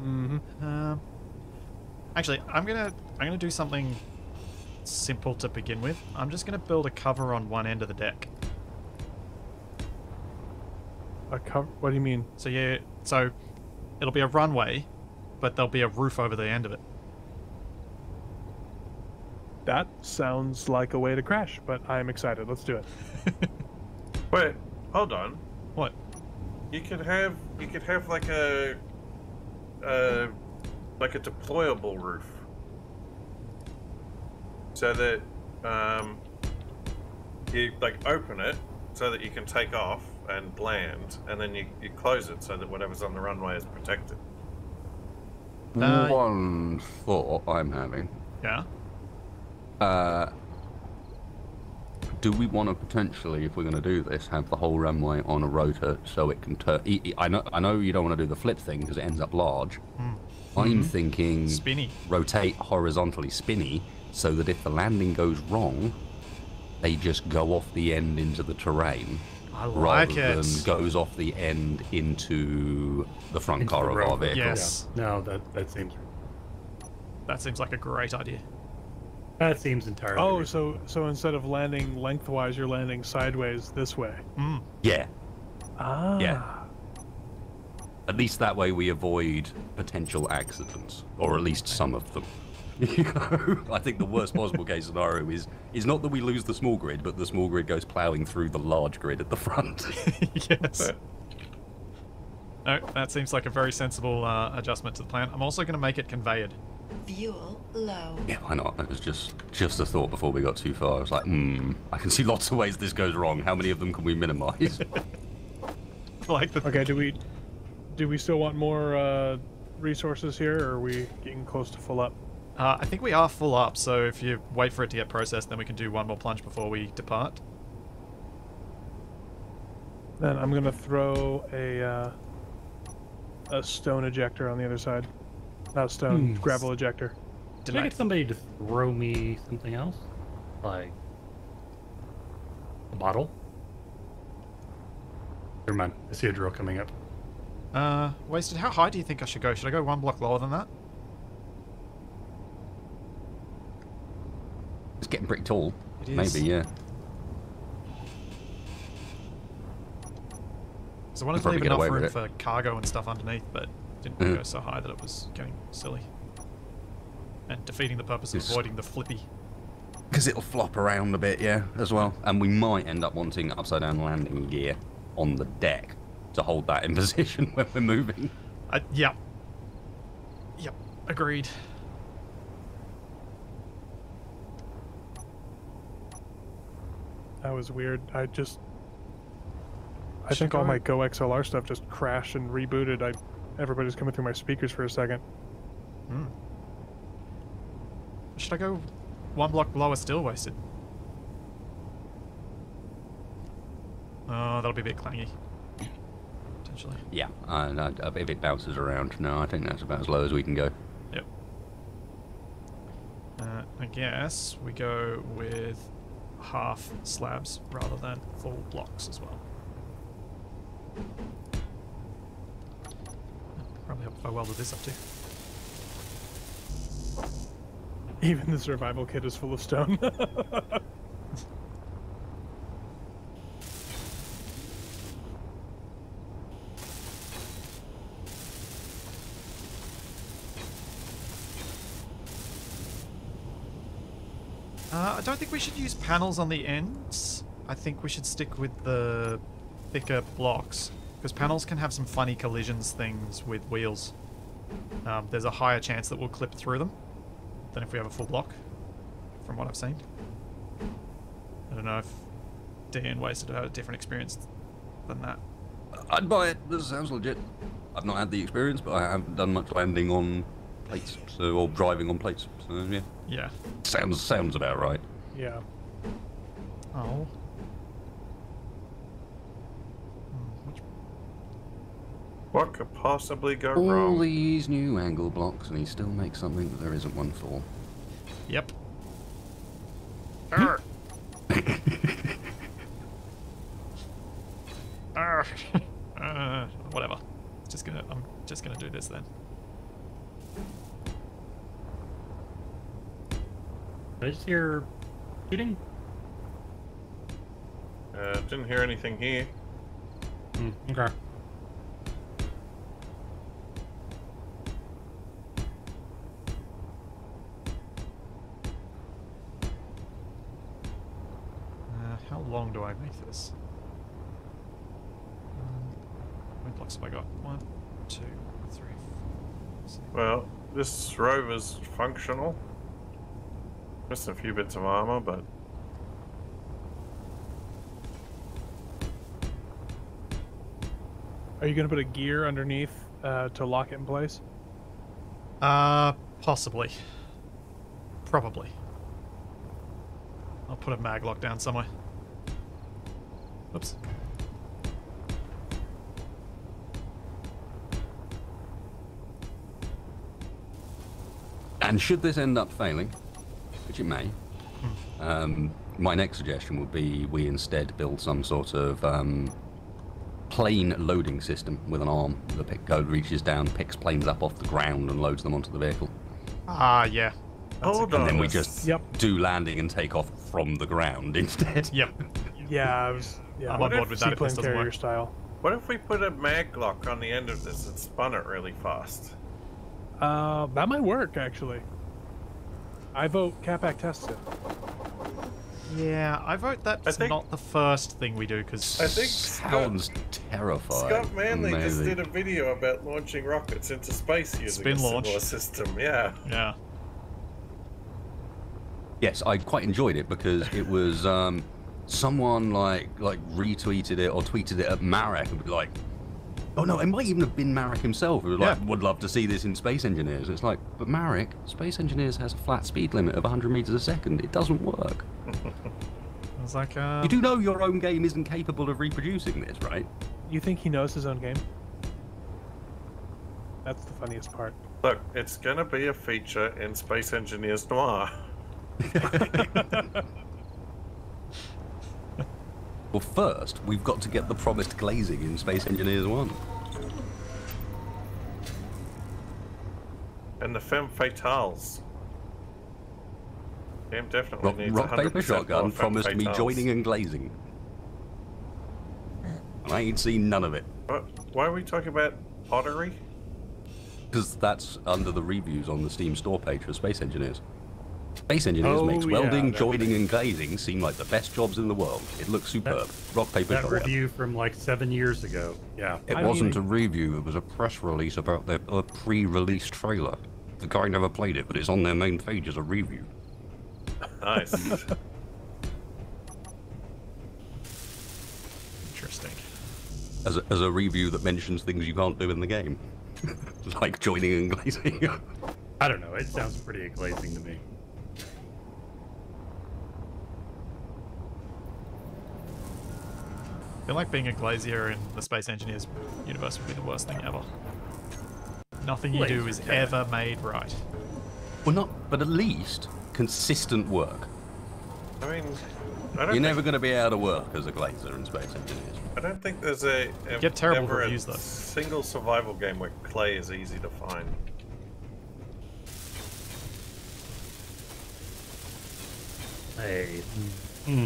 Mm-hmm. Um, actually, I'm gonna I'm gonna do something simple to begin with. I'm just gonna build a cover on one end of the deck. A cover? What do you mean? So yeah, so it'll be a runway, but there'll be a roof over the end of it. That sounds like a way to crash, but I'm excited. Let's do it. Wait, hold on. What? You could have you could have like a uh like a deployable roof. So that um you like open it so that you can take off and land and then you, you close it so that whatever's on the runway is protected. Uh, One thought I'm having. Yeah. Uh, do we want to potentially, if we're going to do this, have the whole runway on a rotor so it can turn? I know, I know you don't want to do the flip thing because it ends up large. I'm thinking Spinny. rotate horizontally spinny so that if the landing goes wrong, they just go off the end into the terrain I like rather it. than goes off the end into the front Into car the of our vehicle. Yes. Yeah. No, that that seems That seems like a great idea. that seems entirely. Oh, reasonable. so so instead of landing lengthwise, you're landing sideways this way. Mm. Yeah. Ah. Yeah. At least that way we avoid potential accidents, or at least some of them. You know, I think the worst possible case scenario is is not that we lose the small grid, but the small grid goes ploughing through the large grid at the front. yes. No, that seems like a very sensible uh, adjustment to the plan. I'm also going to make it conveyed. Fuel low. yeah, why not? That was just just a thought before we got too far. I was like, hmm, I can see lots of ways this goes wrong. How many of them can we minimise? like the Okay. Do we do we still want more uh, resources here, or are we getting close to full up? Uh, I think we are full up, so if you wait for it to get processed, then we can do one more plunge before we depart. Then I'm gonna throw a uh, a stone ejector on the other side. Not stone, Hmm. gravel ejector. Did I get somebody to throw me something else? Like a bottle? Never mind. I see a drill coming up. Uh, wasted. How high do you think I should go? Should I go one block lower than that? It's getting pretty tall. It is. Maybe, yeah. So I wanted to leave enough room for cargo and stuff underneath, but didn't want to go so high that it was getting silly. And defeating the purpose of Yes. avoiding the flippy. Because it'll flop around a bit, yeah, as well. And we might end up wanting upside down landing gear on the deck to hold that in position when we're moving. Uh, yep. Yep, agreed. That was weird. I just. I Should think all my GoXLR stuff just crashed and rebooted. I, everybody's coming through my speakers for a second. Hmm. Should I go one block lower still wasted? Oh, that'll be a bit clangy. Potentially. Yeah, and uh, if it bounces around, no, I think that's about as low as we can go. Yep. Uh, I guess we go with half slabs rather than full blocks as well. Probably help if I welded this up too. Even the survival kit is full of stone. Uh, I don't think we should use panels on the ends. I think we should stick with the thicker blocks because panels can have some funny collisions things with wheels. Um, there's a higher chance that we'll clip through them than if we have a full block, from what I've seen. I don't know if D and Wasted had a different experience than that. I'd buy it. This sounds legit. I've not had the experience, but I haven't done much landing on plates, so or driving on plates. So yeah, Yeah. sounds sounds about right. yeah. Oh. What could possibly go All wrong? these new angle blocks, and he still makes something that there isn't one for. Yep. Arr. Arr. uh, whatever. Just gonna. I'm just gonna do this then. I just hear shooting. Uh, didn't hear anything here. Hmm, okay. Uh, how long do I make this? Um, how many blocks have I got? One, two, three, four, six. Well, this rover's functional. Just a few bits of armor, but Are you gonna put a gear underneath uh, to lock it in place? Uh, possibly. Probably. I'll put a mag lock down somewhere. Oops. And should this end up failing, which it may, um, my next suggestion would be we instead build some sort of um, plane loading system with an arm. The pick code reaches down, picks planes up off the ground, and loads them onto the vehicle. Ah, yeah. That's hold good- on. And then we just Yep. do landing and take off from the ground instead. Yep. Yeah, I was. Yeah, I'm on board if with that if this doesn't carrier work. style. What if we put a mag lock on the end of this and spun it really fast? Uh, that might work actually. I vote Capac tests it. Yeah, I vote that's think- not the first thing we do because I think Scott, Sounds terrifying. Scott Manley just did a video about launching rockets into space using Spin a launch. similar system. Yeah. yeah, Yes, I quite enjoyed it because it was um, someone like like retweeted it or tweeted it at Marek and be like, oh no, it might even have been Marek himself who was like, Yeah. would love to see this in Space Engineers. It's like, but Marek, Space Engineers has a flat speed limit of 100 meters a second. It doesn't work. I was like, uh, You do know your own game isn't capable of reproducing this, right? You think he knows his own game? That's the funniest part. Look, it's gonna be a feature in Space Engineers Noir. Well, first we've got to get the promised glazing in Space Engineers One. And the femme fatales. Game definitely Rock, needs rock 100% paper shotgun promised me joining and glazing. And I ain't seen none of it. What? Why are we talking about pottery? Because that's under the reviews on the Steam store page for Space Engineers. Space Engineers Oh, makes welding, that- joining, and glazing seem like the best jobs in the world. It looks superb. Rock, paper, That shotgun. review from like seven years ago. Yeah. It I wasn't mean- a review, it was a press release about their a pre-release trailer. The guy never played it, but it's on their main page as a review. Nice. interesting. As a, as a review that mentions things you can't do in the game. like joining and glazing. I don't know. It sounds pretty glazing to me. Feel like being a glazier in the Space Engineers universe would be the worst thing ever. Nothing you do is Laser ever made right. well, not, but at least consistent work. I mean, I don't You're think, never going to be able to work as a glazer in Space Engineers. I don't think there's a, a Get terrible ever reviews, a though. single survival game where clay is easy to find. Hey, hmm.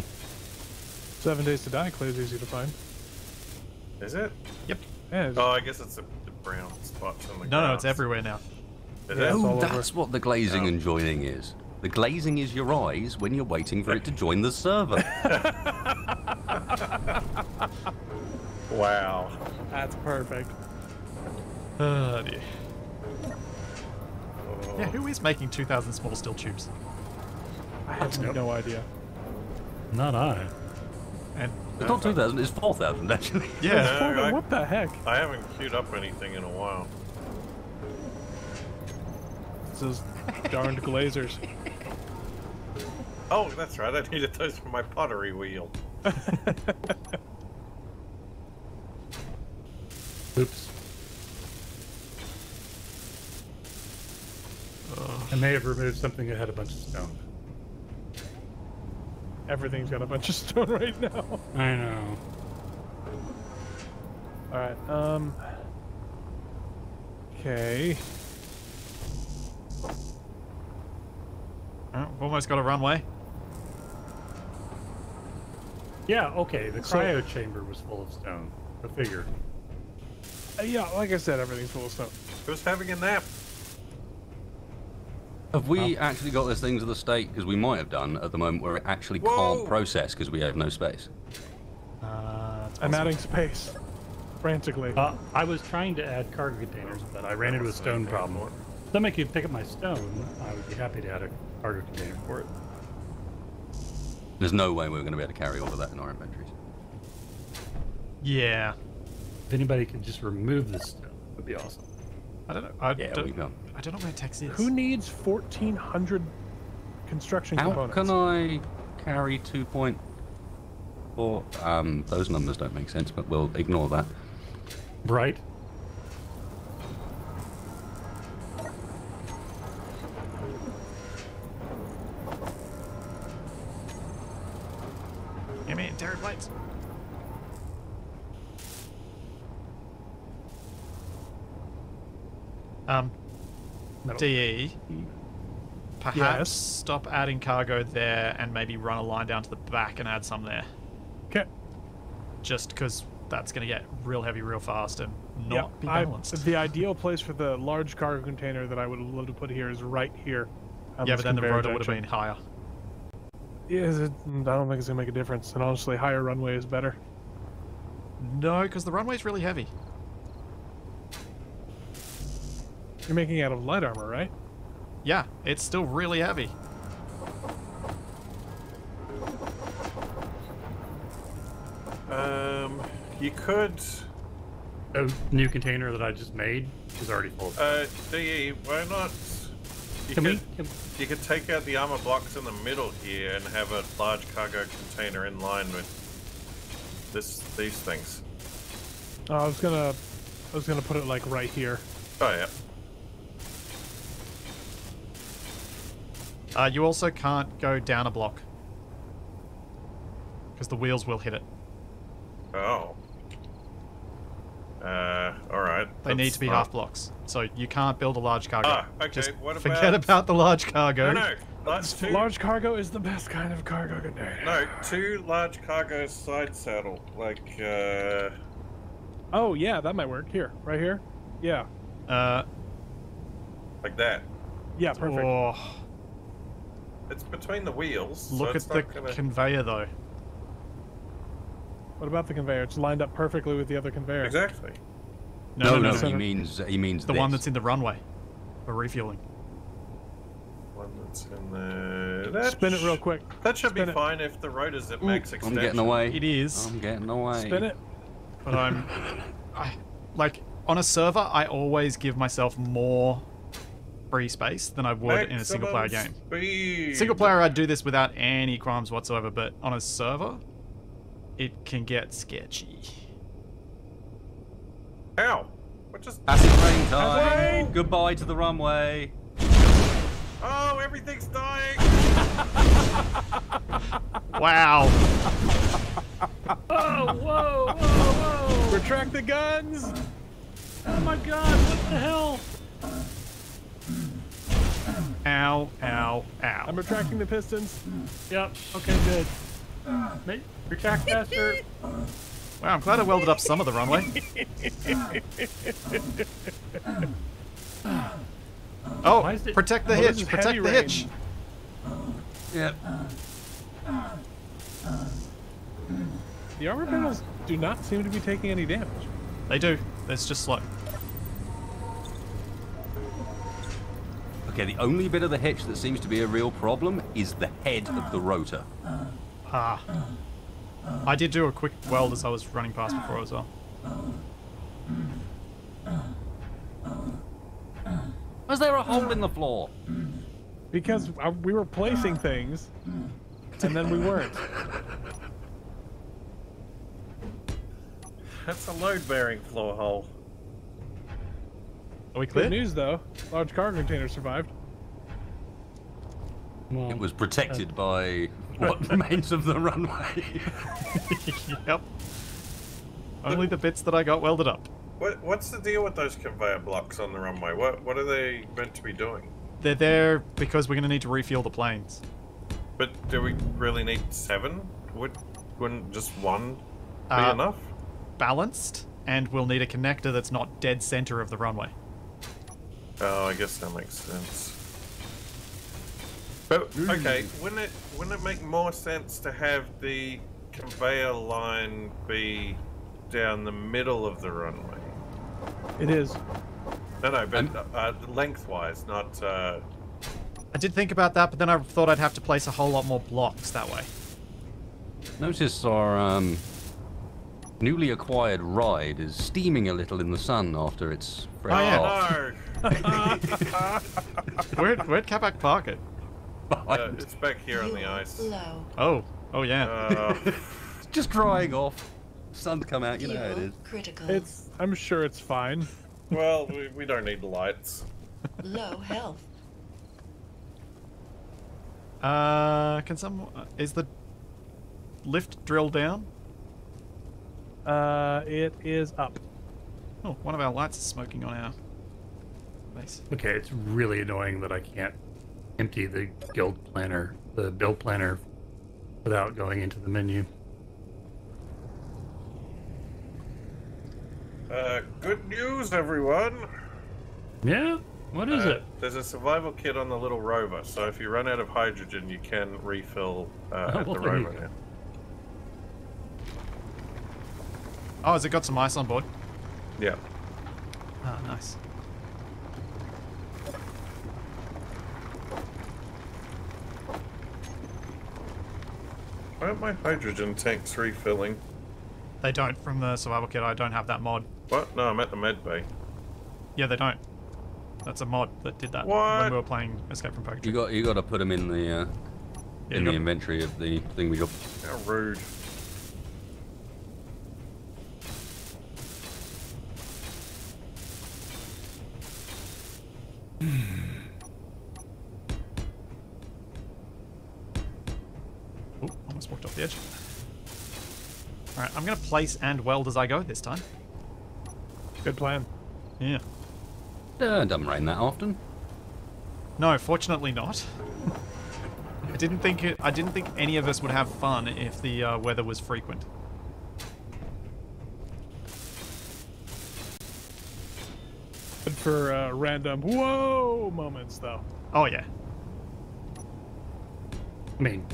Seven Days to Die clay is easy to find. Is it? Yep. Yeah, it's- Oh, I guess it's the, the brown spots on the No, no, it's everywhere now. Is Yeah, it? it's Oh, over. that's what the glazing Oh. and joining is. The glazing is your eyes when you're waiting for it to join the server. Wow. that's perfect. Oh, dear. Oh. Yeah, who is making 2,000 small steel tubes? I have no idea. not I. And It's not 2,000, it's 4,000 actually. yeah, No, Corbin, I- what the heck? I haven't queued up anything in a while. It's those darned glazers. Oh, that's right. I needed those for my pottery wheel. Oops. Uh. I may have removed something that had a bunch of stone. Everything's got a bunch of stone right now. I know. All right. Um. Okay. Oh, almost got a runway. Yeah, okay. The So- cryo chamber was full of stone. I figure. Uh, yeah, like I said, everything's full of stone. Who's having a nap? Have we actually got this thing to the state, because we might have done, at the moment where it actually Whoa! can't process because we have no space? Uh, it's I'm adding space frantically. Uh, I was trying to add cargo containers, but I ran into a stone problem. If somebody could pick up my stone. I would be happy to add a cargo container for it. There's no way we're going to be able to carry all of that in our inventories. Yeah. If anybody could just remove this stone, it would be awesome. I don't know. I, Yeah, don't, we can. I don't know where Tex is. Who needs 1,400 construction How components? can I carry 2.4? Um, those numbers don't make sense, but we'll ignore that. Right? Give me Terry plates. Um, DE. Perhaps Yes? stop adding cargo there and maybe run a line down to the back and add some there. Okay. Just because that's going to get real heavy real fast and not be I- balanced. the ideal place for the large cargo container that I would love to put here is right here. yeah, but then the rotor would have been higher. Yeah, it, I don't think it's gonna make a difference. And honestly, higher runway is better. No, because the runway's really heavy. You're making it out of light armor, right? Yeah, it's still really heavy. Um, you could. A new container that I just made is already full. Of Uh, DE, why not? You Can could, we? Can, You could take out the armor blocks in the middle here and have a large cargo container in line with this these things. Uh, I was gonna, I was gonna put it like right here. Oh yeah. Uh, you also can't go down a block. Because the wheels will hit it. Oh. Uh, all right. They need to be not- half blocks. So you can't build a large cargo. Ah, okay, Just what forget about- about the large cargo. No, no. That's two. Large cargo is the best kind of cargo container. No, two large cargo side saddle, like uh, Oh yeah, that might work. Here, right here. Yeah, Uh, like that. yeah, perfect. oh, It's between the wheels. so look it's at the gonna... conveyor though. What about the conveyor? It's lined up perfectly with the other conveyor. Exactly. No, no, no. he means he means The one that's in the runway for refueling. One that's in there. That Spin it real quick. That should Spin be it. fine if the rotor's at Ooh, max I'm getting away. It is. I'm getting away. Spin it. But I'm, I, like on a server, I always give myself more free space than I would in a single player game. Speed. Single player, I'd do this without any crimes whatsoever, but on a server, it can get sketchy. Ow! What just? Acid rain time. Goodbye to the runway. Oh, everything's dying. Wow. Oh, whoa, whoa, whoa! Retract the guns. Oh my god, what the hell? Ow, ow, ow. I'm retracting the pistons. Yep, okay, good. Ma- Retract faster. Wow, I'm glad I welded up some of the runway. Oh, Why is it- protect the Oh, hitch, protect the rain. hitch. Yep. The armor panels do not seem to be taking any damage. They do. It's just slow. Okay, the only bit of the hitch that seems to be a real problem is the head of the rotor. Ah. I did do a quick weld as I was running past before as well. Was there a hole in the floor? Because uh, we were placing things, and then we weren't. That's a load bearing floor hole. Are we Good clear? news though, large cargo container survived. Well, It was protected by what remains of the runway. yep. Only the bits that I got welded up. What, what's the deal with those conveyor blocks on the runway? What what are they meant to be doing? They're there because we're going to need to refuel the planes. But do we really need seven? Would wouldn't just one be Uh, enough? Balanced, and we'll need a connector that's not dead center of the runway. Oh, I guess that makes sense. But okay, wouldn't it wouldn't it make more sense to have the conveyor line be down the middle of the runway? It is. No, no, but uh, lengthwise, not. Uh, I did think about that, but then I thought I'd have to place a whole lot more blocks that way. Notice our um, newly acquired ride is steaming a little in the sun after it's fresh Oh, yeah. off. no! Where'd, where'd Capac park it? uh, it's back here on the ice. Low. Oh, oh yeah. Uh, It's just drying off. Sun's come out, you know how it Fuel is. critical. It's. I'm sure it's fine. well, we, we don't need the lights. Low health. Uh, can someone... is the lift drill down? Uh, it is up. Oh, one of our lights is smoking on our base. Okay, it's really annoying that I can't empty the guild planner, the build planner, without going into the menu. Uh, good news, everyone! Yeah? What is Uh, it? There's a survival kit on the little rover, so if you run out of hydrogen, you can refill uh, Oh, at the well, there you rover now. Oh, has it got some ice on board? Yeah. Ah, nice. Why aren't my hydrogen tanks refilling? They don't from the survival kit. I don't have that mod. What? No, I'm at the med bay. Yeah, they don't. That's a mod that did that What? when we were playing Escape from Purgatory. You got you got to put them in the uh, Yeah, in the got- inventory of the thing we got. How rude. Ooh, almost walked off the edge. Alright, I'm going to place and weld as I go this time. Good plan. Yeah. Uh, doesn't rain that often. No, fortunately not. I didn't think it, I didn't think any of us would have fun if the uh, weather was frequent. Good for uh, random whoa moments though. Oh yeah. I mean,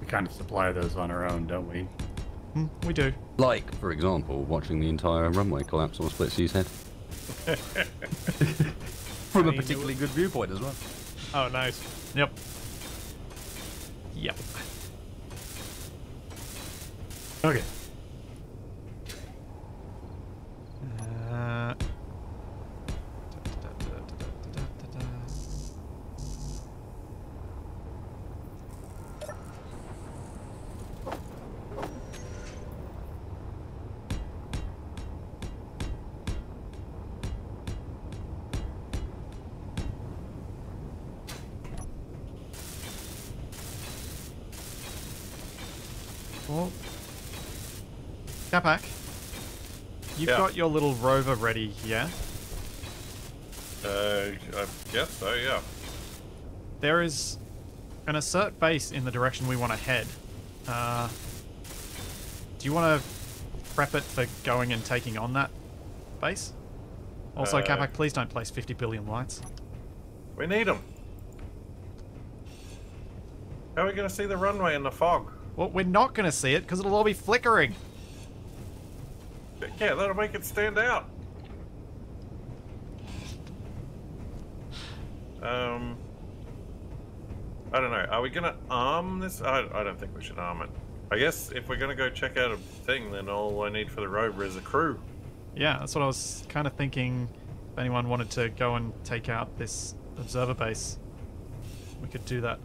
we kind of supply those on our own, don't we? Hmm, we do. Like, for example, watching the entire runway collapse on Splitsie's head. From a particularly good viewpoint as well. Oh, nice. Yep. Yep. Okay. Uh, Capac, you've Yeah. got your little rover ready, yeah? Uh, I guess so, yeah. There is an assert base in the direction we want to head. Uh, do you want to prep it for going and taking on that base? Also, Uh, Capac, please don't place 50 billion lights. We need them. How are we going to see the runway in the fog? Well, we're not going to see it because it'll all be flickering. Yeah, that'll make it stand out. Um, I don't know. Are we gonna arm this? I, I don't think we should arm it. I guess if we're gonna go check out a thing, then all I need for the rover is a crew. Yeah, that's what I was kind of thinking. If anyone wanted to go and take out this observer base, we could do that.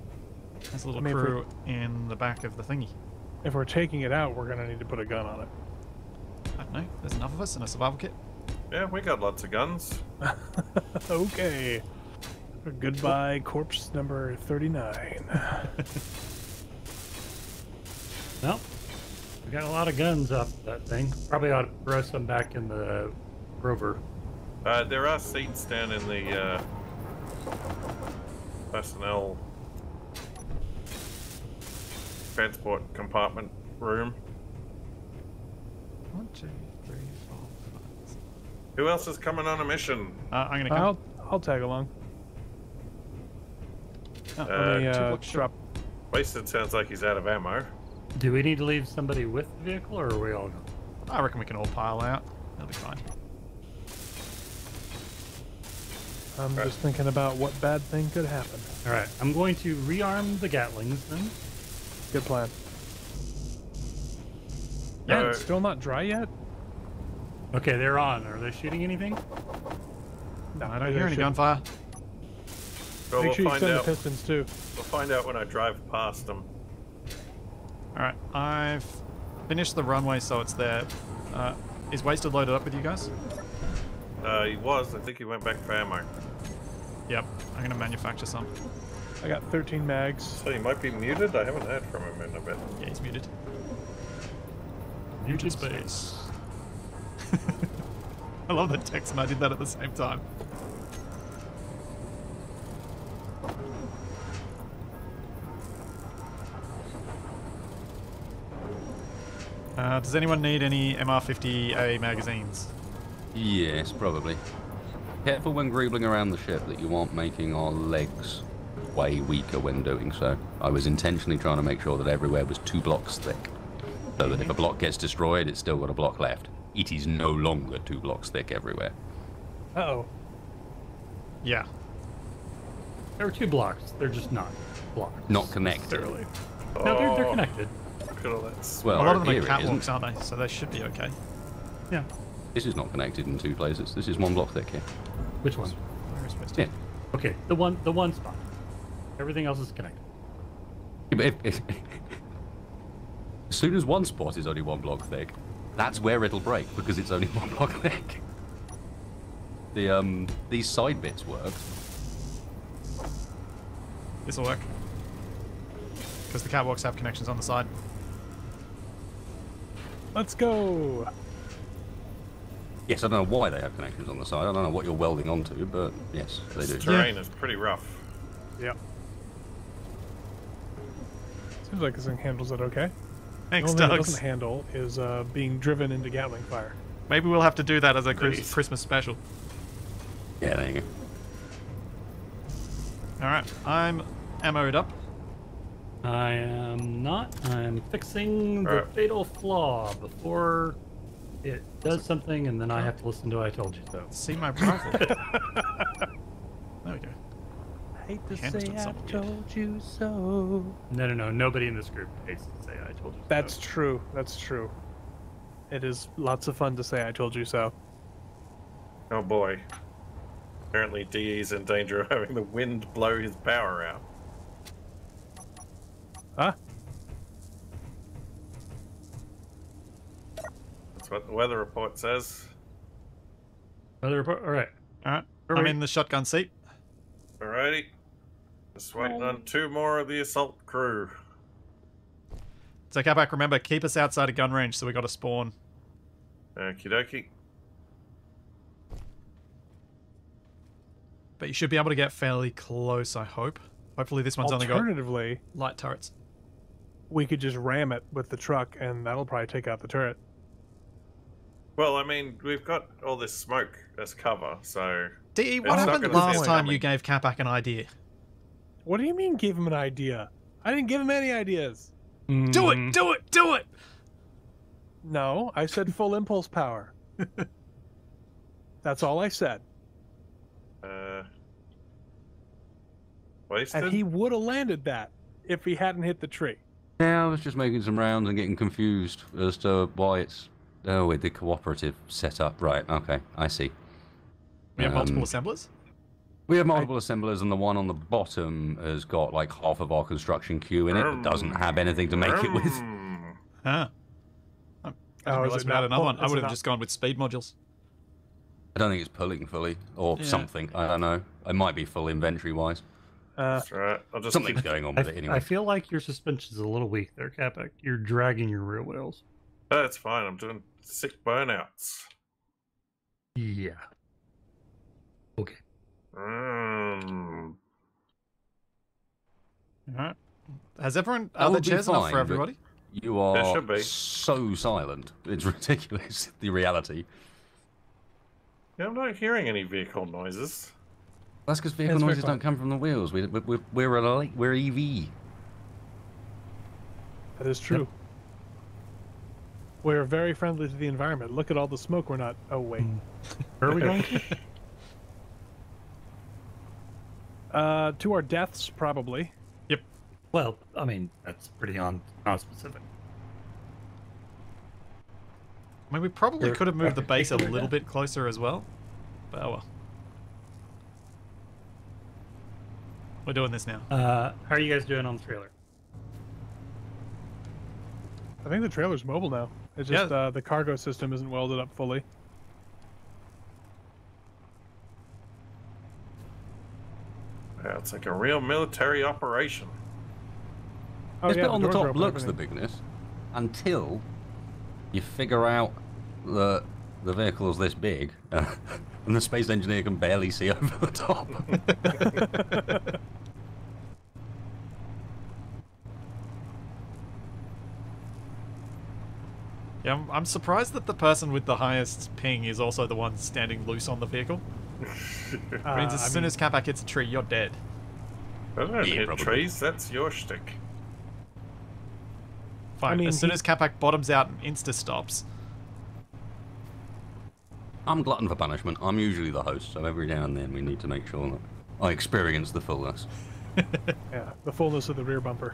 There's a little I mean, crew in the back of the thingy. If we're taking it out, we're gonna need to put a gun on it. I don't know. There's enough of us in a survival kit. Yeah, we got lots of guns. okay. Goodbye, corpse number 39. Well, we got a lot of guns off that thing. Probably ought to throw some back in the rover. Uh, there are seats down in the uh, personnel transport compartment room. One, two, three, four, five. Who else is coming on a mission? Uh, I'm gonna come. I'll I'll tag along. Oh, Uh, me two uh, blocks short. drop. Wasted sounds like he's out of ammo. Do we need to leave somebody with the vehicle, or are we all going? I reckon we can all pile out. That'll be fine. I'm Right. just thinking about what bad thing could happen. All right, I'm going to rearm the Gatlings then. Good plan. Yeah. Yeah, it's still not dry yet. Okay, they're on. Are they shooting anything? No, I don't hear any gunfire. Well, Make we'll sure you find send out. the pistons too. We'll find out when I drive past them. All right, I've finished the runway, so it's there. Uh, is wasted loaded up with you guys? Uh, he was. I think he went back for ammo. Yep. I'm gonna manufacture some. I got 13 mags. So he might be muted. I haven't heard from him in a bit. Yeah, he's muted. Muted space. I love that Tex, and I did that at the same time. Uh, does anyone need any MR50A magazines? Yes, probably. Careful when greebling around the ship that you aren't making our legs way weaker when doing so. I was intentionally trying to make sure that everywhere was two blocks thick. So that if a block gets destroyed, it's still got a block left. It is no longer two blocks thick everywhere. Uh oh. Yeah. There were two blocks. They're just not blocks. Not connected. Necessarily. No, they're, they're Oh, connected. Look at all that Well, A lot of them are catwalks, aren't they? So they should be okay. Yeah. This is not connected in two places. This is one block thick here. Which one? Where are we supposed to- Yeah. Okay, the one, the one spot. Everything else is connected. If, if, as soon as one spot is only one block thick, that's where it'll break because it's only one block thick. The um these side bits work. This will work. Because the catwalks have connections on the side. Let's go. Yes, I don't know why they have connections on the side. I don't know what you're welding onto, but yes, they do. The do. terrain is pretty rough. Yep. Seems like this thing handles it okay. Thanks, the only thing it Doug. doesn't handle is uh, being driven into Gatling fire. Maybe we'll have to do that as a Chris- Please. Christmas special. Yeah, there you go. Alright, I'm ammoed up. I am not. I'm fixing the Alright. fatal flaw before it does something, and then I have to listen to I told you so. See my rifle. there hate to Handles say I something weird. told you so. No, no, no. Nobody in this group hates to say I told you so. That's true. That's true. It is lots of fun to say I told you so. Oh boy. Apparently DE's in danger of having the wind blow his power out. Huh? That's what the weather report says. Other report. All right. Alright, I'm in the shotgun seat. Alrighty. Just waiting on um, two more of the assault crew. So Capac, remember, keep us outside of gun range so we got to spawn. Okie dokie. But you should be able to get fairly close, I hope. Hopefully this one's only got Alternatively, light turrets. we could just ram it with the truck, and that'll probably take out the turret. Well, I mean, we've got all this smoke as cover, so DE, what happened gonna last time coming. you gave Capac an idea? What do you mean? Give him an idea? I didn't give him any ideas. Do Mm, it! Do it! Do it! No, I said full impulse power. That's all I said. uh, wasted. And he would have landed that if he hadn't hit the tree. Yeah, I was just making some rounds and getting confused as to why it's. Oh, with the cooperative setup. Right, okay, I see. We have multiple Um, assemblers? We have multiple assemblers, and the one on the bottom has got like half of our construction queue in it, but doesn't have anything to make it with. Huh. I Oh, didn't is realize it we had not another one. I would have just gone with speed modules. I don't think it's pulling fully, or Yeah. something. I don't know. It might be full inventory wise. Uh, That's right. I'll just Something's keep- going on I, with it anyway. I feel like your suspension's a little weak there, Capac. You're dragging your rear wheels. That's fine. I'm doing sick burnouts. Yeah. Okay. Mm. Alright. Has everyone. That Are the would be chairs enough for everybody? You are should be. so silent. It's ridiculous. The reality. Yeah, I'm not hearing any vehicle noises. That's because vehicle it's noises fine. don't come from the wheels. We, we, we're we're a light- we're EV. that is true. We're very friendly to the environment. Look at all the smoke we're not. Oh, wait. Where are we going to? Uh, to our deaths, probably. Yep. Well, I mean, that's pretty on non-specific. I mean, we probably could have moved the base a little bit closer as well. But oh well. We're doing this now. Uh, how are you guys doing on the trailer? I think the trailer's mobile now. It's Yeah. just uh, the cargo system isn't welded up fully. Yeah, it's like a real military operation. Oh, this yeah, bit on the top open, looks the everything. bigness until you figure out that the vehicle is this big and the space engineer can barely see over the top. Yeah, I'm, I'm surprised that the person with the highest ping is also the one standing loose on the vehicle. Uh, means as I soon mean, as Capac hits a tree, you're dead. I don't Yeah, hit probably. trees. That's your shtick. Fine. mean, as soon he- as Capac bottoms out and insta stops. I'm glutton for punishment. I'm usually the host, so every now and then we need to make sure that I experience the fullness. yeah, the fullness of the rear bumper.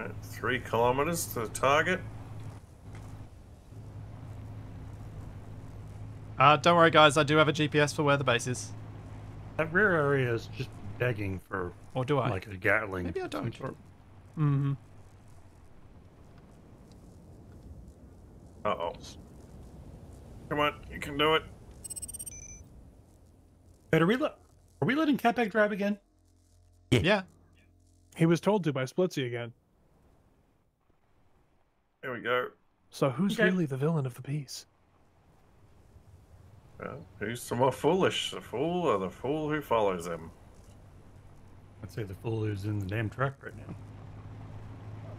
Right, three kilometers to the target. Uh, don't worry, guys. I do have a GPS for where the base is. That rear area is just begging for Or do I? like a Gatling. Maybe I don't. sort. Mm-hmm. Uh oh. Come on, you can do it. Wait, are we are we letting Capac drive again? yeah. He was told to by Splitsie again. Here we go. So who's Okay. really the villain of the piece? Well, who's the more foolish, the fool or the fool who follows him? I'd say the fool who's in the damn truck right now.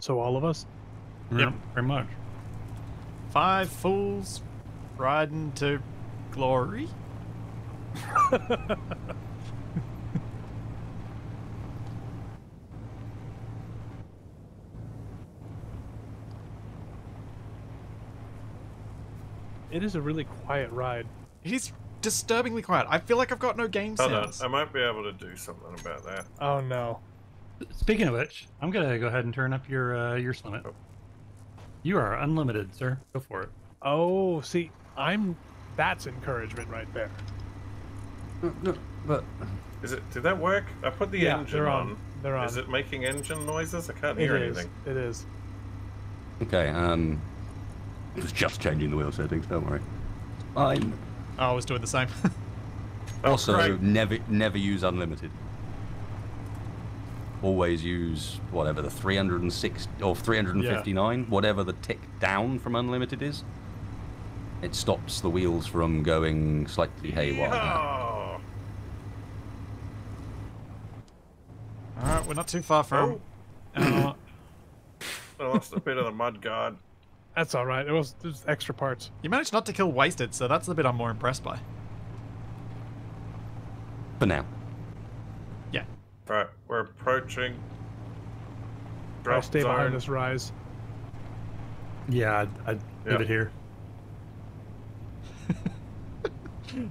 So all of us? Yeah, very much. Five fools riding to glory. It is a really quiet ride. He's disturbingly quiet. I feel like I've got no game Hold on, sounds. I might be able to do something about that. Oh no. Speaking of which, I'm gonna go ahead and turn up your uh, your limit. You are unlimited, sir. Go for it. Oh, see, I'm. That's encouragement right there. No, no, but Is it? Did that work? I put the Yeah, engine they're on. on. They're on. Is it making engine noises? I can't It hear is. anything. It is. okay. Um, it was just changing the wheel settings. Don't worry. I'm Oh, I was doing the same. Also, right. never never use unlimited. Always use whatever the 306 or 359, whatever the tick down from unlimited is. It stops the wheels from going slightly haywire. Yeehaw! All right, we're not too far from. Oh. I lost a bit of the mud guard. That's all right. It was there's extra parts. you managed not to kill wasted, so that's the bit I'm more impressed by. For now. Yeah. Right, we're approaching. Try to Drop stay behind zone. this rise. Yeah, I'd, I'd Yeah. leave it here.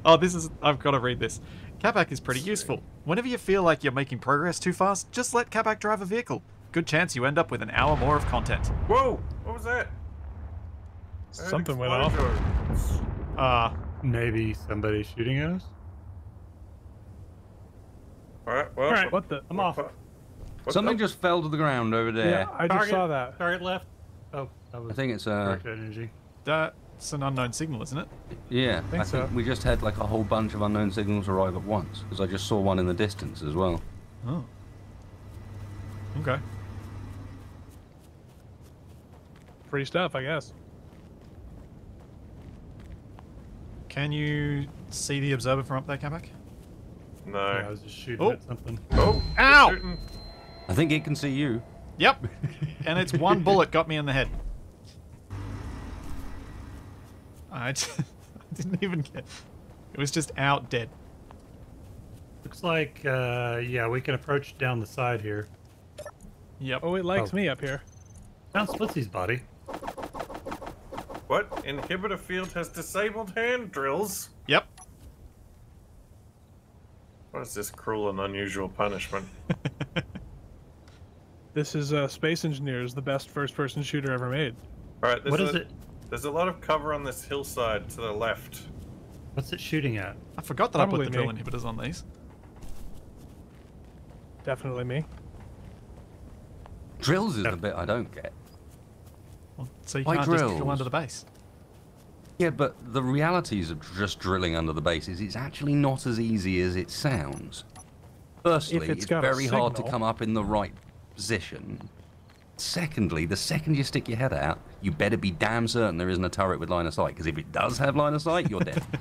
Oh, this is. I've got to read this. Capac is pretty useful. Whenever you feel like you're making progress too fast, just let Capac drive a vehicle. Good chance you end up with an hour more of content. Whoa! What was that? I heard Something went off. explosions. Uh, Maybe somebody shooting at us. Alright, well. Alright. What the? I'm off. what Something the- just fell to the ground over there. Yeah, I just Target. saw that. Target left. Oh, that was I think it's uh direct energy. that's an unknown signal, isn't it? yeah. think I think so. we just had like a whole bunch of unknown signals arrive at once because I just saw one in the distance as well. Oh. Okay. Free stuff, I guess. Can you see the observer from up there, Capac? No. Yeah, I was just shooting Oh. at something. Oh! Ow! I think it can see you. Yep. and it's one bullet got me in the head. I didn't even get. It was just out dead. Looks like, uh, yeah, we can approach down the side here. Yep. Oh, it likes Oh. me up here. Found Splitsie's body. What? Inhibitor field has disabled hand drills? Yep. What is this cruel and unusual punishment? This is uh, Space Engineers, the best first-person shooter ever made. All right. What is, is a, it? There's a lot of cover on this hillside to the left. What's it shooting at? I forgot that I put the drill me. inhibitors on these. Definitely me. Drills is Yeah. the bit I don't get. Well, so you Why can't just drill under the base. Yeah, but the realities of just drilling under the base is it's actually not as easy as it sounds. Firstly, it's it's, got a very hard to come up in the right position. Secondly, the second you stick your head out, you better be damn certain there isn't a turret with line of sight, because if it does have line of sight, you're dead.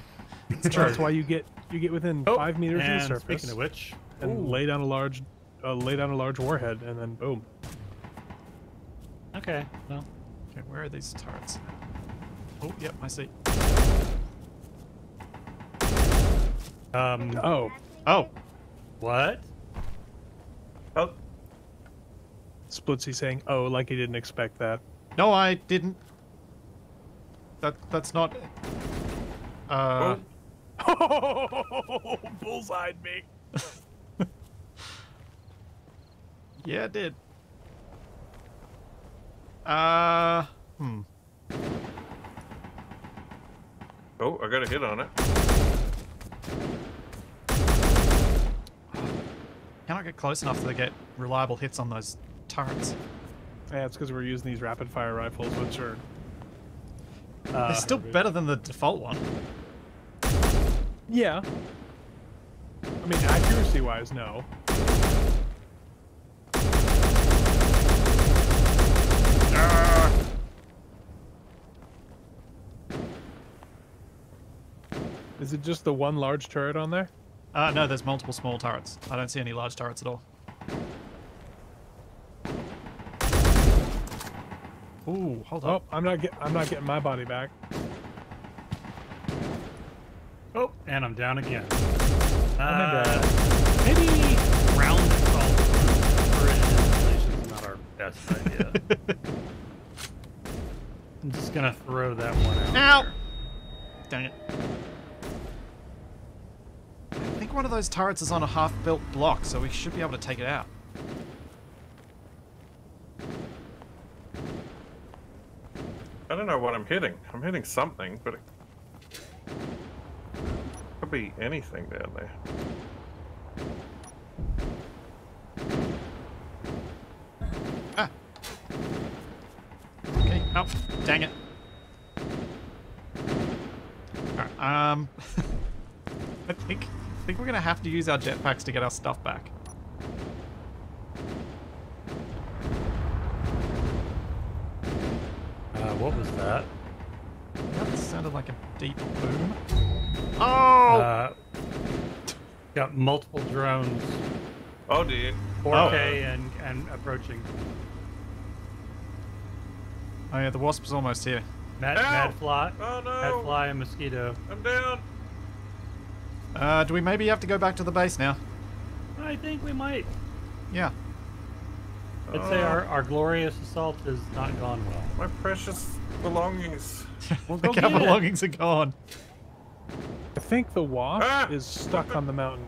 So That's why you get you get within Oh, five meters of the surface speaking of which, and lay down a large, uh, lay down a large warhead, and then boom. okay, well, Okay, where are these turrets? Oh, yep, I see. um, Oh, Oh, what? Oh, Splitsie saying "oh" like he didn't expect that. no, I didn't. That that's not. Uh, Oh, bullseyed me. yeah, it did. Uh, hmm. oh, I got a hit on it. Cannot get close enough to get reliable hits on those turrets. Yeah, it's because we're using these rapid fire rifles, which are Uh, They're still better than the default one. yeah. I mean, accuracy wise, no. Is it just the one large turret on there? Uh, no, there's multiple small turrets. I don't see any large turrets at all. Ooh, hold Oh, up. I'm not get I'm not getting my body back. Oh, and I'm down again. maybe Uh, maybe ground assault for installation is not our best idea. I'm just gonna throw that one out. Ow! Dang it. I think one of those turrets is on a half-built block, so we should be able to take it out. I don't know what I'm hitting. I'm hitting something, but it could be anything down there. Ah! Okay, oh, dang it. Alright, um... I think I think we're gonna have to use our jetpacks to get our stuff back. Uh, what was that? That sounded like a deep boom. Oh! Uh, got multiple drones, Oh dear. 4K and and approaching. oh yeah, the wasp's almost here. Mad, Ow! mad fly, Oh no! mad fly, and mosquito. I'm down. Uh, do we maybe have to go back to the base now? I think we might. Yeah. I'd say Oh, our, our glorious assault has not gone well. my precious belongings. Well, the go get it. belongings are gone. I think the wasp Ah! is stuck on the mountain.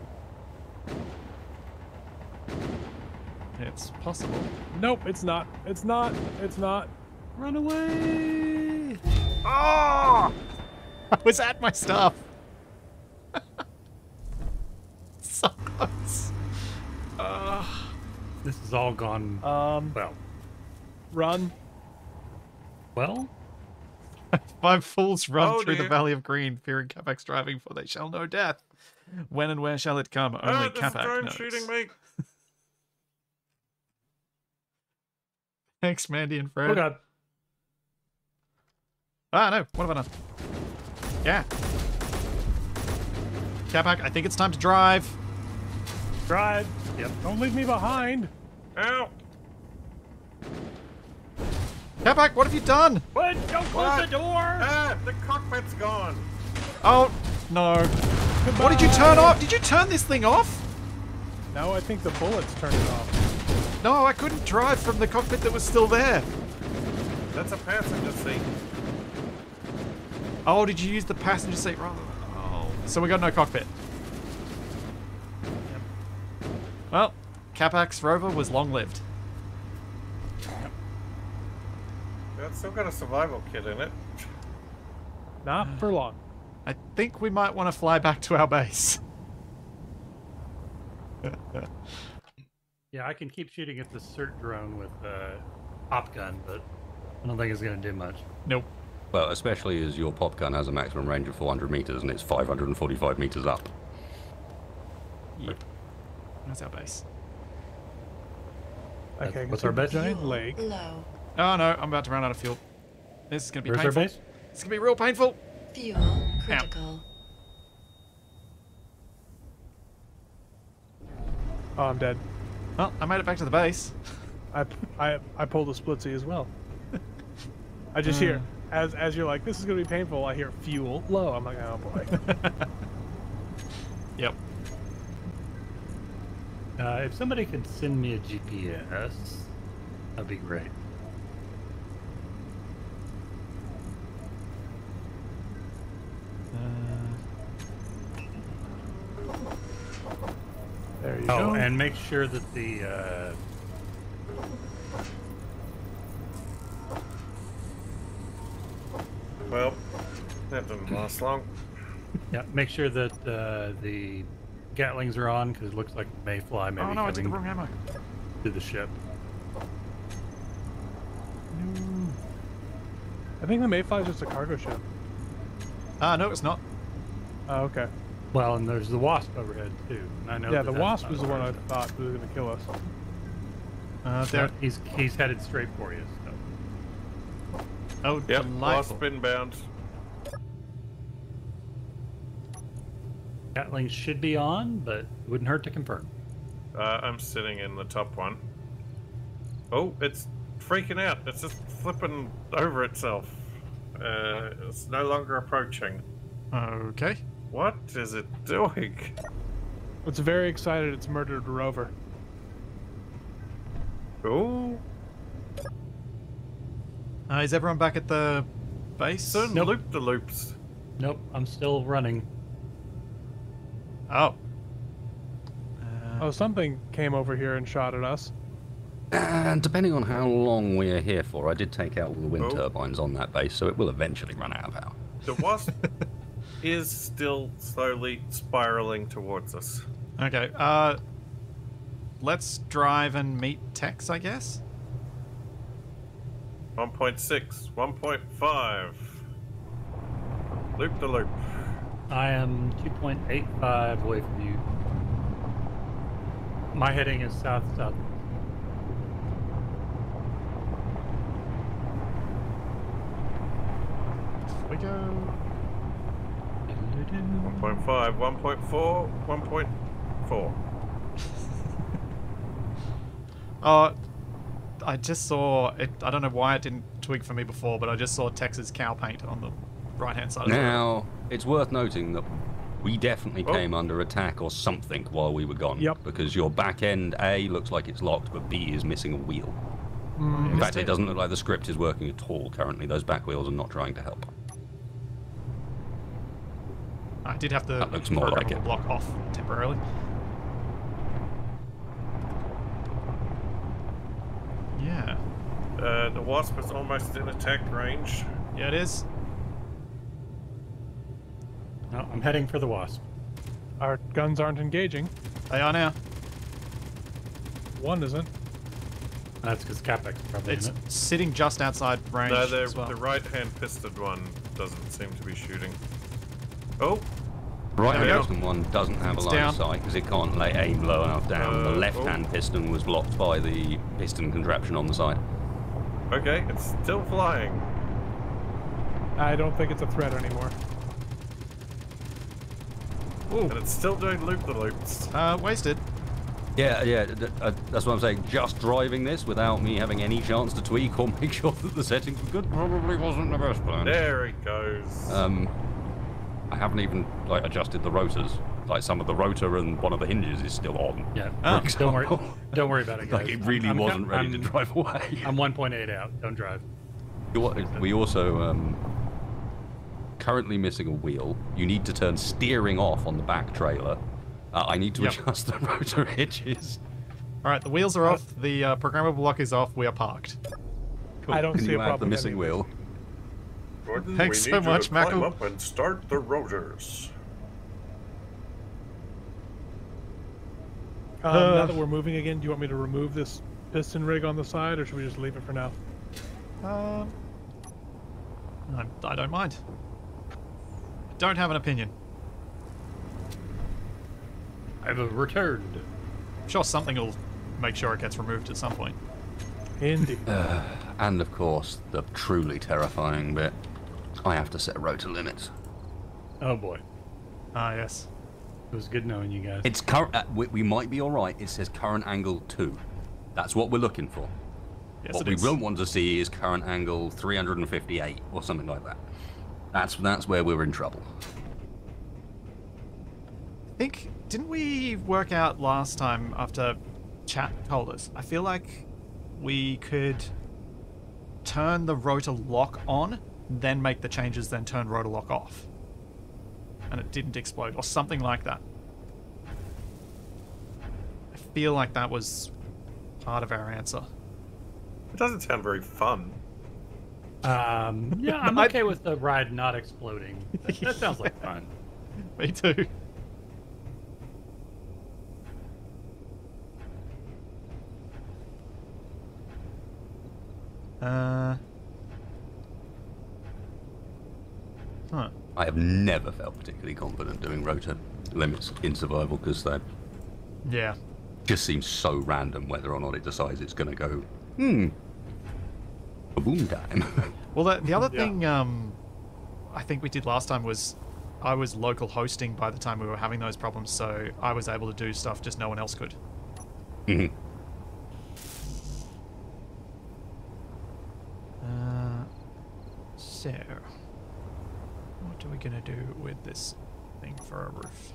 It's possible. Nope, it's not. It's not. It's not. Run away! Oh! I was at my stuff. so close. Uh, This is all gone Um, well. run. Well, five fools run Oh, through the valley of green, fearing Capac's driving, for they shall know death. When and where shall it come? Only ah, this Capac knows. shooting me. Thanks, Mandy and Fred. oh god. Ah, no. What have I done? Yeah. Capac, I think it's time to drive. Drive. Yep. Don't leave me behind. Ow. Capac, what have you done? What? Don't close What? the door! Ah, the cockpit's gone. Oh, no. What did you turn off? Did you turn this thing off? No, I think the bullets turned it off. No, I couldn't drive from the cockpit that was still there. That's a passenger seat. Oh, did you use the passenger seat rather? Oh, so we got no cockpit. Well, Capac's rover was long-lived. It's still got a survival kit in it. Not for long. I think we might want to fly back to our base. Yeah, I can keep shooting at the cert drone with uh, pop gun, but I don't think it's gonna do much. Nope. Well, especially as your pop gun has a maximum range of 400 meters and it's 545 meters up. Yep. That's our base. Okay, what's our base? best? giant Fuel lake. low. Oh no, I'm about to run out of fuel. This is gonna be Where's our painful. base? It's gonna be real painful. Fuel critical. Oh, I'm dead. Well, I made it back to the base. I, I, I pulled a Splitsie as well. I just hear hmm. as as you're like, this is gonna be painful. I hear fuel low. I'm like, oh boy. Yep. Uh, if somebody could send me a GPS, that'd be great. There you Oh, go. and make sure that the uh, Well, that didn't last long. yeah, make sure that uh, the Gatlings are on because it looks like Mayfly maybe oh no, I took the wrong ammo. to the ship. I think the Mayfly is just a cargo ship. Ah, no, it's not. Oh, okay. Well, and there's the Wasp overhead too. and I know yeah, that the Wasp was the one I thought was gonna kill us. Uh, There, there. he's he's headed straight for you. So. Oh, Yep, delightful. wasp inbound. Gatlings should be on, but it wouldn't hurt to confirm. Uh, I'm sitting in the top one. Oh, it's freaking out. It's just flipping over itself. Uh, it's no longer approaching. Okay. What is it doing? It's very excited. It's murdered a rover. Oh, Uh, is everyone back at the base? certain Nope. loop the loops. Nope, I'm still running. Oh. Oh, something came over here and shot at us. And depending on how long we are here for, I did take out all the wind Oh. turbines on that base, so it will eventually run out of power. The wasp is still slowly spiraling towards us. Okay. Uh, let's drive and meet Tex, I guess. 1.6, 1.5. Loop the loop. I am 2.85 away from you. My heading is south south. we go. 1.5, 1.4, 1.4. Oh, I just saw it. I don't know why it didn't twig for me before, but I just saw Tex's cow paint on the right hand side. Of the. Now, it's worth noting that we definitely Oh. came under attack or something while we were gone. Yep. Because your back end, A, looks like it's locked, but B is missing a wheel. Mm, In fact, it it. doesn't look like the script is working at all currently. Those back wheels are not trying to help. I did have to That looks more like it. block off temporarily. Yeah, Uh, the wasp is almost in attack range. yeah, it is. No, I'm heading for the wasp. our guns aren't engaging. They are now. One isn't. That's because Capac is probably It's in it. sitting just outside range No, the, as well. the right hand pistoned one doesn't seem to be shooting. Oh, Right There we hand go. piston one doesn't have It's a line down. of sight because it can't lay aim low enough down. the Uh, left oh. hand piston was blocked by the piston contraption on the side. okay, it's still flying. I don't think it's a threat anymore. Ooh, And it's still doing loop the loops. uh, wasted. Yeah, yeah, uh, that's what I'm saying. Just driving this without me having any chance to tweak or make sure that the settings were good probably wasn't the best plan. There it goes. Um, I haven't even like adjusted the rotors. Like some of the rotor and one of the hinges is still on. Yeah. Oh. don't worry. Don't worry about it, guys. Like it really I'm- I'm wasn't count- ready to I'm- drive away. I'm 1.8 out. Don't drive. You al- We also um, currently missing a wheel. You need to turn steering off on the back trailer. Uh, I need to Yep. adjust the rotor hitches. All right, the wheels are off. The uh, programmable block is off. We are parked. I don't Can see you a add the problem with missing any of wheel. Gordon, Thanks we so need much, you to climb up and start the rotors. Um, Uh. now that we're moving again, do you want me to remove this piston rig on the side, or should we just leave it for now? Um, I, I don't mind. Don't have an opinion. I've returned. I'm Sure, something will make sure it gets removed at some point. Indeed. And of course, the truly terrifying bit. I have to set rotor limits. Oh boy. Ah, yes. It was good knowing you guys. It's current. Uh, we, we might be all right. It says current angle two. That's what we're looking for. Yes, what it we is. will want to see is current angle 358 or something like that. That's that's where we're in trouble. I think didn't we work out last time after chat told us? I feel like we could turn the rotor lock on, then make the changes, then turn rotor lock off, and it didn't explode or something like that. I feel like that was part of our answer. It doesn't sound very fun. Um, yeah, I'm I- okay with the ride not exploding. That, that sounds like fun. Me too. Uh. Huh. I have never felt particularly confident doing rotor limits in survival because that Yeah. just seems so random whether or not it decides it's going to go. Hmm. Boom time. Well, the, the other Yeah. thing um, I think we did last time was I was local hosting by the time we were having those problems, so I was able to do stuff just no one else could. Mhm. Uh, so, what are we gonna do with this thing for a roof?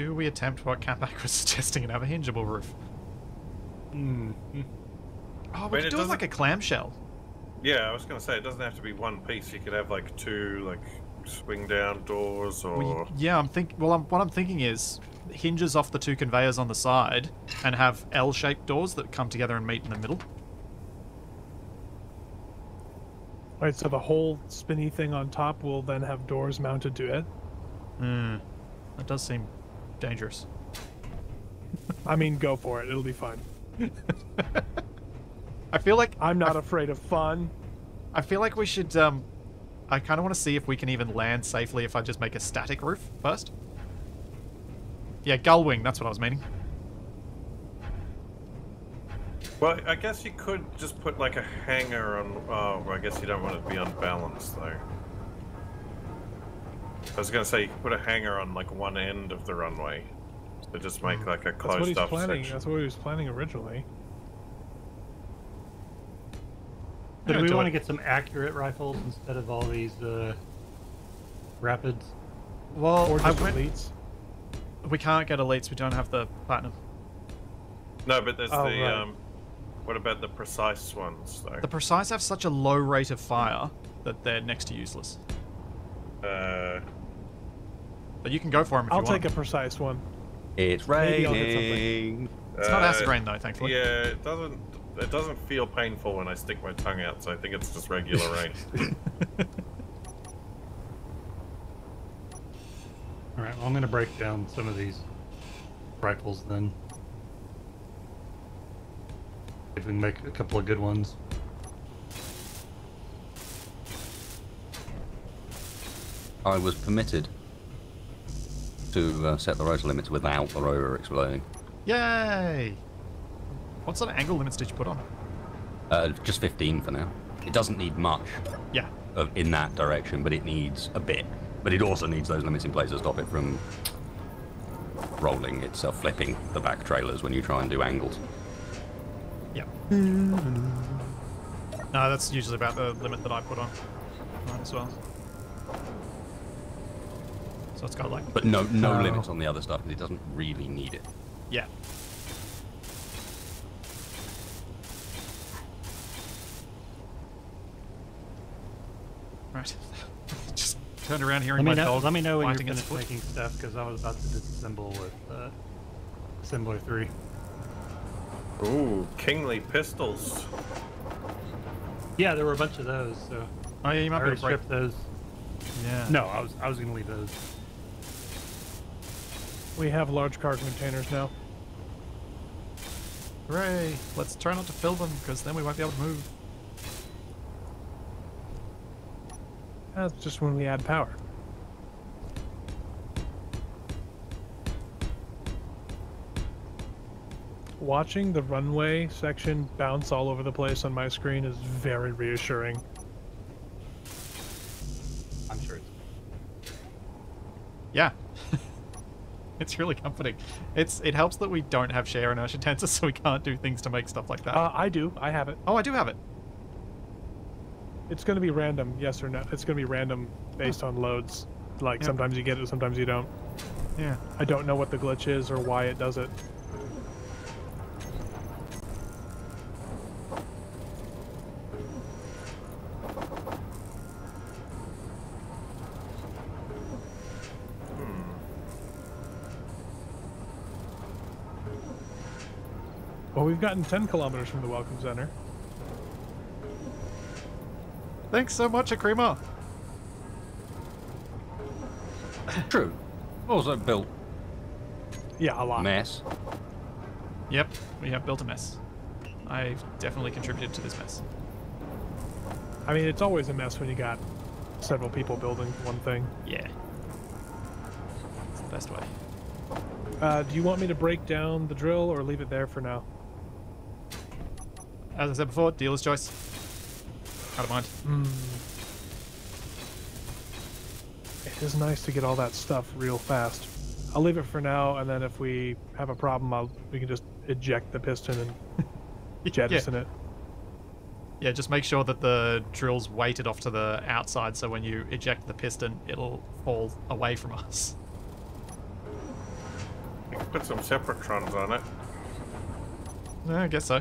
Do we attempt what Capac was suggesting and have a hingeable roof? Mm. Oh, we Wait, could it do it like a clamshell. Yeah, I was gonna say it doesn't have to be one piece. You could have like two like swing down doors or Well, yeah, I'm think. Well, I'm, what I'm thinking is hinges off the two conveyors on the side and have L-shaped doors that come together and meet in the middle. Right, so the whole spinny thing on top will then have doors mounted to it. Hmm. That does seem dangerous. I mean, go for it. It'll be fun. I feel like I'm not afraid of fun. I feel like we should. Um, I kind of want to see if we can even land safely if I just make a static roof first. Yeah, gull wing. That's what I was meaning. Well, I guess you could just put like a hanger on. Oh, I guess you don't want it to be unbalanced though. I was gonna say you could put a hanger on like one end of the runway, to just make like a closed That's what closed he's off planning. section. That's what he was planning originally. So do we do want to get some accurate rifles instead of all these uh, rapids? Well, Or I just went, elites. we can't get elites. We don't have the platinum. No, but there's Oh, the right. um. What about the precise ones though? The precise have such a low rate of fire that they're next to useless. Uh, But you can go for them if I'll you take a precise one. It's Maybe I'll get something. raining. It's not acid uh, rain though, thankfully. Yeah, it doesn't. It doesn't feel painful when I stick my tongue out, so I think it's just regular rain. All right, well, I'm going to break down some of these rifles then. If we can make a couple of good ones. I was permitted to uh, set the rotor limits without the rotor exploding. Yay! What sort of angle limits did you put on? Uh, just 15 for now. It doesn't need much Yeah. of, in that direction, but it needs a bit. But it also needs those limits in place to stop it from rolling itself, flipping the back trailers when you try and do angles. Yeah. No, that's usually about the limit that I put on as well. So it's got like, But no, no Oh. limits on the other stuff because it doesn't really need it. yeah. Right. Just turned around hearing Let me my know. dog Let me know when you're biting its finished making stuff because I was about to disassemble with uh, assembler three. Ooh, kingly pistols. Yeah, there were a bunch of those. So Oh yeah, you I might be able to break. stripped those. Yeah. No, I was I was going to leave those. We have large cargo containers now. Hooray! Let's try not to fill them because then we won't be able to move. That's just when we add power. Watching the runway section bounce all over the place on my screen is very reassuring. I'm sure it's Yeah. it's really comforting. It's it helps that we don't have share inertia tensors, so we can't do things to make stuff like that. Uh, I do. I have it. oh, I do have it. It's going to be random, yes or no. It's going to be random based on loads. Like Yep. sometimes you get it, sometimes you don't. Yeah. I don't know what the glitch is or why it does it. Well, we've gotten 10 kilometers from the Welcome Center. Thanks so much, Akrima. True. Also built Yeah, a lot. mess. Yep, we have built a mess. I've definitely contributed to this mess. I mean, it's always a mess when you got several people building one thing. Yeah. It's the best way. Uh, do you want me to break down the drill or leave it there for now? As I said before, dealer's choice. Out of mind. Hmm. It is nice to get all that stuff real fast. I'll leave it for now, and then if we have a problem, I'll we can just eject the piston and jettison yeah. it. Yeah, just make sure that the drill's weighted off to the outside, so when you eject the piston, it'll fall away from us. You can put some separate separatrons on it. Yeah, I guess so.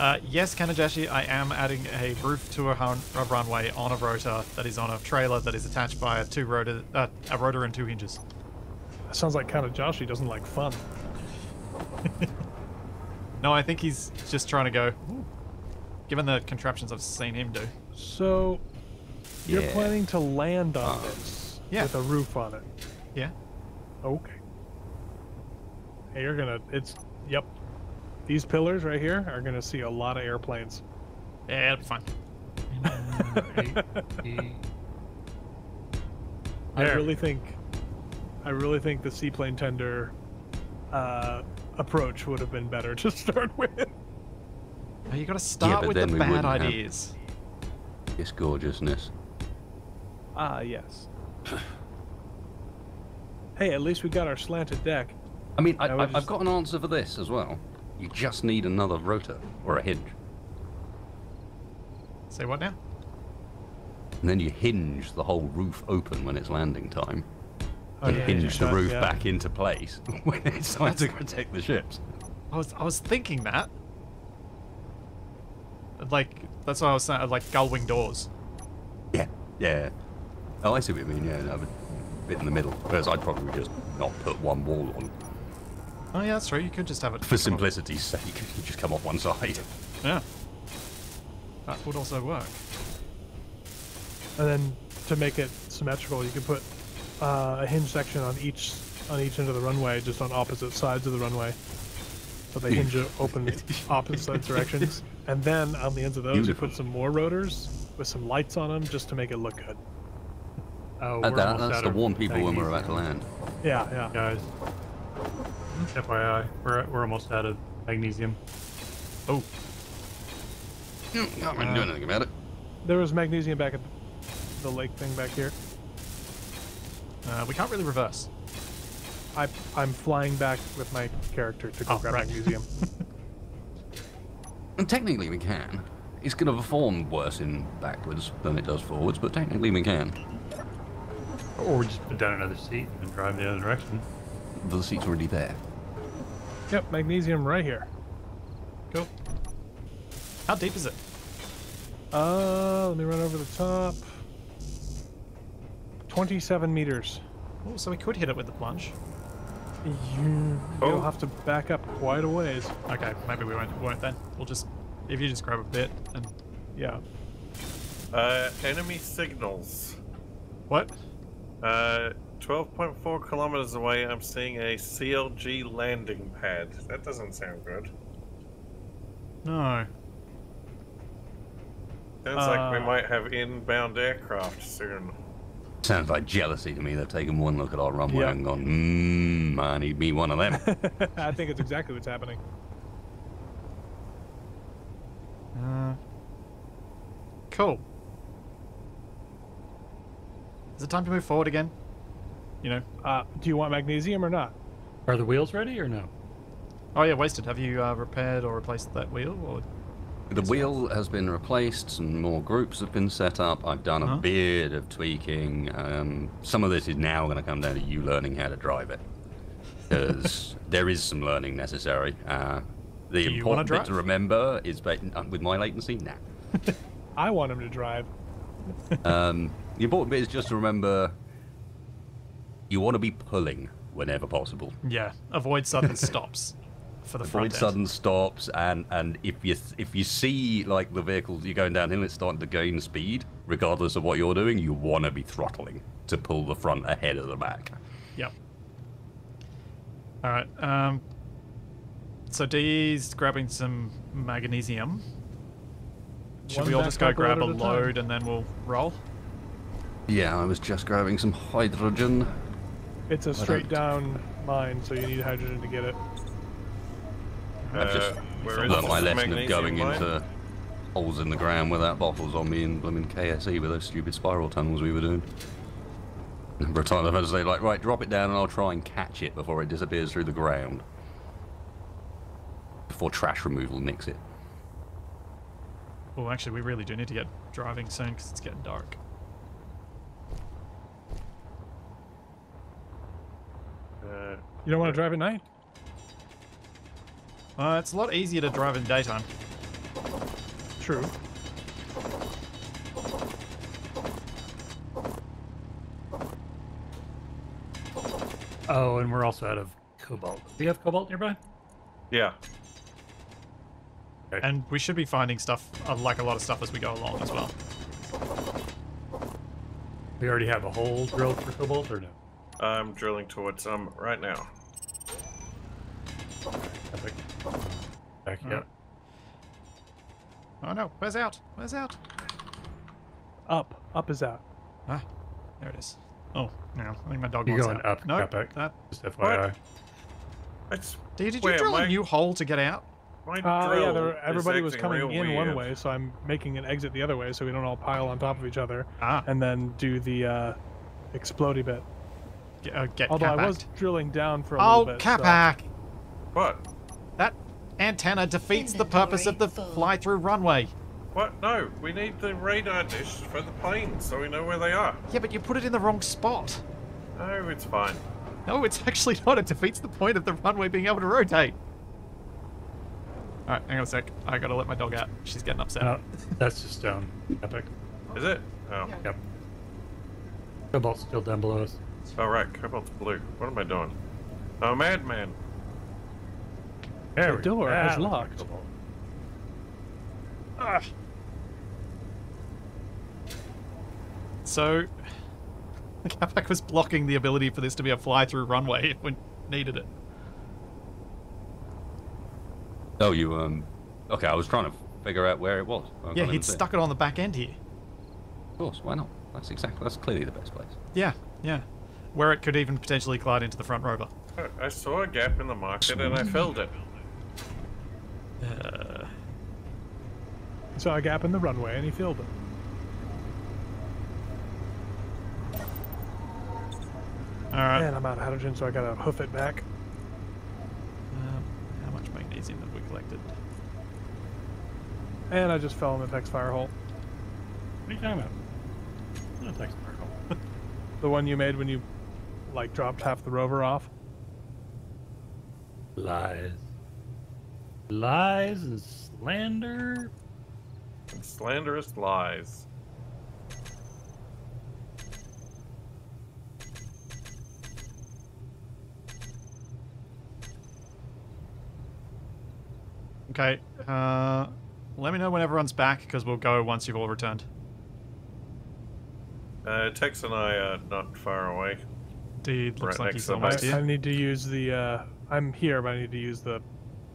Uh, yes, Kanajashi, I am adding a roof to a, a runway on a rotor that is on a trailer that is attached by a two rotor, uh, a rotor and two hinges. That sounds like Kanajashi doesn't like fun. No, I think he's just trying to go. Given the contraptions I've seen him do. So, You're Yeah. planning to land on Uh, this yeah. with a roof on it. Yeah. Okay. Hey, you're gonna. It's. Yep. These pillars right here are gonna see a lot of airplanes. Yeah, it'll be fine. I really think. I really think the seaplane tender uh, approach would have been better to start with. Oh, you got to start but with the bad ideas. This gorgeousness. Ah, yes. hey, at least we got our slanted deck. I mean, I, I would I, just- I've got an answer for this as well. You just need another rotor or a hinge. Say what now? And then you hinge the whole roof open when it's landing time. Oh, and yeah, hinge yeah, the roof yeah. back into place when it's time to protect the ships. I was I was thinking that. Like that's what I was saying. Like gull wing doors. Yeah, yeah. Oh, I see what you mean. Yeah, have a bit in the middle. Whereas I'd probably just not put one wall on Oh yeah, that's true. You could just have it for simplicity's sake. You could just come off one side. Yeah. That would also work. And then to make it symmetrical, you could put uh, a hinge section on each on each end of the runway, just on opposite sides of the runway. So they hinge it open opposite directions. And then on the ends of those, you put some more rotors with some lights on them, just to make it look good. Oh, Uh, that, that's to of warn people when we're about to land. Yeah, yeah. Guys, FYI, we're we're almost out of magnesium. Oh, Not really doing anything about it. There was magnesium back at the lake thing back here. uh, we can't really reverse. I I'm flying back with my character to go Oh, grab right. magnesium. And technically we can. It's going to perform worse in backwards than it does forwards, but technically we can. Or we just put down another seat and drive the other direction. The seat's already there. Yep, magnesium right here. Cool. How deep is it? Uh, let me run over the top. 27 meters. Oh, so we could hit it with the plunge. You, Oh. You'll have to back up quite a ways. Okay, maybe we won't won't then. We'll just if you just grab a bit and Yeah. Uh, enemy signals. what? Uh, 12.4 kilometers away, I'm seeing a CLG landing pad. That doesn't sound good. No. Sounds like we Uh. might have inbound aircraft soon. Sounds like jealousy to me. They've taken one look at our runway Yeah. and gone, mmm, I need me one of them. I think it's exactly what's happening. Uh, cool. Is it time to move forward again? You know. Uh, do you want magnesium or not? Are the wheels ready or no? Oh yeah, wasted. Have you uh, repaired or replaced that wheel? Or the wheel has been replaced, and more groups have been set up. I've done a Uh-huh. bit of tweaking. Um, some of this is now going to come down to you learning how to drive it. Because there is some learning necessary. Uh, the Do you wanna important bit to remember is ba- uh, with my latency, nah. I want him to drive. Um, the important bit is just to remember you want to be pulling whenever possible. yeah, avoid sudden stops for the front Avoid sudden stops, and and if you if you see like the vehicle you're going downhill, it's starting to gain speed, regardless of what you're doing, you want to be throttling to pull the front ahead of the back. Yep. All right. Um. So D's grabbing some magnesium. Should One we all just go grab a load time. load and then we'll roll? Yeah, I was just grabbing some hydrogen. It's a straight down mine, so you need hydrogen to get it. I've just Uh, where is learned my lesson of going magnesium mine? into holes in the ground without bottles on me and blooming KSE with those stupid spiral tunnels we were doing. Number of times I've had to say, like, right, drop it down and I'll try and catch it before it disappears through the ground. Before trash removal nicks it. Well, actually, we really do need to get driving soon because it's getting dark. Uh, You don't want to drive at night? Uh, it's a lot easier to drive in daytime. True. Oh, and we're also out of cobalt. Do you have cobalt nearby? yeah. And we should be finding stuff, uh, like a lot of stuff as we go along as well. We already have a hole drilled for cobalt, or no? I'm drilling towards them right now. Epic. Back, Alright. yeah. Oh no, where's out? Where's out? Up. Up is out. Ah, there it is. Oh, no, I think my dog You're wants going out. up, No, Capac. that. Just FYI. It's Did, did you Where, drill my- a new hole to get out? my Uh, yeah, there, is everybody was coming real in one way, so I'm making an exit the other way so we don't all pile on top of each other Ah, and then do the uh, explodey bit. Get, uh, get Although I was drilling down for a Oh, little bit. so- Capac! What? That antenna defeats the purpose of the fly-through runway. What? No, we need the radar dish for the planes so we know where they are. Yeah, but you put it in the wrong spot. No, it's fine. No, it's actually not. It defeats the point of the runway being able to rotate. Alright, hang on a sec. I gotta let my dog out. She's getting upset. No, that's just stone. Epic. Is it? Oh. Yep. Cobalt's still down below us. All right, How about the blue. What am I doing? Oh, madman. There The door go. is look at locked. Ah. So, the Capac was blocking the ability for this to be a fly-through runway if we needed it. Oh, you um. Okay, I was trying to figure out where it was. I yeah, he'd stuck it on the back end here. Of course, why not? That's exactly. That's clearly the best place. Yeah, yeah. Where it could even potentially glide into the front rover. I- I saw a gap in the market and I filled it. Uh, saw a gap in the runway and he filled it. Alright. And I'm out of hydrogen, so I gotta hoof it back. Um, how much magnesium have we collected? And I just fell in the text fire hole. What are you talking about? The No, fire hole. The one you made when you, like, dropped half the rover off. Lies. Lies and slander. And slanderous lies. Okay, uh, let me know when everyone's back, because we'll go once you've all returned. Uh, Tex and I are not far away. Indeed, looks Right like next he's to the almost. I, here. I need to use the, uh, I'm here, but I need to use the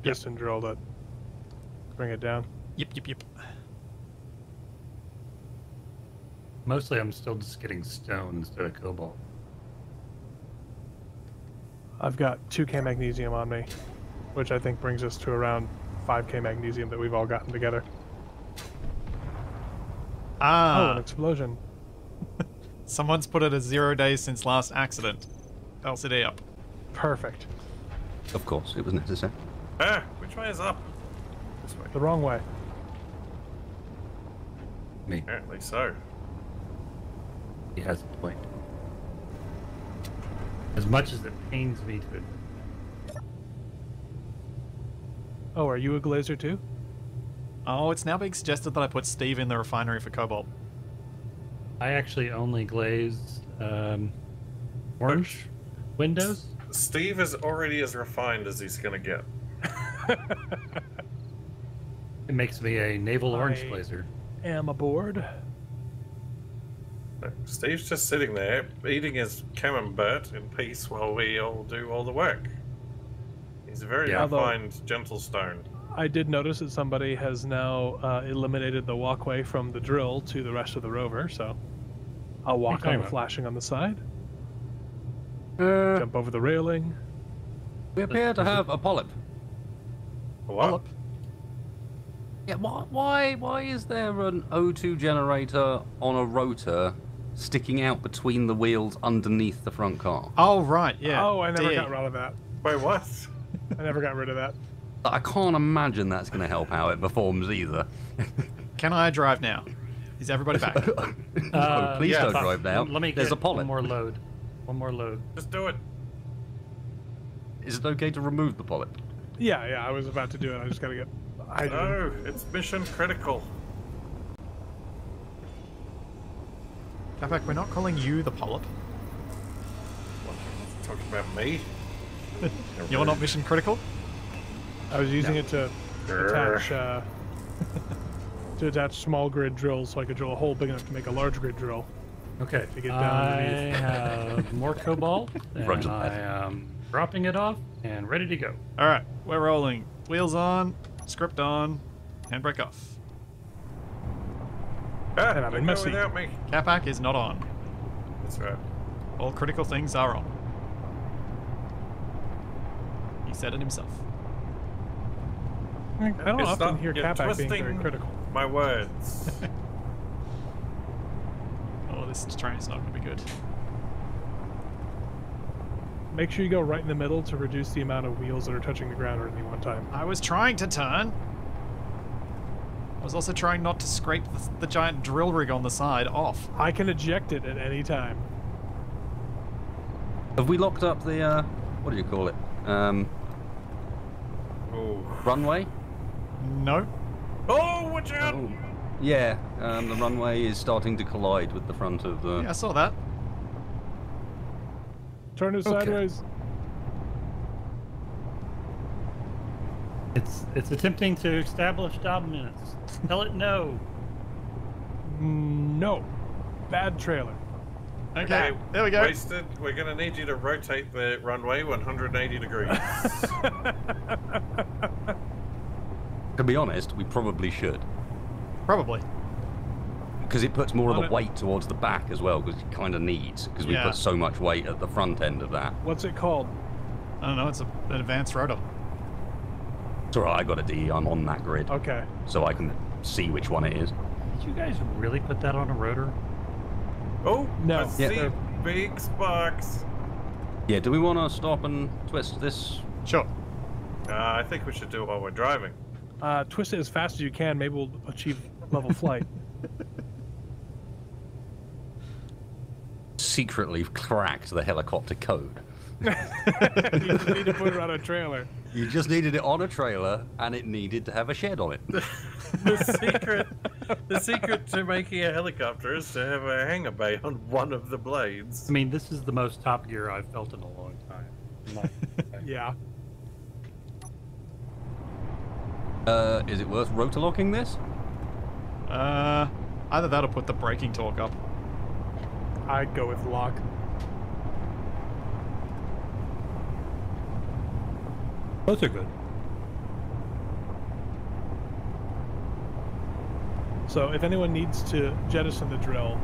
piston drill to bring it down. Yep, yep, yep. Mostly, I'm still just getting stone instead of cobalt. I've got 2k magnesium on me, which I think brings us to around 5k magnesium that we've all gotten together. Oh, an Ah, explosion. Someone's put it as zero days since last accident. LCD up. Perfect. Of course, it was necessary. Ah, which way is up? This way. The wrong way. Me. Apparently so. He has a point. As much as it pains me to admit. Oh, are you a glazer too? Oh, it's now being suggested that I put Steve in the refinery for cobalt. I actually only glaze um, orange windows. Steve is already as refined as he's gonna get. It makes me a naval orange I- glazer. Am aboard. Steve's just sitting there eating his camembert in peace while we all do all the work. He's a very Yeah. Although- refined, gentle stone. I did notice that somebody has now uh, eliminated the walkway from the drill to the rest of the rover, so I'll walk talking on the flashing on the side, Uh, jump over the railing. we appear to have a polyp. What? Polyp. Yeah, why, why, why is there an O2 generator on a rotor sticking out between the wheels underneath the front car? Oh, right, yeah. Oh, I never DE. got rid of that. Wait, what? I never got rid of that. I can't imagine that's going to help how it performs either. Can I drive now? Is everybody back? no, Uh, please yeah, don't drive now. Let me There's get a polyp. one more load. One more load. Just do it. Is it okay to remove the polyp? Yeah, yeah, I was about to do it. I just gotta get hydrogen. No, it's mission critical. Capac, we're not calling you the polyp. Talking about me. You're not mission critical? I was using it to attach uh, to attach small grid drills so I could drill a hole big enough to make a large grid drill. Okay, To get down I underneath. have more cobalt, and I am dropping it off and ready to go. All right, we're rolling. Wheels on, script on, handbrake off. Ah, And I'm in don't my go seat. without me. Capac is not on. That's right. All critical things are on. He said it himself. I don't It's often not- hear you're Capac being very critical. My words. Oh, this train's not going to be good. Make sure you go right in the middle to reduce the amount of wheels that are touching the ground at any one time. I was trying to turn. I was also trying not to scrape the, the giant drill rig on the side off. I can eject it at any time. Have we locked up the, uh, what do you call it? Um, Ooh. runway? No. Oh, watch out! Oh. Yeah, um, the runway is starting to collide with the front of the. Yeah, I saw that. Turn it Okay. sideways. It's it's attempting to establish dominance. Tell it no. Mm, No. Bad trailer. Okay, there we go. Wasted. We're gonna need you to rotate the runway 180 degrees. To be honest, we probably should. Probably. Because it puts more of the weight towards the back as well, because it kind of needs, because we Yeah. put so much weight at the front end of that. What's it called? I don't know, it's a, an advanced rotor. It's alright, I got a D, I'm on that grid, Okay. so I can see which one it is. Did you guys really put that on a rotor? oh, No. I Yeah. see big sparks. Yeah, do we want to stop and twist this? Sure. Uh, I think we should do it while we're driving. Uh, twist it as fast as you can. Maybe we'll achieve level flight. Secretly cracked the helicopter code. you just need to put it on a trailer. You just needed it on a trailer, and it needed to have a shed on it. The secret, the secret to making a helicopter is to have a hangar bay on one of the blades. I mean, this is the most Top Gear I've felt in a long time. I'm Yeah. Uh, is it worth rotor locking this? Uh, either that or put the braking torque up. I'd go with lock. Both are good. So if anyone needs to jettison the drill,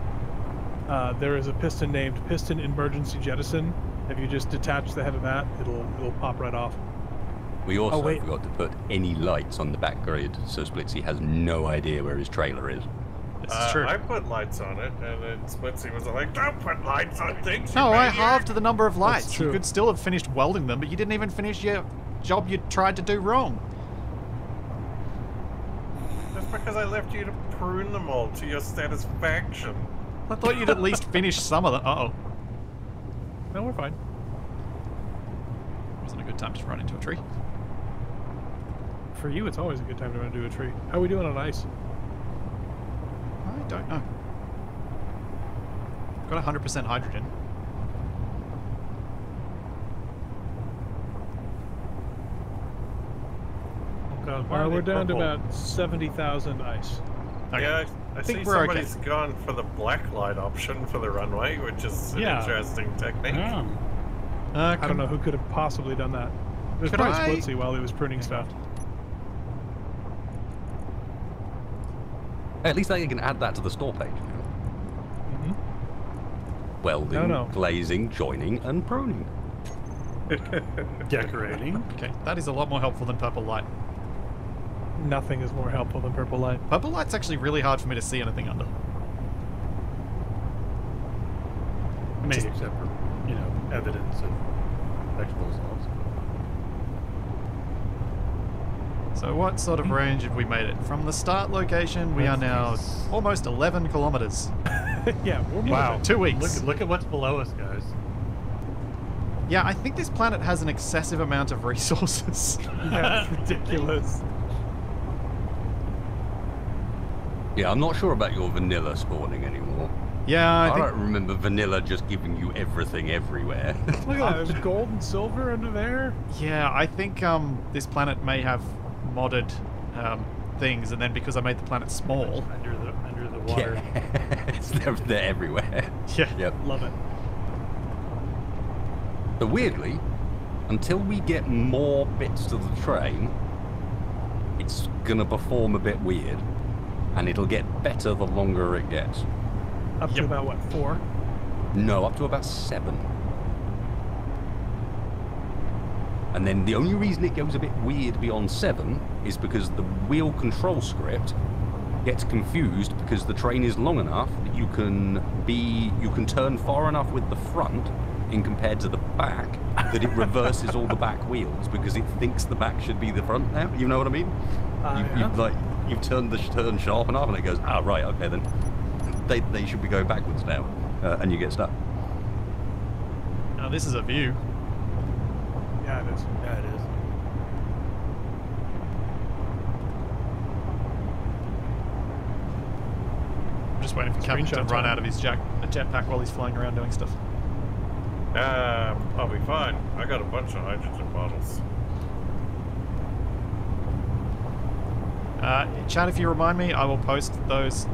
uh, there is a piston named piston emergency jettison. If you just detach the head of that, it'll it'll pop right off. We also wait. forgot to put any lights on the back grid, so Splitsie has no idea where his trailer is. This is Uh, true. I put lights on it, and then Splitsie was like, "Don't put lights on things." No, I halved the number of lights. You could still have finished welding them, but you didn't even finish your job you tried to do wrong. Just because I left you to prune them all to your satisfaction. I thought you'd at least finish some of them. Uh oh. No, we're fine. Wasn't a good time to run into a tree. For you, it's always a good time to run into a tree. How are we doing on ice? I don't know. Got 100% hydrogen. Oh God, why Uh, we're they down to purple? about seventy thousand ice. Okay. Yeah, I, I think see we're okay. somebody's gone for the black light option for the runway, which is an Yeah. interesting technique. Yeah. Uh, I don't know who could have possibly done that. It was probably I- Splitsie while he was pruning stuff. At least I can add that to the store page. Mhm. Welding, No, no. glazing, joining, and pruning. Decorating. Okay, that is a lot more helpful than purple light. Nothing is more helpful than purple light. Purple light's actually really hard for me to see anything under. I mean, except for, you know, evidence of sexual So what sort of range have we made it? From the start location, we are now almost 11 kilometers. yeah, we're. Wow. Two weeks. Look, look at what's below us, guys. Yeah, I think this planet has an excessive amount of resources. Yeah, it's ridiculous. Yeah, I'm not sure about your vanilla spawning anymore. yeah, I, I think don't remember vanilla just giving you everything everywhere. Look at that. There's gold and silver under there. Yeah, I think um, this planet may have modded um, things, and then because I made the planet small, Under the under the water. Yeah. it's, they're, they're everywhere. yeah, Yep. Love it. But weirdly, until we get more bits to the train, it's gonna perform a bit weird. And it'll get better the longer it gets. Up to about what four? No, up to about seven. And then the only reason it goes a bit weird beyond seven is because the wheel control script gets confused because the train is long enough that you can be you can turn far enough with the front in compared to the back that it reverses all the back wheels because it thinks the back should be the front now. You know what I mean? Uh, you, yeah. You've like you've turned the turn sharp enough and it goes, ah right, okay then. They they should be going backwards now, uh, and you get stuck. now this is a view. Yeah, it is. Yeah, it is. I'm just waiting for Captain to Screenshot run out of his jack a jetpack while he's flying around doing stuff. Um, I'll be fine. I got a bunch of hydrogen bottles. Uh, Chad, if you remind me, I will post those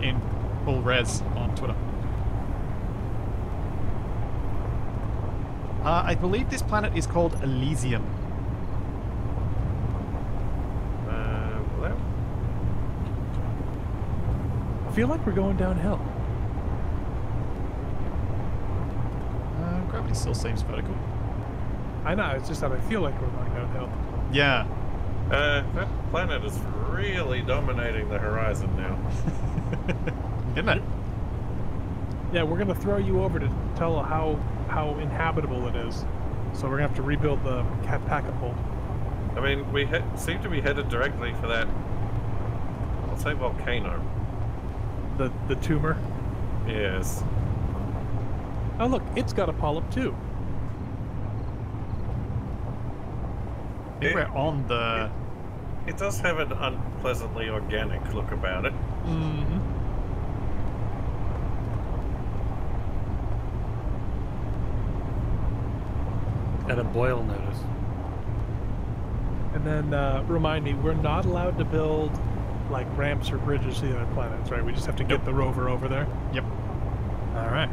in full res on Twitter. Uh, I believe this planet is called Elysium. Uh, well, I feel like we're going downhill. Uh, gravity still seems vertical. I know. It's just that I feel like we're going downhill. Yeah. uh, that planet is really dominating the horizon now. Isn't it? Yeah, we're gonna throw you over to tell how how inhabitable it is. So we're gonna have to rebuild the cat catapult. I mean, we seem to be headed directly for that. I'll say volcano. The the tumor. Yes. Oh look, it's got a polyp too. I think we're on the. It does have an unpleasantly organic look about it. Mm-hmm. Got a boil notice. And then uh, remind me, we're not allowed to build like ramps or bridges to the other planets, right? We just have to get Nope. the rover over there. Yep. All right.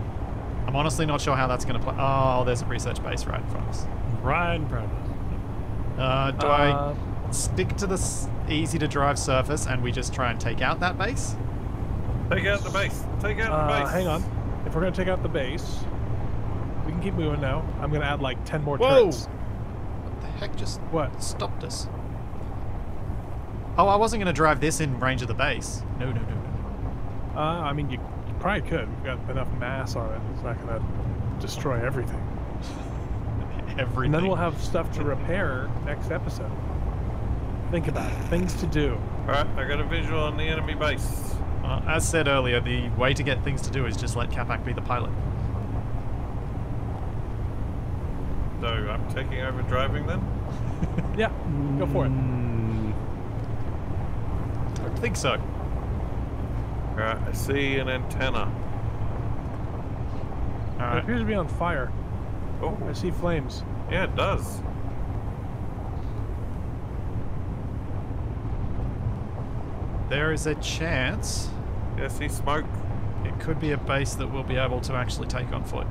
I'm honestly not sure how that's going to play. Oh, there's a research base right in front of us. Right in front of us. Uh, do Uh, I stick to this easy to drive surface and we just try and take out that base? Take out the base. Take out the Uh, base. hang on. If we're gonna take out the base, we can keep moving now. I'm gonna add like ten more Whoa! turrets. What the heck just What? stopped us? Oh, I wasn't going to drive this in range of the base. No, no, no, no. Uh, I mean, you, you probably could. We've got enough mass on it. It's not gonna destroy everything. Everything. And then we'll have stuff to repair next episode. Think about it. Things to do. Alright, I got a visual on the enemy base. Uh, as said earlier, the way to get things to do is just let Capac be the pilot. So I'm taking over driving then? Yeah, go for it. Mm, I think so. Alright, I see an antenna. It appears to be on fire. Oh, I see flames. yeah, it does. There is a chance Yeah, I see smoke. it could be a base that we'll be able to actually take on foot.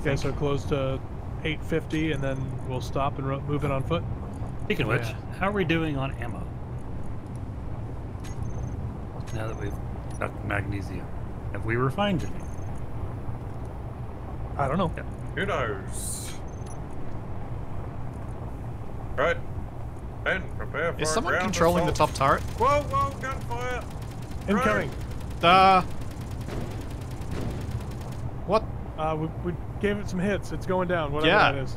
Okay, so close to 850, and then we'll stop and move it on foot. Speaking of which, Yeah. how are we doing on ammo? Now that we've got the magnesium, have we refined it? I don't know. Who knows? Right. Ben, prepare for Is someone ground controlling the top turret? Whoa, whoa, gunfire! Incoming. Uh. What? Uh, we, we gave it some hits. It's going down. Whatever Yeah. that is.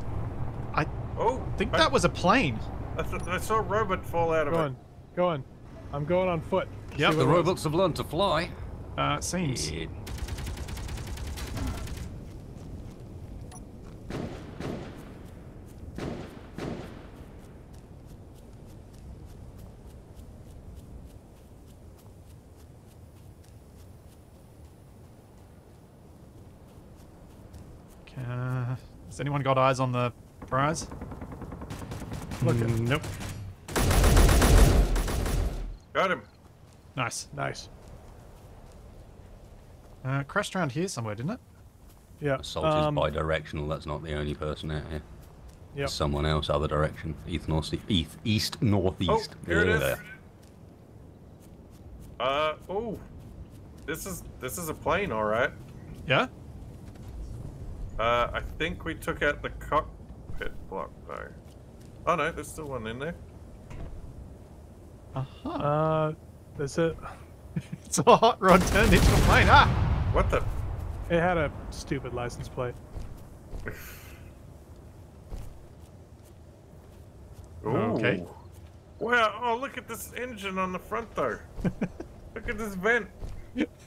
I Oh, think I, that was a plane. I, th- I saw a robot fall out of it. Go it. on. Go on. I'm going on foot. Yep. See The what it was. robots have learned to fly. Uh, it seems. Yeah. Uh, has anyone got eyes on the prize? Look at Mm, Nope. Got him. Nice. Nice. Uh, crashed around here somewhere, didn't it? Yeah. Assault um, is bi-directional. That's not the only person out here. Yeah. Someone else, other direction. East, north, east, east, northeast. Oh, here it is. Yeah. Uh oh. This is this is a plane, all right. Yeah. Uh, I think we took out the cockpit block though. Oh no, there's still one in there. Uh-huh. Uh, that's it. It's a hot rod turned into a plane. Ah! What the? It had a stupid license plate. Okay. Wow! Oh, look at this engine on the front though. look at this vent.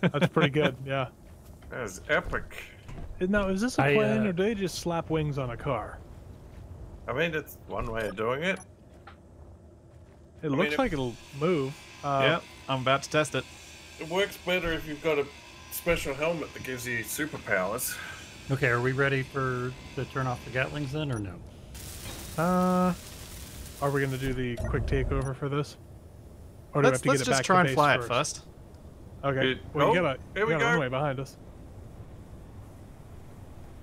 That's pretty good. Yeah. That is epic. Now, is this a I, plane uh, or do they just slap wings on a car? I mean, it's one way of doing it. It mean, looks if- like it'll move. Uh, yeah, I'm about to test it. It works better if you've got a special helmet that gives you superpowers. Okay, are we ready for to turn off the Gatlings then, or no? Uh, are we gonna do the quick takeover for this? Or do Let's, we have let's to get it back just back try and fly first? it first. Okay. It- well, you oh, got a, here you we got a go. runway behind us.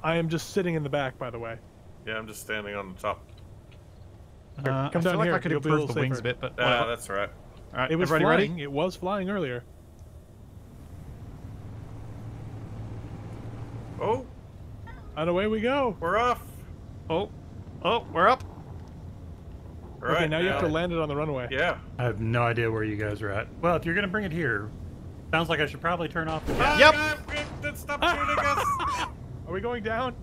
I am just sitting in the back, by the way. Yeah, I'm just standing on the top. Here, Uh, come I down feel like here, I could you'll improve the little wings a bit, but Ah, whatever. that's right. All right, It was everybody flying. ready? It was flying earlier. Oh, And away we go. we're off. Oh, oh, we're up. All okay, right, now you have to land it on the runway. Yeah. I have no idea where you guys are at. Well, if you're gonna bring it here, sounds like I should probably turn off the. Ah, Yep. God, God, Stop shooting us. Are we going down?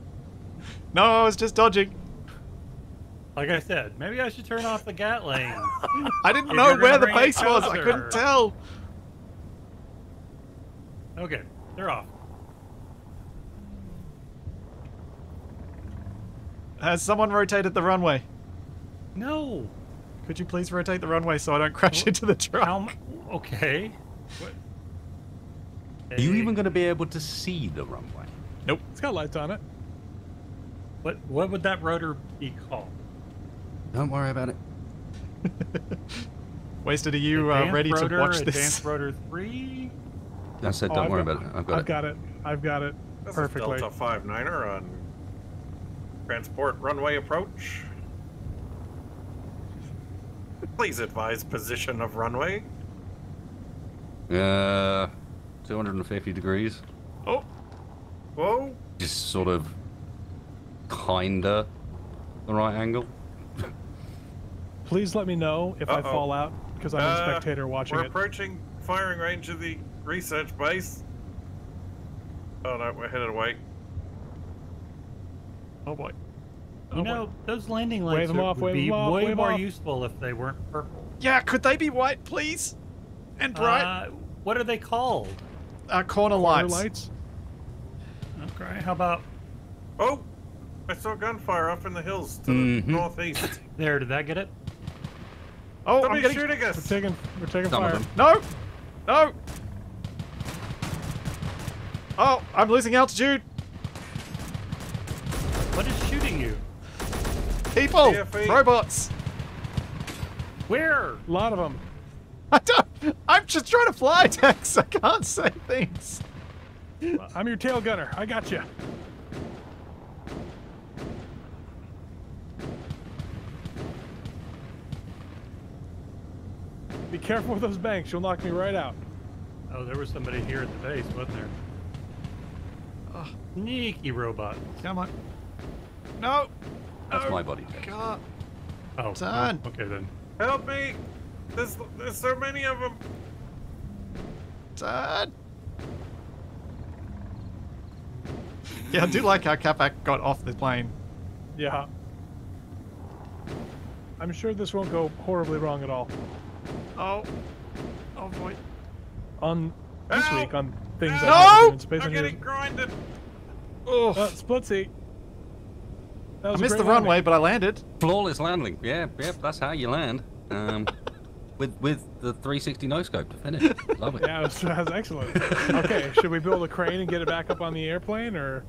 No, I was just dodging. Like I said, maybe I should turn off the Gatling. I didn't If know where the base was. I couldn't tell. okay, they're off. Has someone rotated the runway? No. Could you please rotate the runway so I don't crash into the truck? How? m- Okay. What? Are you even going to be able to see the runway? Nope. It's got lights on it. What? What would that rotor be called? Don't worry about it. Wasted, are you uh, ready rotor, to watch Advanced this? rotor three. I said, Oh, don't I've worry got- about it. I've got I've it. got it. I've got it. That's Perfectly. a Delta 5 Niner on transport runway approach. Please advise position of runway. Uh, 250 degrees. Oh, Whoa. Just sort of, kinda, the right angle. Please let me know if I Uh-oh. fall out because I'm a Uh, spectator watching We're it. approaching firing range of the research base. Oh no, we're headed away. oh boy. You Oh, know, those landing lights Wave 'em are- off, would wave 'em be off, way wave more off. useful if they weren't purple. Yeah, could they be white, please? And bright? Uh, what are they called? Uh, corner Corner lights. lights. Okay, how about Oh, I saw gunfire up in the hills to Mhm. the northeast. there? Did that get it? Oh, I'm Somebody's getting... shooting We're us. taking. We're taking Some fire. No! No! Oh, I'm losing altitude! What is shooting you? People! TFE. Robots! Where? A lot of them. I don't... I'm just trying to fly, Tex! I can't say things! I'm your tail gunner. I got you. Be careful with those banks. You'll knock me right out. Oh, there was somebody here at the base, wasn't there? Oh, Sneaky robot. come on. No! That's No. my body. God. Oh, Son. oh, okay then. Help me! There's there's so many of them. Dad. Yeah, I do like how Capac got off the plane. Yeah. I'm sure this won't go horribly wrong at all. Oh. Oh boy. On this Help! week on things Help! I have to do No! in space I'm engineering. getting grinded. Oh. Uh, split seat. I missed the landing. runway, but I landed. Flawless landing. Yeah, yep, that's how you land. Um, with with the 360 no scope to finish. Love it. Yeah, it was, that was excellent. okay, should we build a crane and get it back up on the airplane, or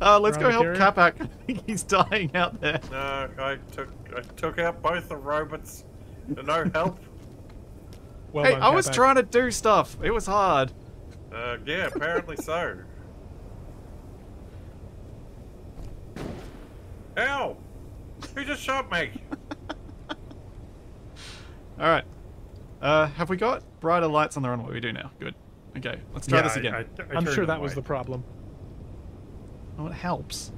Uh, let's go help the Capac. I think he's dying out there. No, I took I took out both the robots. No help. Well hey, done, I was trying to do stuff. It was hard. Uh, yeah, apparently so. Ow! Who just shot me? All right. Uh, have we got brighter lights on the runway? We do now. Good. Okay, let's try Yeah, this again. I- I I'm sure it that was the problem. Oh, it helps.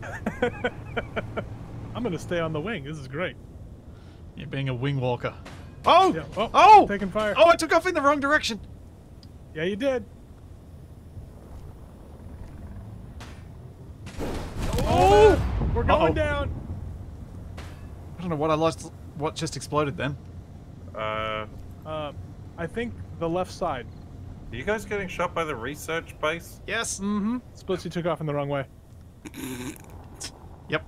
I'm gonna stay on the wing. This is great. You're being a wing walker. Oh! Yeah. Oh, Oh! taking fire. Oh, I took off in the wrong direction. Yeah, you did. Oh! We're going Uh-oh. down. I don't know what I lost. What just exploded then? Uh, Uh, I think the left side. are you guys getting shot by the research base? Yes. Mm-hmm. Splitsie took off in the wrong way. Yep.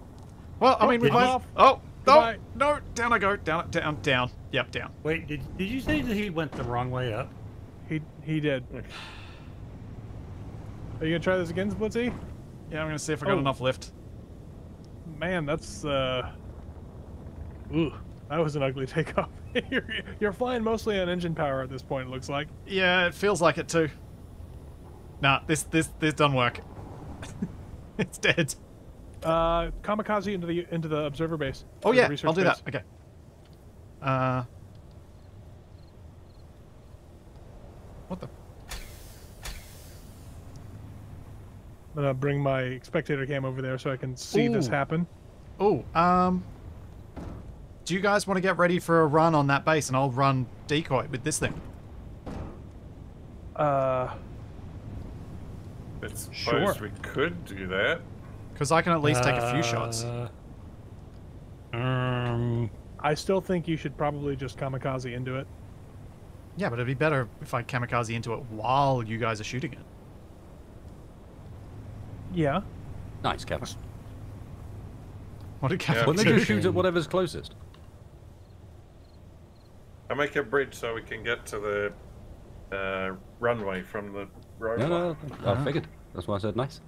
Well, I Oh, mean, we did might. he? Oh, no, Goodbye. no, down I go, down, down, down. Yep, down. Wait, did, did you say that he went the wrong way up? He he did. Are you gonna try this again, Splitsie? Yeah, I'm gonna see if I got Oh. enough lift. Man, that's uh. Ooh, that was an ugly takeoff. you're, you're flying mostly on engine power at this point. It looks like. Yeah, it feels like it too. Nah, this this this doesn't work. it's dead. Uh, kamikaze into the into the observer base. Oh yeah, I'll do base. that. Okay. Uh. What the? I'm gonna bring my spectator cam over there so I can see this happen. Oh, um. Do you guys want to get ready for a run on that base, and I'll run decoy with this thing? Uh, I suppose Sure. we could do that. Because I can at least take a few shots. Uh, Um, I still think you should probably just kamikaze into it. Yeah, but it'd be better if I kamikaze into it while you guys are shooting it. Yeah. Nice, Kevin. What did Yeah. Cav Why don't do? they just shoot at whatever's closest? I make a bridge so we can get to the uh, runway from the road. No, no, no, I figured. That's why I said nice.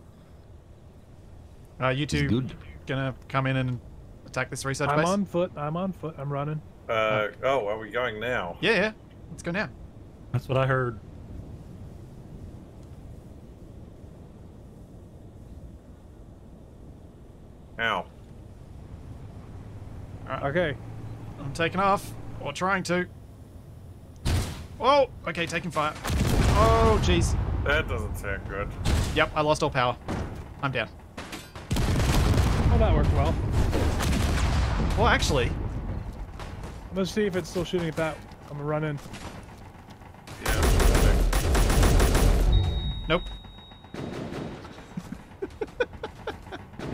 Uh, you It's two good. gonna come in and attack this research I'm base? on foot. I'm on foot. I'm running. Uh, oh, are we going now? Yeah, yeah. Let's go now. that's what I heard. Ow. Okay. I'm taking off. Or trying to. Oh, Okay, taking fire. Oh, jeez. That doesn't sound good. Yep, I lost all power. I'm down. Well, that worked well. Well, actually, Let's see if it's still shooting at that. I'm gonna run in. Yeah. nope.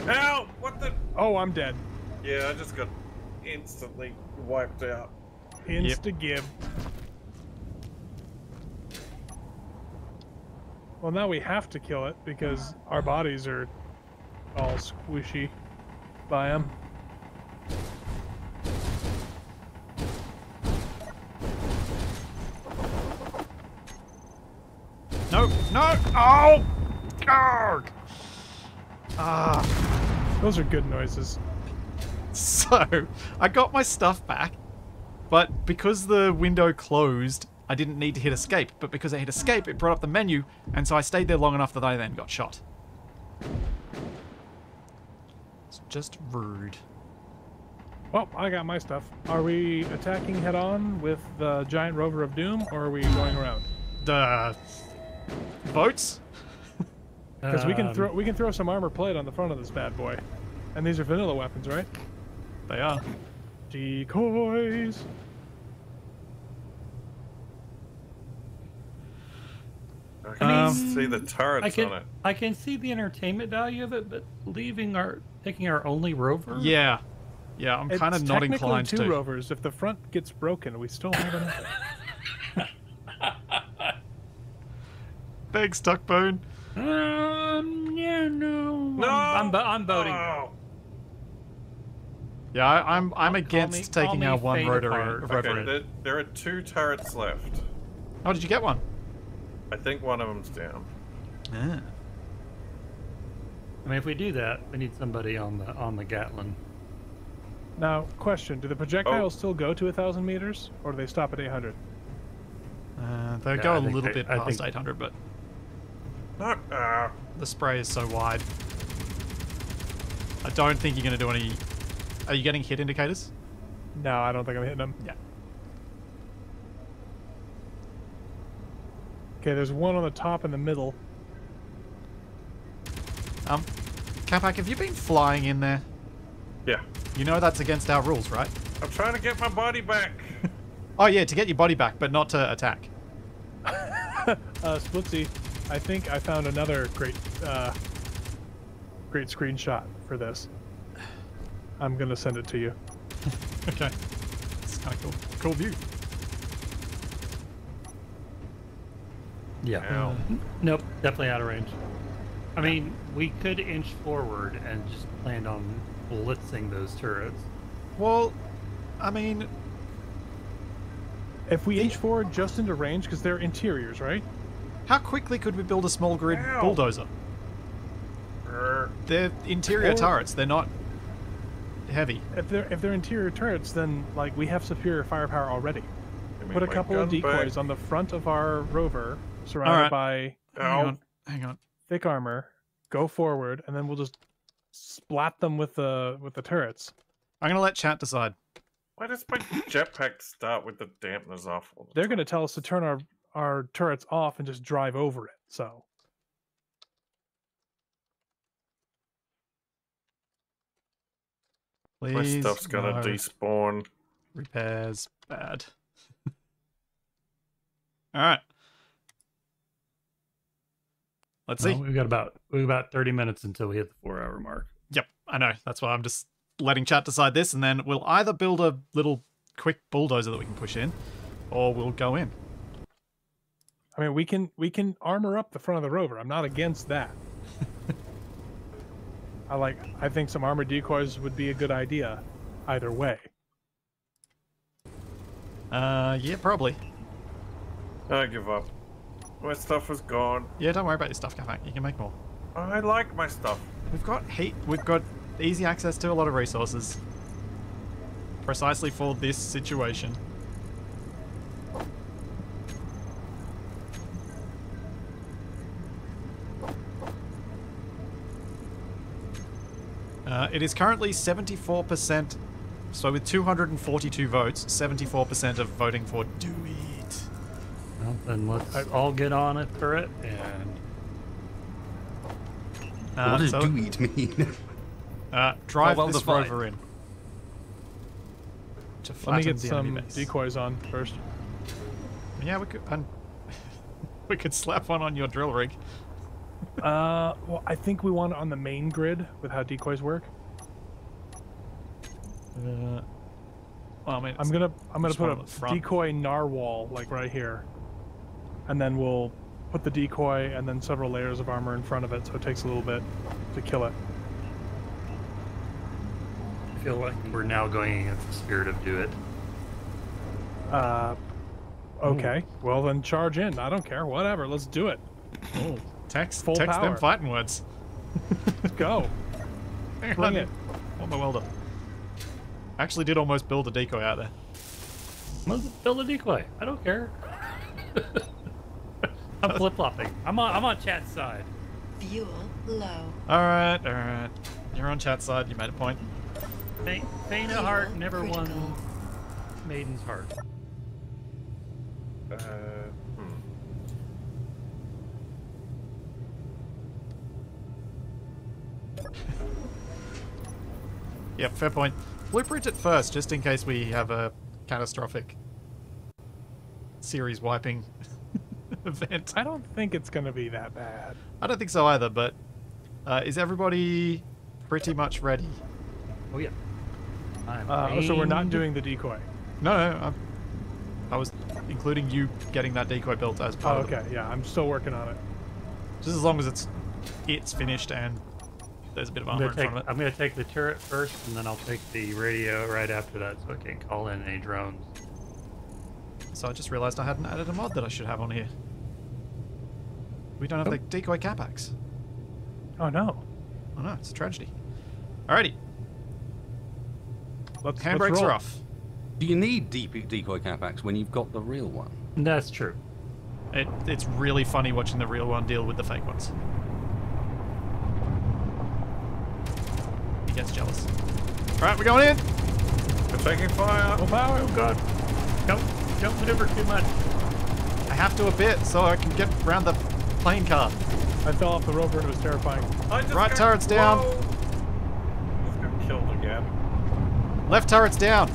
Ow! What the? Oh, I'm dead. Yeah, I just got instantly wiped out. Insta give. Well, now we have to kill it because our bodies are all squishy by him. No, no! Oh! Arg! Ah. Those are good noises. So, I got my stuff back, but because the window closed, I didn't need to hit escape. But because I hit escape, it brought up the menu, and so I stayed there long enough that I then got shot. It's just rude. Well, I got my stuff. Are we attacking head on with the giant rover of doom, or are we going around? The boats? Because we can Um, throw we can throw some armor plate on the front of this bad boy, and these are vanilla weapons, right? They are. Decoys. I can Um, see the turrets I can on it. I can see the entertainment value of it, but leaving our taking our only rover. Yeah. Yeah, I'm kind of not technically inclined two to. rovers. If the front gets broken, we still have enough. Thanks, Tuckbone. Um. Yeah. No. No! I'm I'm, I'm voting. Oh, Yeah, I, I'm I'm Call against me- taking me our one faint rotary. okay, there, there are two turrets left. Oh, did you get one? I think one of them's down. Ah. I mean, if we do that, we need somebody on the on the Gatling. now, question: Do the projectiles Oh. still go to a thousand meters, or do they stop at eight hundred? Uh, they Yeah, go I a little they- bit I past think- 800, but Not, uh, the spray is so wide. I don't think you're going to do any. Are you getting hit indicators? No, I don't think I'm hitting them. Yeah. Okay, there's one on the top in the middle. Um, Capac, have you been flying in there? yeah. You know that's against our rules, right? I'm trying to get my body back. Oh yeah, to get your body back, but not to attack. Uh, Splitsie, I think I found another great, uh, great screenshot for this. I'm gonna send it to you. Okay. It's kind of cool. Cool view. Yeah. Ow. Mm-hmm. Nope, definitely out of range. I mean, we could inch forward and just plan on blitzing those turrets. Well, I mean, If we inch forward just into range, because they're interiors, right? how quickly could we build a small grid Ow. bulldozer? They're interior Or- turrets. They're not heavy. If they're if they're interior turrets, then like we have superior firepower already. Put a couple of gun back. decoys on the front of our rover, surrounded Alright. by Hang on. Hang on. thick armor. Go forward, and then we'll just splat them with the with the turrets. I'm gonna let chat decide. Why does my jetpack start with the dampeners off? all the They're time? going to tell us to turn our our turrets off and just drive over it. So Please. My stuff's gonna no. despawn. Repairs bad. All right. Let's see. Well, we've got about we've got about thirty minutes until we hit the four hour mark. Yep, I know. That's why I'm just letting chat decide this, and then we'll either build a little quick bulldozer that we can push in, or we'll go in. I mean, we can we can armor up the front of the rover. I'm not against that. I like. I think some armor decoys would be a good idea, either way. Uh, yeah, probably. I give up. My stuff is gone. Yeah, don't worry about your stuff, Capac. You can make more. I like my stuff. We've got heat. We've got easy access to a lot of resources, precisely for this situation. Uh, it is currently 74%. So with 242 votes, 74% of voting for do then let's all get on it for it and Uh, what does so, do eat mean? uh, drive well this defined. rover in. To Let me get the some decoys on first. Yeah, we could. And we could slap one on your drill rig. Uh, well, I think we want it on the main grid with how decoys work. Uh, well, I mean, I'm gonna I'm gonna put a on the front. decoy narwhal like right here, and then we'll put the decoy and then several layers of armor in front of it, so it takes a little bit to kill it. I feel like we're now going against the spirit of do it. Uh, okay. Well then, charge in. I don't care. Whatever. Let's do it. oh, text Full text them power. fighting words. Let's go. Bring on. it. Want my welder? Actually, did almost build a decoy out there. Let's build a decoy. I don't care. I'm flip flopping. I'm on I'm on chat's side. Fuel low. All right, all right. You're on chat side. You made a point. Faint, faint of heart never won Maiden's heart. Uh, hmm. Yep, fair point. Blueprint it first, just in case we have a catastrophic series wiping event. I don't think it's gonna be that bad. I don't think so either, but uh, is everybody pretty much ready? Oh yeah. I'm Uh, so we're not doing the decoy. No, no, I'm, I was including you getting that decoy built as Oh, part of it. okay. Yeah, I'm still working on it. Just as long as it's it's finished and there's a bit of I'm armor gonna, in take, front of it. I'm gonna take the turret first, and then I'll take the radio right after that, so I can call in any drones. So I just realized I hadn't added a mod that I should have on here. We don't have the oh. decoy Capacs. Oh no. Oh no, it's a tragedy. Alrighty, Let's, let's handbrakes are off. Do you need deep decoy Capacs when you've got the real one? That's true. It, it's really funny watching the real one deal with the fake ones. He gets jealous. Alright, we're going in! We're taking fire. Full power. Oh god. Don't don't maneuver too much. I have to a bit so I can get around the plane car. I fell off the rover and it was terrifying. Right got- turret's down. Whoa. Just got killed again. Left turret's down.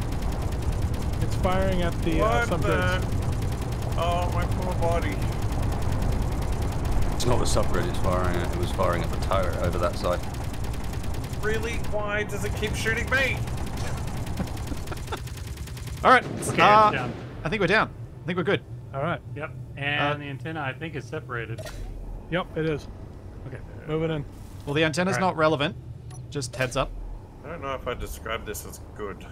It's firing at the uh, what some the? goods. Oh, my poor body. It's not the subgrid it's firing at, it was firing at the turret over that side. Really? Why does it keep shooting me? Alright, Okay, uh, it's down. I think we're down. I think we're good. All right. Yep. And Uh, the antenna I think is separated. Yep, it is. Okay. Moving in. Well, the antenna's Alright. not relevant. Just heads up. I don't know if I describe this as good.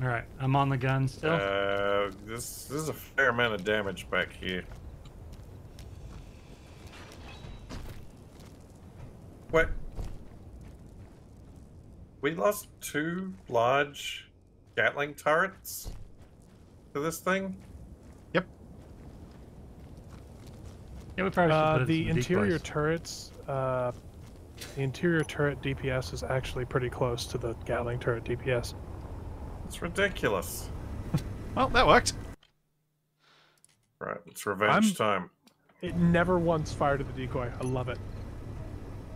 All right. I'm on the gun still. Uh, this, this is a fair amount of damage back here. What? We lost two large Gatling turrets to this thing? Yep. yeah, we probably should Uh, put the some interior decoys. turrets, uh, the interior turret DPS is actually pretty close to the Gatling turret DPS. It's ridiculous. Well, that worked. Right, it's revenge I'm- time. It never once fired at the decoy. I love it.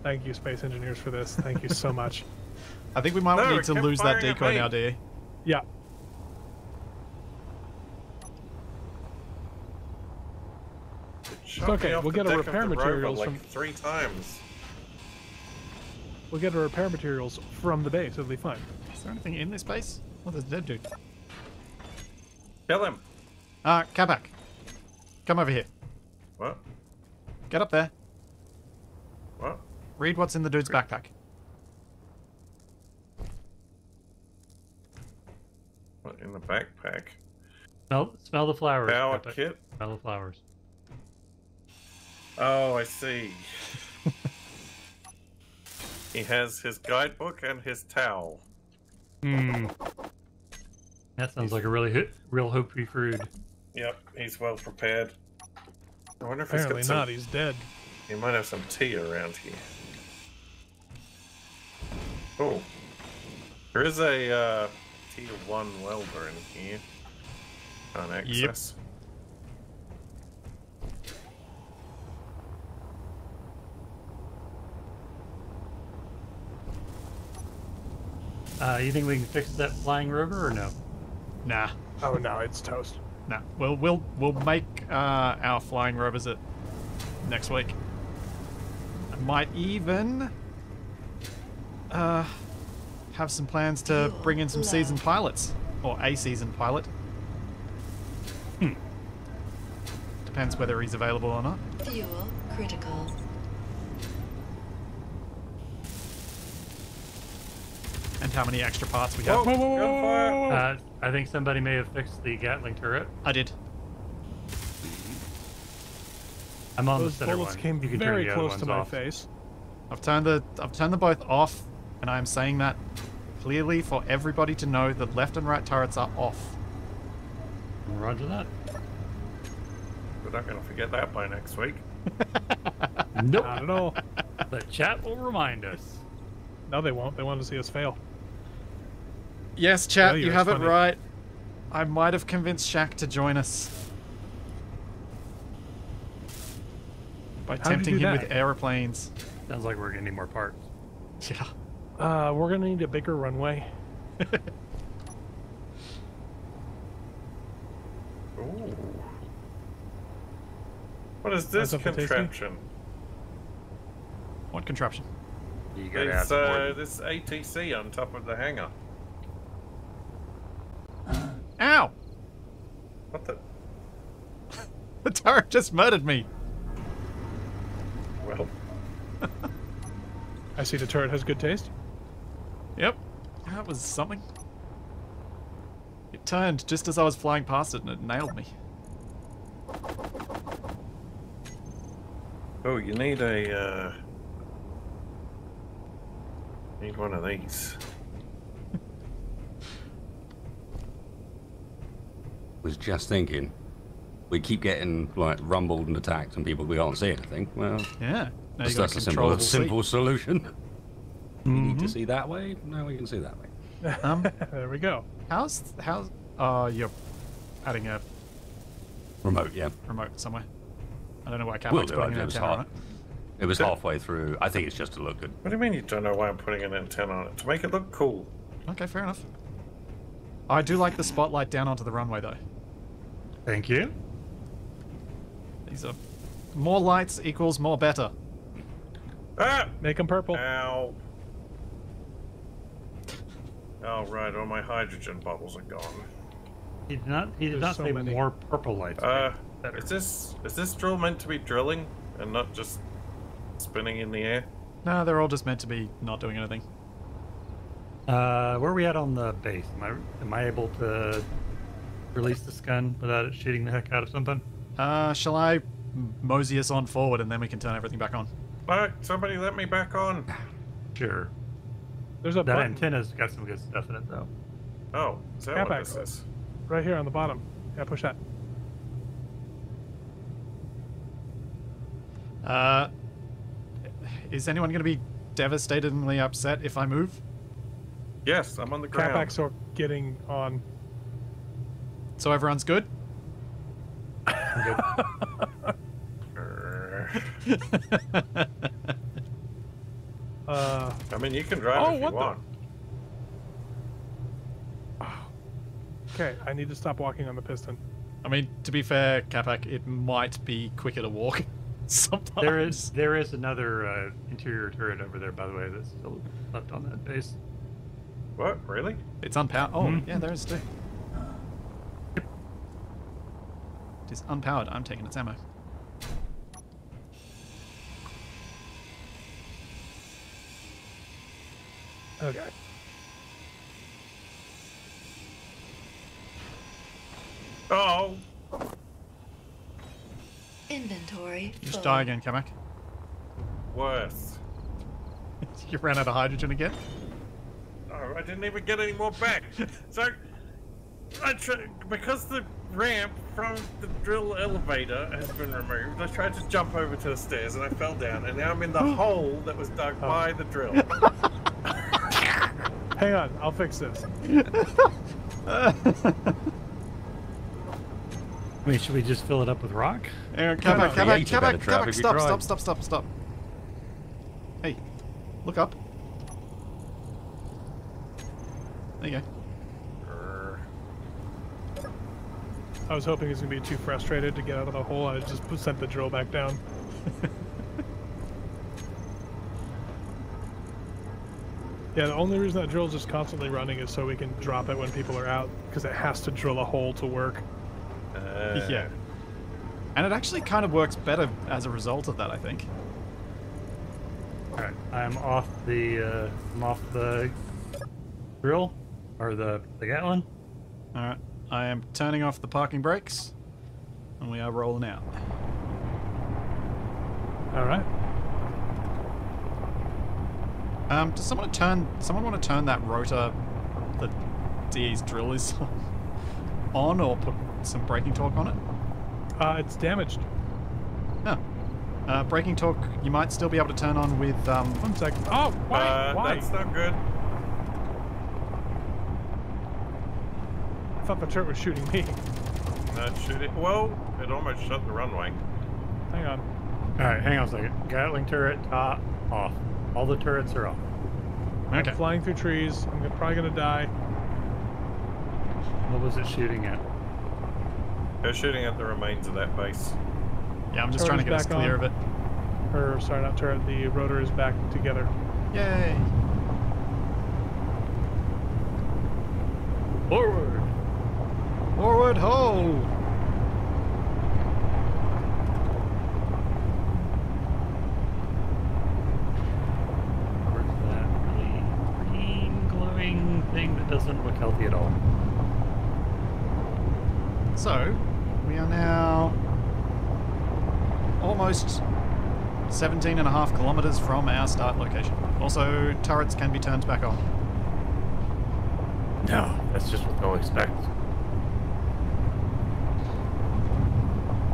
Thank you, space engineers, for this. Thank you so much. I think we might No, need to lose that decoy now, dear. Yeah. It okay, we'll get our deck of repair materials like from- three times. We'll get our repair materials from the base. It'll be fine. Is there anything in this place? What does a dead dude. Kill him. Uh, Capac. Come over here. What? Get up there. What? Read what's in the dude's backpack. In the backpack? Smell, smell the flowers. Power Epic. kit? Smell the flowers. Oh, I see. he has his guidebook and his towel. Hmm. That sounds like a really hit, real hopey fruit. Yep, he's well prepared. I wonder if Apparently he's got not. some. He's dead. He might have some tea around here. Oh, there is a uh, tier one welder in here. Can't access. Uh, you think we can fix that flying rover or no? Nah, Oh no, it's toast. nah. We'll we'll we'll make uh, our flying rovers it next week. I might even uh, have some plans to bring in some seasoned pilots or a seasoned pilot. Hmm. Depends whether he's available or not. Fuel critical. and how many extra parts we Whoa, have. gunfire! Uh, I think somebody may have fixed the Gatling turret. I did. I'm on Those the center bullets one. came you can very turn the close to my off. face. I've turned the I've turned them both off, and I'm saying that clearly for everybody to know that left and right turrets are off. Roger that. We're not going to forget that by next week. Nope. Not at all. the chat will remind us. No, they won't. They want to see us fail. Yes, chat, Failure you have it funny. right. I might have convinced Shaq to join us by How tempting him that? with aeroplanes. Sounds like we're gonna need more parts. Yeah. Uh, we're gonna need a bigger runway. Ooh. What is this That's up for tasting? contraption? What contraption? You gotta It's uh, this ATC on top of the hangar. Ow! What the? The turret just murdered me. Well, I see the turret has good taste. Yep. That was something. It turned just as I was flying past it and it nailed me. oh, you need a. Uh, need one of these. Was just thinking. we keep getting like rumbled and attacked, and people we can't see anything. Well, Yeah. Now that's, that's a a simple, simple solution. We need Mm-hmm. to see that way. Now we can see that way. Um, there we go. how's how's oh you're adding a Remote, yeah. remote somewhere. I don't know why Will Capac's do. putting I an just antenna on half, it. it was halfway through. I think it's just to look good. What do you mean you don't know why I'm putting an antenna on it? To make it look cool. Okay, fair enough. I do like the spotlight down onto the runway though. Thank you. These are more lights equals more better. Ah! Make them purple. Ow. Oh, right. All my hydrogen bottles are gone. He did not. He did There's not so say many. more purple lights. Uh, better. is this is this drill meant to be drilling and not just spinning in the air? No, they're all just meant to be not doing anything. Uh, where are we at on the base? Am I am I able to release this gun without it shooting the heck out of something? Uh, shall I mosey us on forward and then we can turn everything back on? Fuck! Somebody let me back on. Sure. There's a That button antenna's got some good stuff in it though. Oh, is that Cap what this is? right here on the bottom. Yeah, push that. Uh, is anyone going to be devastatingly upset if I move? Yes, I'm on the ground. Capac's are getting on. So everyone's good? Grr. Uh, I mean, you can drive Oh, if what you the- want. okay, I need to stop walking on the piston. I mean, to be fair, Capac, it might be quicker to walk sometimes. There is there is another uh, interior turret over there, by the way, that's still left on that base. What? Really? It's unpowered. Oh, Mhm. yeah, there is too. It is unpowered. I'm taking its ammo. Okay. Oh, Inventory. You just die again, Capac. worse. you ran out of hydrogen again? Oh, I didn't even get any more back. So, I tr- because the ramp from the drill elevator has been removed, I tried to jump over to the stairs and I fell down, and now I'm in the hole that was dug oh. by the drill. Hang on, I'll fix this. I mean, should we just fill it up with rock? Hang on, no, Capac, Capac, create a better Capac, trap Capac, if you stop, stop, stop, stop, stop. Hey, look up. There you go. I was hoping he was gonna be too frustrated to get out of the hole. I just sent the drill back down. yeah, the only reason that drill's just constantly running is so we can drop it when people are out, because it has to drill a hole to work. Uh, yeah. And it actually kind of works better as a result of that, I think. All right, I'm off the uh, I'm off the drill or the the Gatling. Alright, I am turning off the parking brakes, and we are rolling out. All right. Um, does someone want to turn? Someone want to turn that rotor, the DE's drill is on, or put some braking torque on it? Uh, it's damaged. No. Uh, braking torque, you might still be able to turn on with. Um, One second. Oh, why? Uh, why? That's not good. I thought the turret was shooting me. Not shooting. Well, it almost shut the runway. Hang on. All right, hang on a second. Gatling turret top off. All the turrets are off. okay. I'm flying through trees. I'm probably gonna die. What was it shooting at? They're shooting at the remains of that base. Yeah, I'm just trying to get us clear on. of it. Or sorry, not turret. The rotor is back together. Yay! Forward. Forward ho! Where's that really green glowing thing that doesn't look healthy at all? So, we are now almost 17 and a half kilometers from our start location. Also, turrets can be turned back on. No, that's just what they'll expect.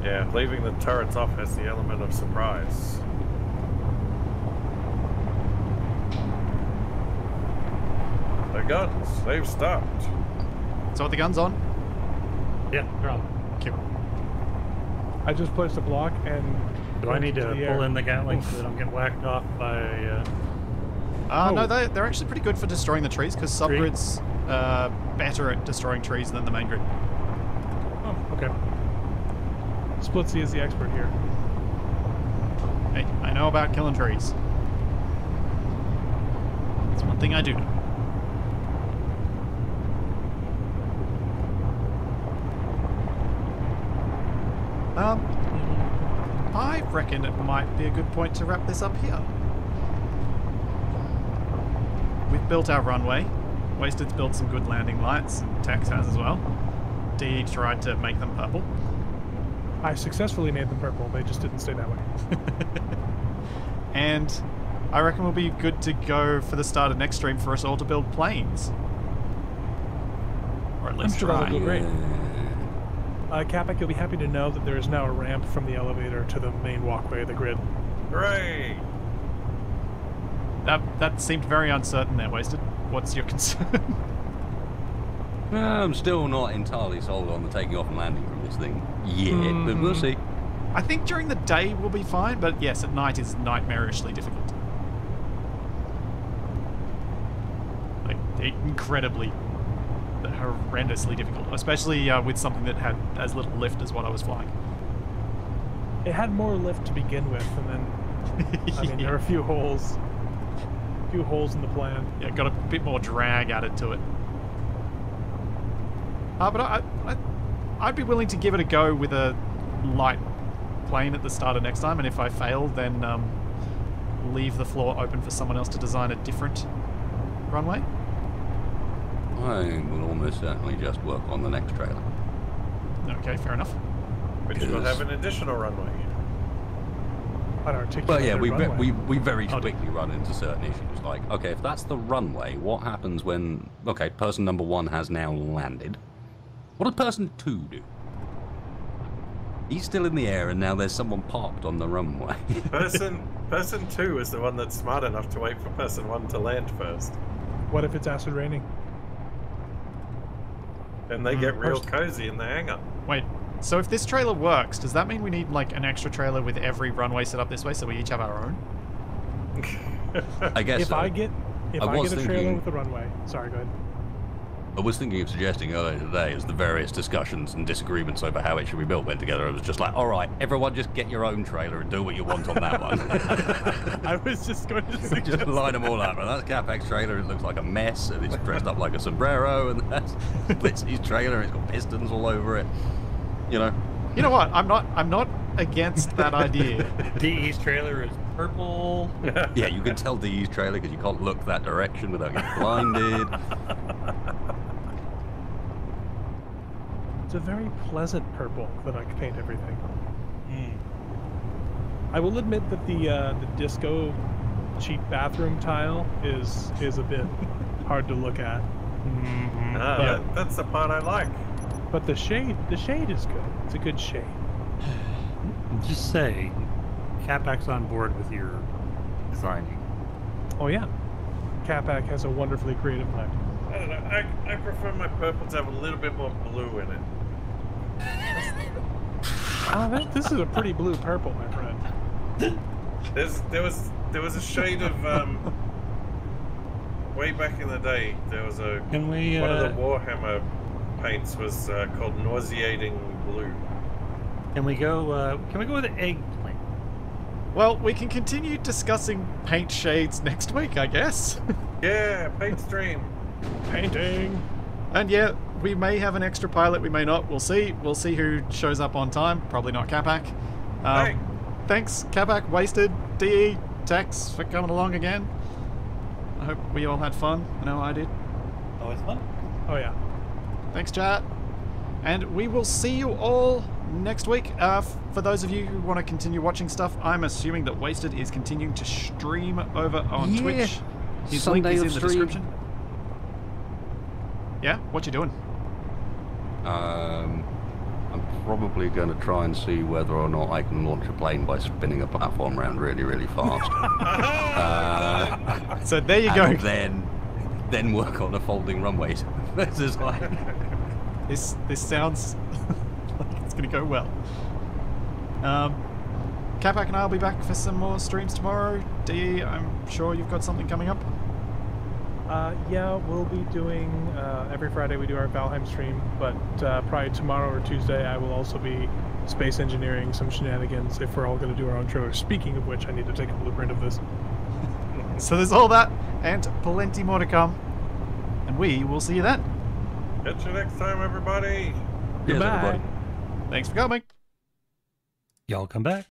Yeah, leaving the turrets off has the element of surprise. The guns, they've stopped. So are the guns on? Yeah, they're on. Cool. I just placed a block and. Do I need to the pull air. in the Gatling so that I don't get whacked off by? Uh, Uh, Oh. No, they, they're actually pretty good for destroying the trees because subgrid's uh, better at destroying trees than the main grid. oh, okay. Splitsie is the expert here. Hey, I know about killing trees. It's one thing I do know. Um, I reckon it might be a good point to wrap this up here. We've built our runway. Wasted's built some good landing lights, and Tex has as well. D tried to make them purple. I successfully made them purple. They just didn't stay that way. and I reckon we'll be good to go for the start of next stream for us all to build planes. Or at least sure that'll try. go great. Uh, Capac, you'll be happy to know that there is now a ramp from the elevator to the main walkway of the grid. Hooray! That that seemed very uncertain there, Wasted. What's your concern? I'm still not entirely sold on the taking off and landing from this thing yet, but we'll Mhm. see. I think during the day we'll be fine, but yes, at night is nightmarishly difficult. Like incredibly, horrendously difficult, especially uh, with something that had as little lift as what I was flying. It had more lift to begin with, and then I mean there are a few holes, a few holes in the plan. yeah, got a bit more drag added to it. Uh, but I, I, I'd be willing to give it a go with a light plane at the start of next time, and if I fail, then um, leave the floor open for someone else to design a different runway. I will almost certainly just work on the next trailer. Okay, fair enough. Which will have an additional runway. Unarticulated But yeah, we, runway. we we very quickly run into certain issues. Like, okay, if that's the runway, what happens when okay, person number one has now landed? What does person two do? He's still in the air, and now there's someone parked on the runway. Person person two is the one that's smart enough to wait for person one to land first. What if it's acid raining? And they get mm, real Person- cozy in the hangar. Wait, so if this trailer works, does that mean we need like an extra trailer with every runway set up this way so we each have our own? I guess. if so. I get if I I, get a trailer thinking- with a runway, sorry, go ahead. I was thinking of suggesting earlier today as the various discussions and disagreements over how it should be built went together. I was just like, all right, everyone just get your own trailer and do what you want on that one. I was just going to suggest just line them all up. And that's Capac's trailer. It looks like a mess, and it's dressed up like a sombrero. And that's Splitsie's trailer. It's got pistons all over it. You know, You know what? I'm not. I'm not against that idea. DE's trailer is purple. yeah, you can tell DE's trailer because you can't look that direction without getting blinded. It's a very pleasant purple that I could paint everything. Hmm. I will admit that the uh, the disco cheap bathroom tile is is a bit hard to look at, Mhm. Ah, But- that- that's the part I like. but the shade the shade is good. It's a good shade. Just say, Capac's on board with your designing. Oh yeah, Capac has a wonderfully creative mind. I don't know. I, I prefer my purple to have a little bit more blue in it. Ah, that, this is a pretty blue purple, my friend. There's there was there was a shade of um way back in the day. There was a Can we? one Uh, of the Warhammer paints was uh, called nauseating blue. can we go? Uh, can we go with the eggplant? well, we can continue discussing paint shades next week, I guess. Yeah, paint stream. Painting. And yeah, we may have an extra pilot. We may not. We'll see. We'll see who shows up on time. Probably not Capac. Um, Hey. Thanks, Capac, Wasted, DE, Tex for coming along again. I hope we all had fun. I know I did. Always fun. Oh yeah. Thanks, chat. And we will see you all next week. Uh, f- for those of you who want to continue watching stuff, I'm assuming that Wasted is continuing to stream over on Yeah. Twitch. His Sunday link is in the stream. description. Yeah, what you doing? Um, I'm probably going to try and see whether or not I can launch a plane by spinning a platform around really, really fast. uh, So there you go. then, then work on a folding runway. this is like, This this sounds like it's gonna go well. Um, Capac and I'll be back for some more streams tomorrow. D, I'm sure you've got something coming up. Uh, yeah, we'll be doing uh, every Friday. We do our Valheim stream, but uh, probably tomorrow or Tuesday, I will also be space engineering some shenanigans if we're all going to do our own trailer. Speaking of which, I need to take a blueprint of this. So there's all that and plenty more to come. And we will see you then. Catch you next time, everybody. Cheers, everybody. Thanks for coming. Y'all come back.